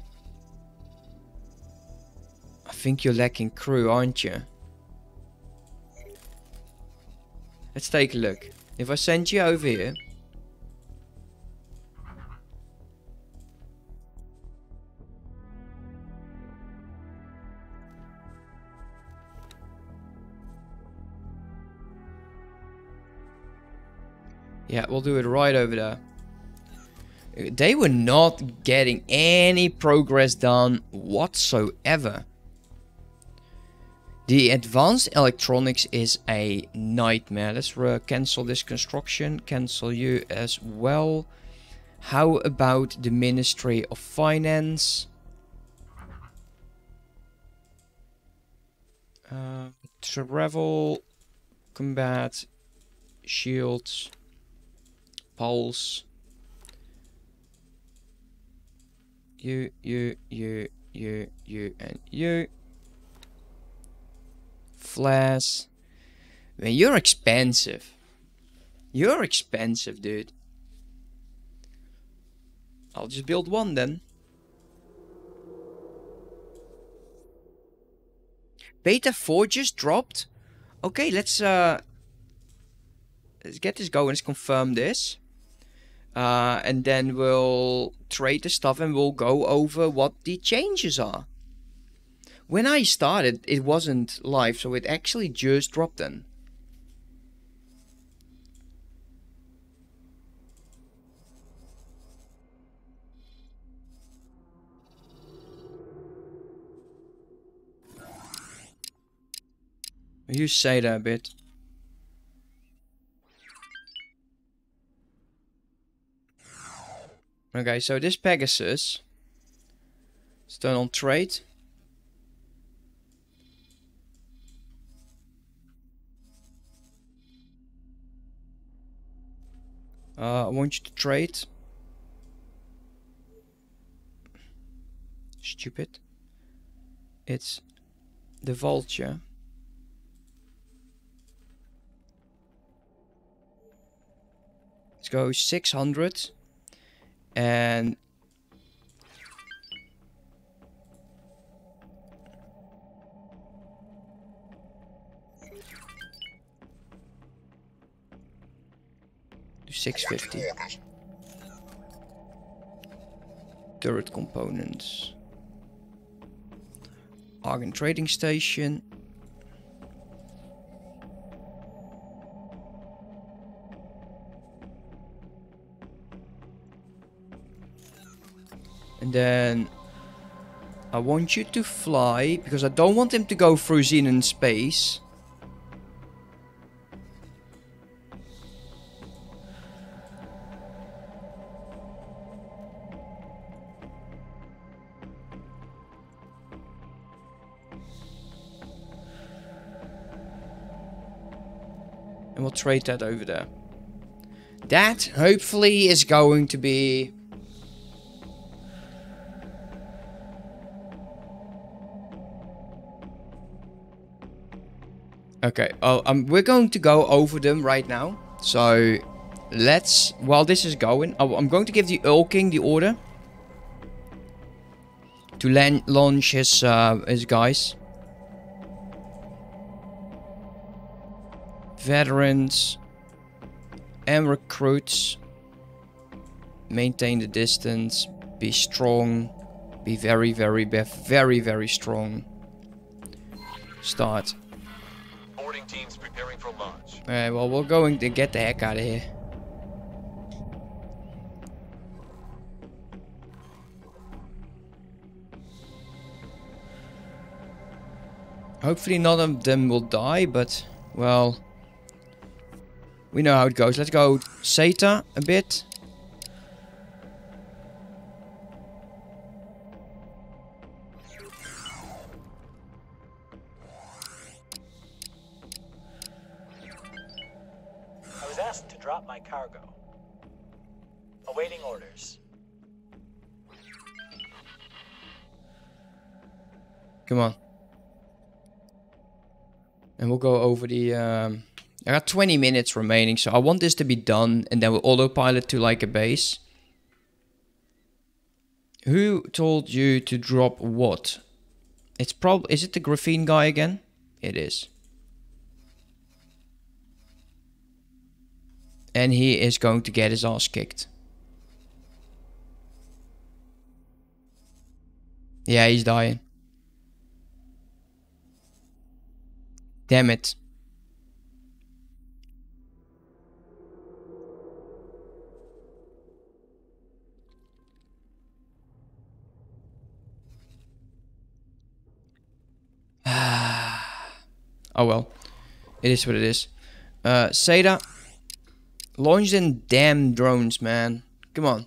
I think you're lacking crew, aren't you? Let's take a look. If I send you over here... Yeah, we'll do it right over there. They were not getting any progress done whatsoever. The advanced electronics is a nightmare. Let's cancel this construction. Cancel you as well. How about the Ministry of Finance? Uh, travel, combat, shields, pulse. You, you, you, you, you, and you. Flash. Man, you're expensive. You're expensive, dude. I'll just build one then. Beta 4 just dropped. Okay, let's uh let's get this going, let's confirm this. Uh, and then we'll trade the stuff and we'll go over what the changes are. When I started, it wasn't live, so it actually just dropped in. You say that a bit. Okay, so this Pegasus is done on trade. Uh, I want you to trade. Stupid. It's the vulture. Let's go 600 and 650 Turret components. Argon trading station. And then I want you to fly because I don't want him to go through Xenon space. And we'll trade that over there. That hopefully is going to be Okay, oh, um, we're going to go over them right now. So, let's, while this is going, I- I'm going to give the Erlking the order. To launch his, uh, his guys. Veterans. And recruits. Maintain the distance. Be strong. Be very, very, very, very strong. Start. Teams preparing for launch. Alright, well, we're going to get the heck out of here. Hopefully none of them will die, but, well... We know how it goes. Let's go Seta a bit. Asked to drop my cargo. Awaiting orders. Come on. And we'll go over the... Um, I got 20 minutes remaining, so I want this to be done. And then we'll autopilot to like a base. Who told you to drop what? It's prob- Is it the graphene guy again? It is. And he is going to get his ass kicked. Yeah, he's dying. Damn it. oh well. It is what it is. Uh, SETA. Launch them damn drones, man. Come on.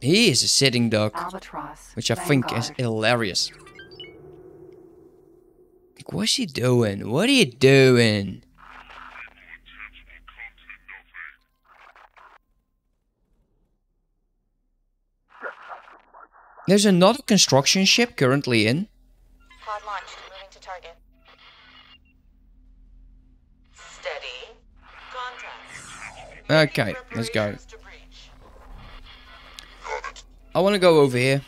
He is a sitting duck. Albatross. Which I think is hilarious. Like, what's he doing? What are you doing? There's another construction ship currently in. Pod launched. Moving to target. Steady. Contact. Okay, let's go. I want to go over here.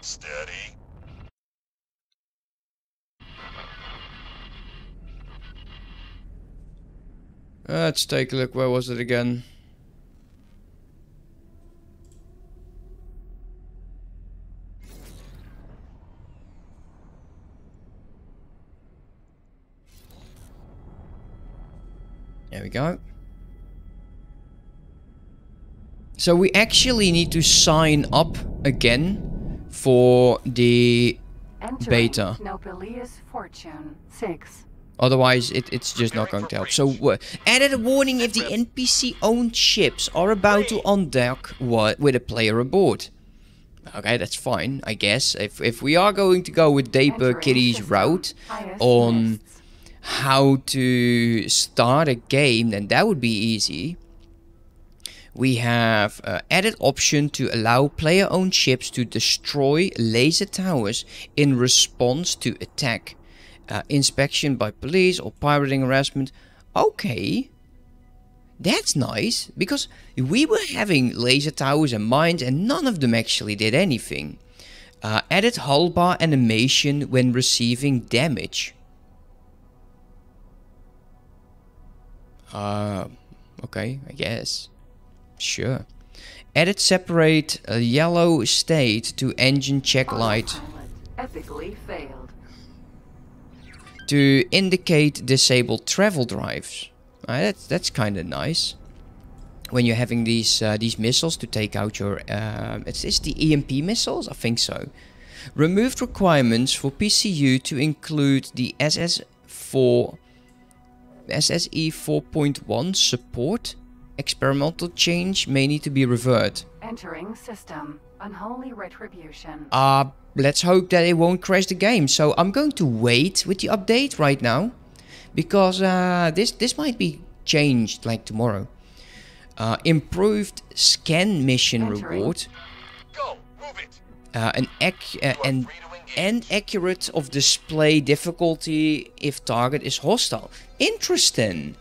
Steady. Let's take a look. Where was it again? We go. So we actually need to sign up again for the Entering beta. Fortune 6. Otherwise, it, it's just not going to help. So, uh, added a warning if the NPC-owned ships are about to undock what, with a player aboard. Okay, that's fine, I guess. If if we are going to go with Daper Kitty's route on how to start a game, then that would be easy. We have uh, added option to allow player-owned ships to destroy laser towers in response to attack. Uh, inspection by police or pirating harassment. Okay. That's nice, because we were having laser towers and mines and none of them actually did anything. Uh, added hull bar animation when receiving damage. Uh, okay, I guess. Sure. Added separate uh, yellow state to engine check light Epically failed. to indicate disabled travel drives. Uh, that's that's kind of nice. When you're having these uh, these missiles to take out your, uh, it's, it's the EMP missiles, I think so. Removed requirements for PCU to include the SS4, SSE 4.1 support. Experimental change may need to be reverted. Entering system. Unholy retribution. Uh, let's hope that it won't crash the game. So I'm going to wait with the update right now. Because uh, this, this might be changed like tomorrow. Uh, improved scan mission Entering. reward. Uh, an ac uh, an, and accurate of display difficulty if target is hostile. Interesting.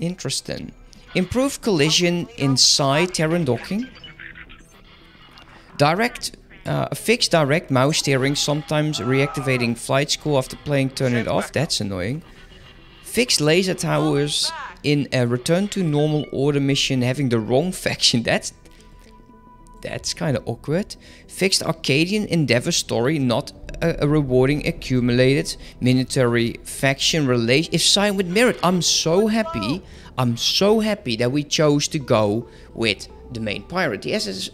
Interesting. Improved collision inside Terran docking. Direct, uh, fixed direct mouse steering, sometimes reactivating flight school after playing turn it off. That's annoying. Fixed laser towers in a return to normal order mission having the wrong faction. That's that's kind of awkward. Fixed Arcadian Endeavor story, not a, a rewarding accumulated military faction relation. If signed with Merit, I'm so happy. I'm so happy that we chose to go with the main pirate. The SS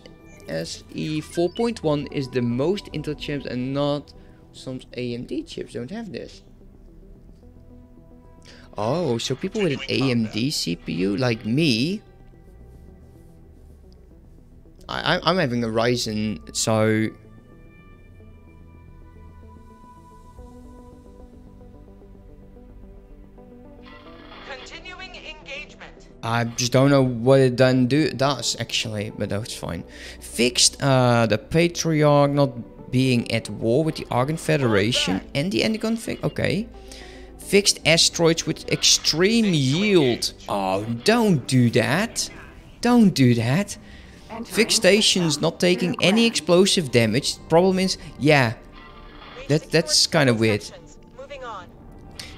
SE 4.1 is the most Intel chips and not some AMD chips don't have this. Oh, so people with an AMD CPU like me I, I'm having a Ryzen, so Continuing engagement. I just don't know what it done do does actually, but that's fine. Fixed uh, the Patriarch not being at war with the Argon Federation and the Antigone thing. Okay. Fixed asteroids with extreme yield. Oh, don't do that. Don't do that. Fixed stations not taking any explosive damage. Problem is, yeah, that that's kind of weird.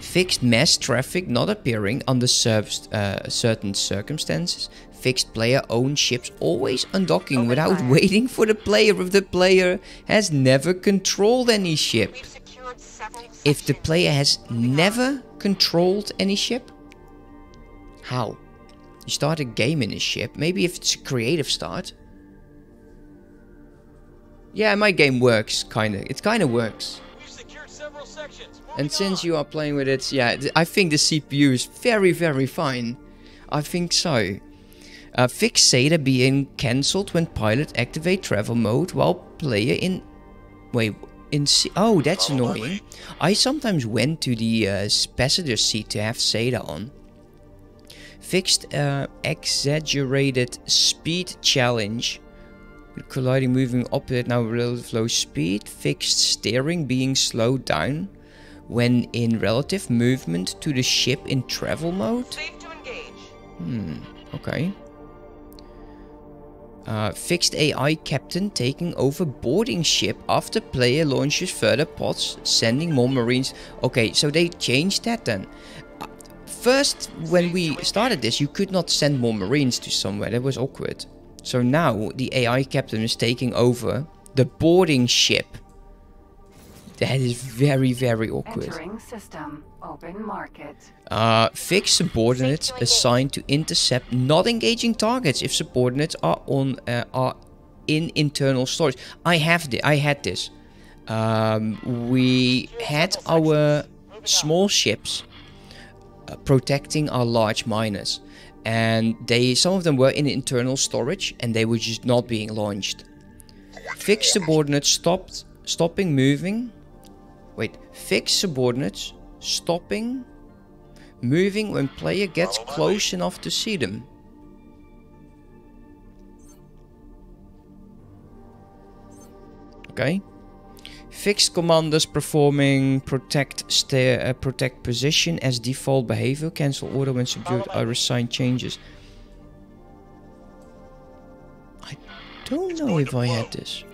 Fixed mass traffic not appearing under uh, certain circumstances. Fixed player owned ships always undocking without waiting for the player if the player has never controlled any ship. If the player has never controlled any ship? How? You start a game in a ship. Maybe if it's a creative start. Yeah, my game works, kinda. It kinda works. And since you are playing with it, yeah, I think the CPU is very, very fine. I think so. Uh, fix SETA being cancelled when pilot activate travel mode while player in... Wait, in... C oh, that's annoying. I sometimes went to the uh, passenger seat to have SETA on. Fixed uh, exaggerated speed challenge. With colliding moving opposite now relative low speed. Fixed steering being slowed down when in relative movement to the ship in travel mode. Hmm, okay. Uh, fixed AI captain taking over boarding ship after player launches further pods, sending more marines. Okay, so they changed that then. First, when we started this, you could not send more marines to somewhere. That was awkward. So now the AI captain is taking over the boarding ship. That is very, very awkward. Entering system. Open market. Uh, fix subordinates assigned to intercept not engaging targets if subordinates are on uh, are in internal storage. I have the I had this. Um, we had our small ships uh, protecting our large miners, and they some of them were in internal storage and they were just not being launched. Fix subordinates stopped stopping moving. Wait, fix subordinates stopping moving when player gets close enough to see them. Okay. Fixed commanders performing protect stay, uh, protect position as default behavior. Cancel order when subdued or assign changes. I don't know if I had this.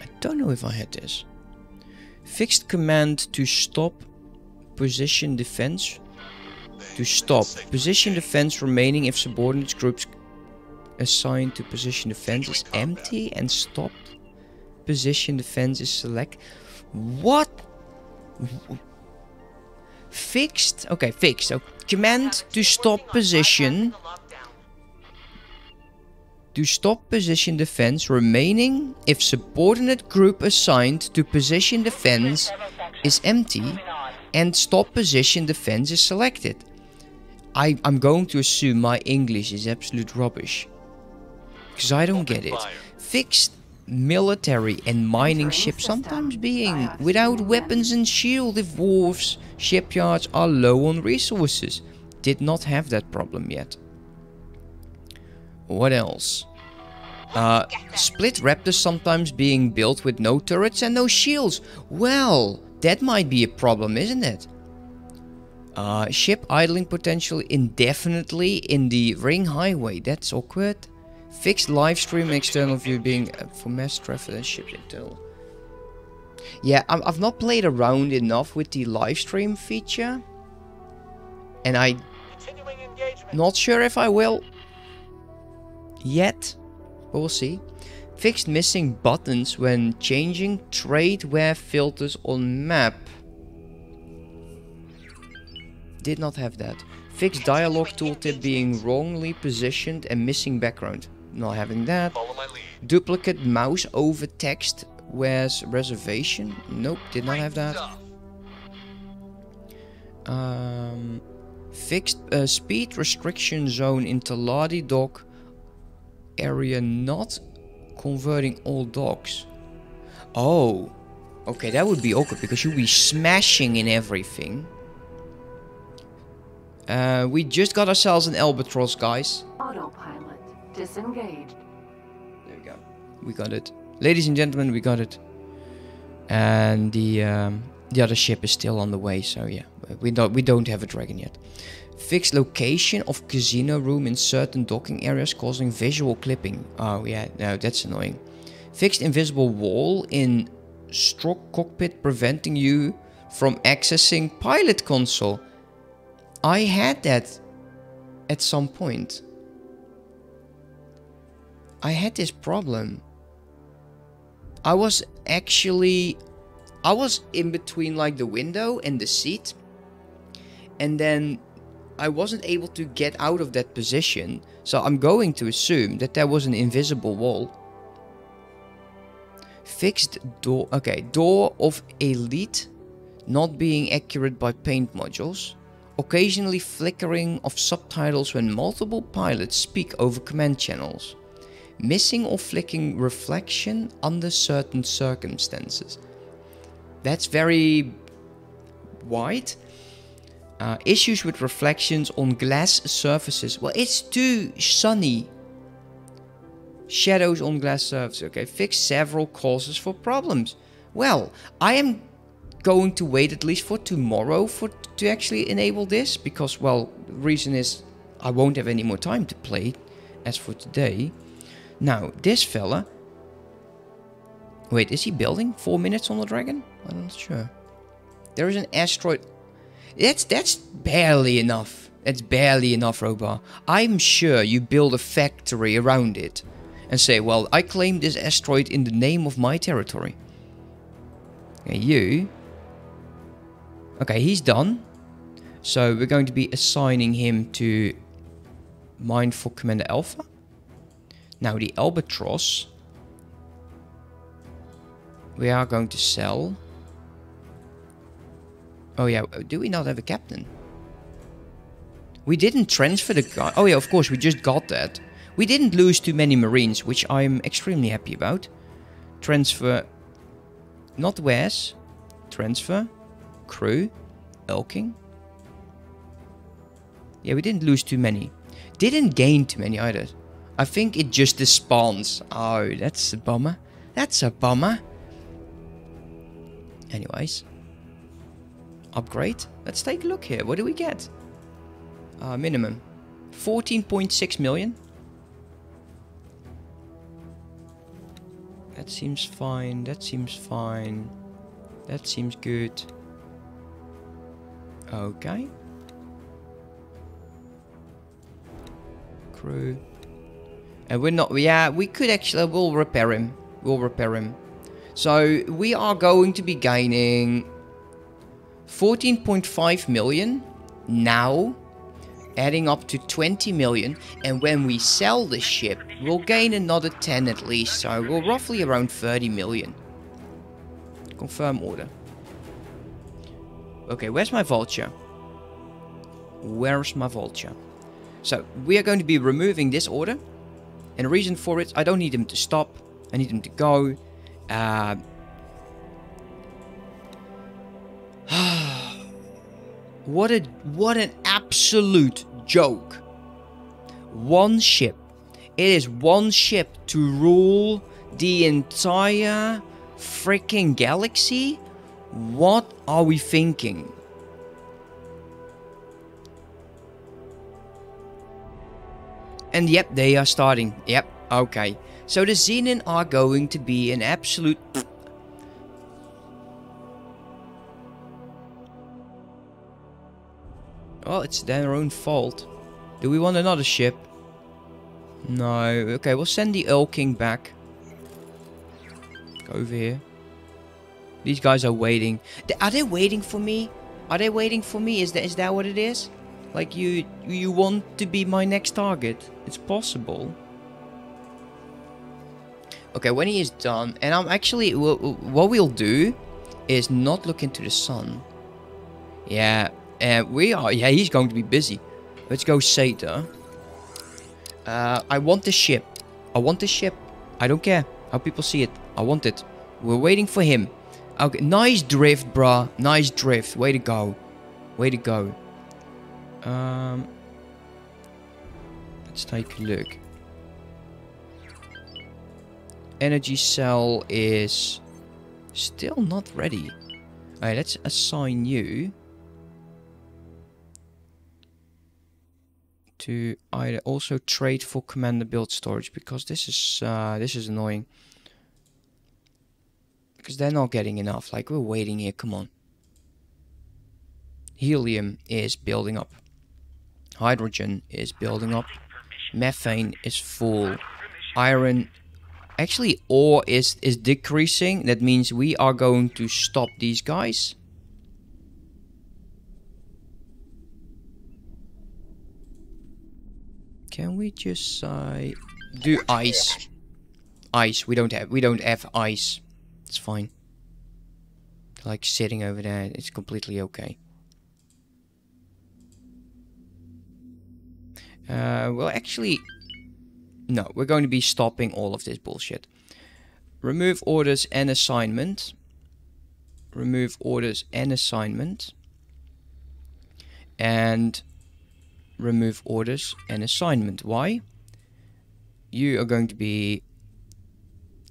I don't know if I had this. Fixed command to stop position defense. To stop position defense remaining if subordinate groups assigned to position defense is empty and stopped position defense is select. What? Fixed? Okay, fixed. So command to stop position. To stop position defense remaining if subordinate group assigned to position defense is empty and stop position defense is selected. I, I'm going to assume my English is absolute rubbish. Because I don't get it. Fixed military and mining ships sometimes being without weapons and shield if wharves, shipyards are low on resources. Did not have that problem yet. What else? Uh, split raptors sometimes being built with no turrets and no shields. Well, that might be a problem, isn't it? Uh, ship idling potential indefinitely in the ring highway. That's awkward. Fixed live stream external view being uh, for mass traffic and ships internal. Yeah, i have not played around enough with the live stream feature. And I... Not sure if I will. Yet. But we'll see. Fixed missing buttons when changing trade tradeware filters on map. Did not have that. Fixed dialogue tooltip being wrongly positioned and missing background. Not having that. Duplicate mouse over text where's reservation. Nope, did not have that. Um, fixed uh, speed restriction zone in Teladi dock area not converting all docks. Oh, okay, that would be awkward because you'll be smashing in everything. Uh, we just got ourselves an albatross, guys. Autopilot disengaged. There we go. We got it. Ladies and gentlemen, we got it. And the um, the other ship is still on the way, so yeah, we don't we don't have a dragon yet. Fixed location of casino room in certain docking areas causing visual clipping. Oh yeah, no, that's annoying. Fixed invisible wall in Strock cockpit preventing you from accessing pilot console. I had that at some point. I had this problem. I was actually I was in between like the window and the seat and then I wasn't able to get out of that position. So I'm going to assume that there was an invisible wall. Fixed door okay door of elite not being accurate by paint modules. Occasionally flickering of subtitles when multiple pilots speak over command channels missing or flicking reflection under certain circumstances. That's very wide. Uh, issues with reflections on glass surfaces. Well, it's too sunny. Shadows on glass surfaces. Okay, fix several causes for problems. Well, I am going to wait at least for tomorrow for to actually enable this because, well, the reason is I won't have any more time to play as for today. Now, this fella... Wait, is he building? Four minutes on the dragon? I'm not sure. There is an asteroid... That's, that's barely enough. That's barely enough, Robar. I'm sure you build a factory around it. And say, well, I claim this asteroid in the name of my territory. Okay, you... Okay, he's done. So we're going to be assigning him to Mindful Commander Alpha. Now the albatross we are going to sell. Oh yeah, do we not have a captain? We didn't transfer the guy. Oh yeah, of course, we just got that. We didn't lose too many marines, which I'm extremely happy about. Transfer. Not Wes. Transfer. Crew. Erlking. Yeah, we didn't lose too many. Didn't gain too many either. I think it just despawns. Oh, that's a bummer. That's a bummer. Anyways. Upgrade. Let's take a look here. What do we get? Uh, minimum. 14.6 million. That seems fine. That seems fine. That seems good. Okay. Crew. And we're not... Yeah, we could actually... We'll repair him. We'll repair him. So, we are going to be gaining... 14.5 million now adding up to 20 million. And when we sell this ship we'll gain another 10 at least. So we're roughly around 30 million. Confirm order. Okay where's my vulture? Where's my vulture? So we are going to be removing this order and the reason for it I don't need him to stop I need him to go uh, what a what an absolute joke. One ship. It is one ship to rule the entire freaking galaxy? What are we thinking? And yep, they are starting. Yep, okay. So the Xenon are going to be an absolute Well, it's their own fault. Do we want another ship? No. Okay, we'll send the Erlking back. Go over here. These guys are waiting. Are they waiting for me? Are they waiting for me? Is that is that what it is? Like you you want to be my next target? It's possible. Okay, when he is done, and I'm actually what we'll do is not look into the sun. Yeah, and we are, yeah, he's going to be busy. Let's go SETA. Uh, I want the ship. I want the ship. I don't care how people see it. I want it. We're waiting for him. Okay, nice drift, bruh. Nice drift. Way to go. Way to go. Um, let's take a look. Energy cell is still not ready. Alright, let's assign you. to either also trade for commander build storage because this is uh, this is annoying because they're not getting enough like we're waiting here come on helium is building up hydrogen is building up methane is full iron actually ore is is decreasing that means we are going to stop these guys Can we just uh, do ice? Ice. We don't have. We don't have ice. It's fine. Like sitting over there, it's completely okay. Uh, well, actually, no. We're going to be stopping all of this bullshit. Remove orders and assignment. Remove orders and assignment. And remove orders and assignment. Why? You are going to be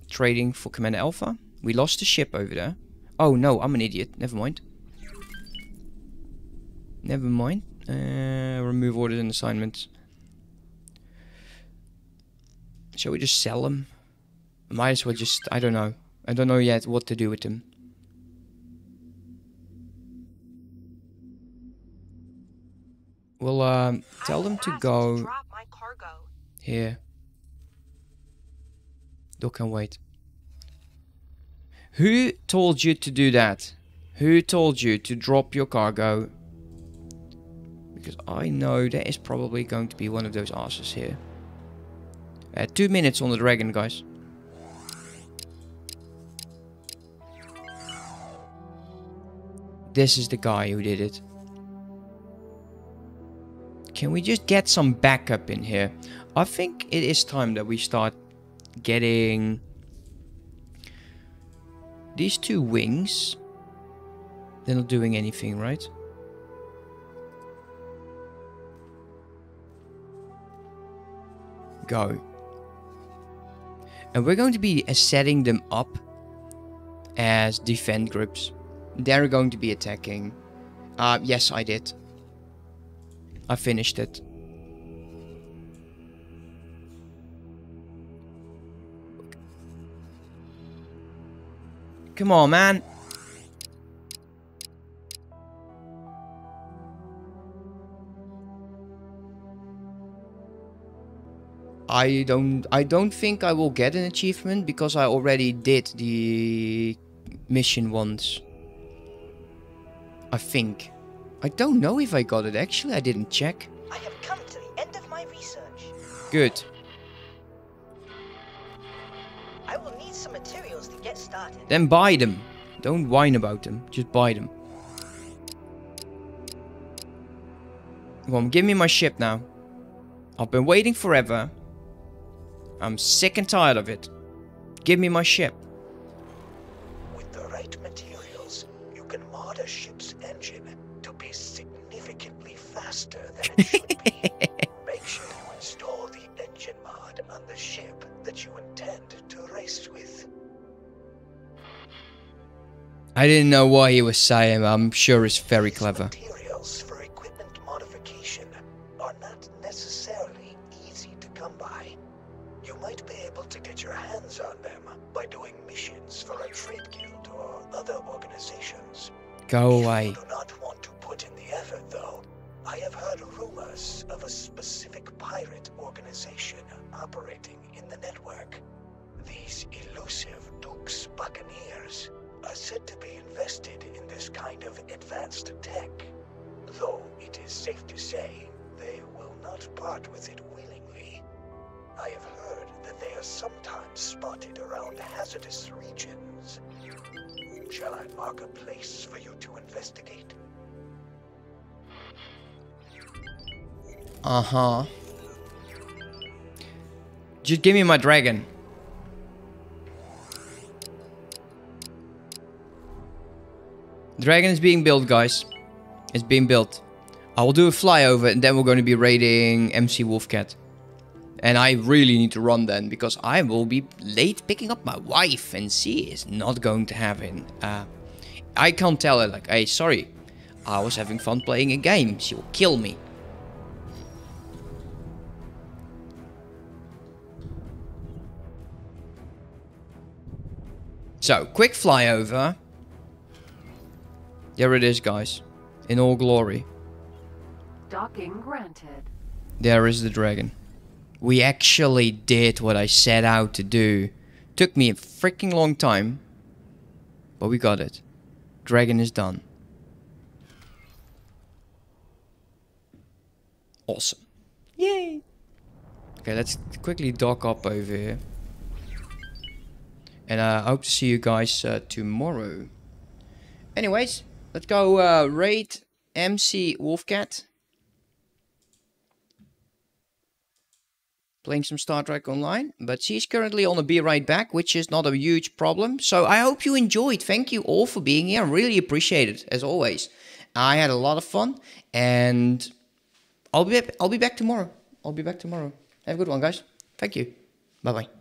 trading for Commander Alpha. We lost a ship over there. Oh no, I'm an idiot. Never mind. Never mind. Uh, remove orders and assignments. Shall we just sell them? Might as well just, I don't know. I don't know yet what to do with them. We'll um, tell them to go here. Dock and wait. Who told you to do that? Who told you to drop your cargo? Because I know there is probably going to be one of those asses here. Uh, two minutes on the dragon, guys. This is the guy who did it. Can we just get some backup in here? I think it is time that we start getting these two wings. They're not doing anything, right? Go. And we're going to be setting them up as defend groups. They're going to be attacking. Uh, yes, I did. I finished it. Come on, man. I don't I don't think I will get an achievement because I already did the mission once. I think. I don't know if I got it actually, I didn't check. I have come to the end of my research. Good. I will need some materials to get started. Then buy them. Don't whine about them, just buy them. Come on, give me my ship now. I've been waiting forever. I'm sick and tired of it. Give me my ship. With the right materials, you can mod a ship's engine to be significantly faster than it should be. Make sure you install the engine mod on the ship that you intend to race with. I didn't know what he was saying, but I'm sure it's very clever. Go away. Uh-huh. Just give me my dragon. Dragon is being built, guys. It's being built. I will do a flyover and then we're going to be raiding MC Wolfcat. And I really need to run then because I will be late picking up my wife and she is not going to have it. Uh, I can't tell her like, hey, sorry, I was having fun playing a game. She will kill me. So, quick flyover. There it is, guys. In all glory. Docking granted. There is the dragon. We actually did what I set out to do. Took me a freaking long time. But we got it. Dragon is done. Awesome. Yay! Okay, let's quickly dock up over here. And uh, I hope to see you guys uh, tomorrow. Anyways, let's go uh, raid MC Wolfcat. Playing some Star Trek Online. But she's currently on a Be Right Back, which is not a huge problem. So I hope you enjoyed. Thank you all for being here. I really appreciate it, as always. I had a lot of fun. And I'll be, I'll be back tomorrow. I'll be back tomorrow. Have a good one, guys. Thank you. Bye-bye.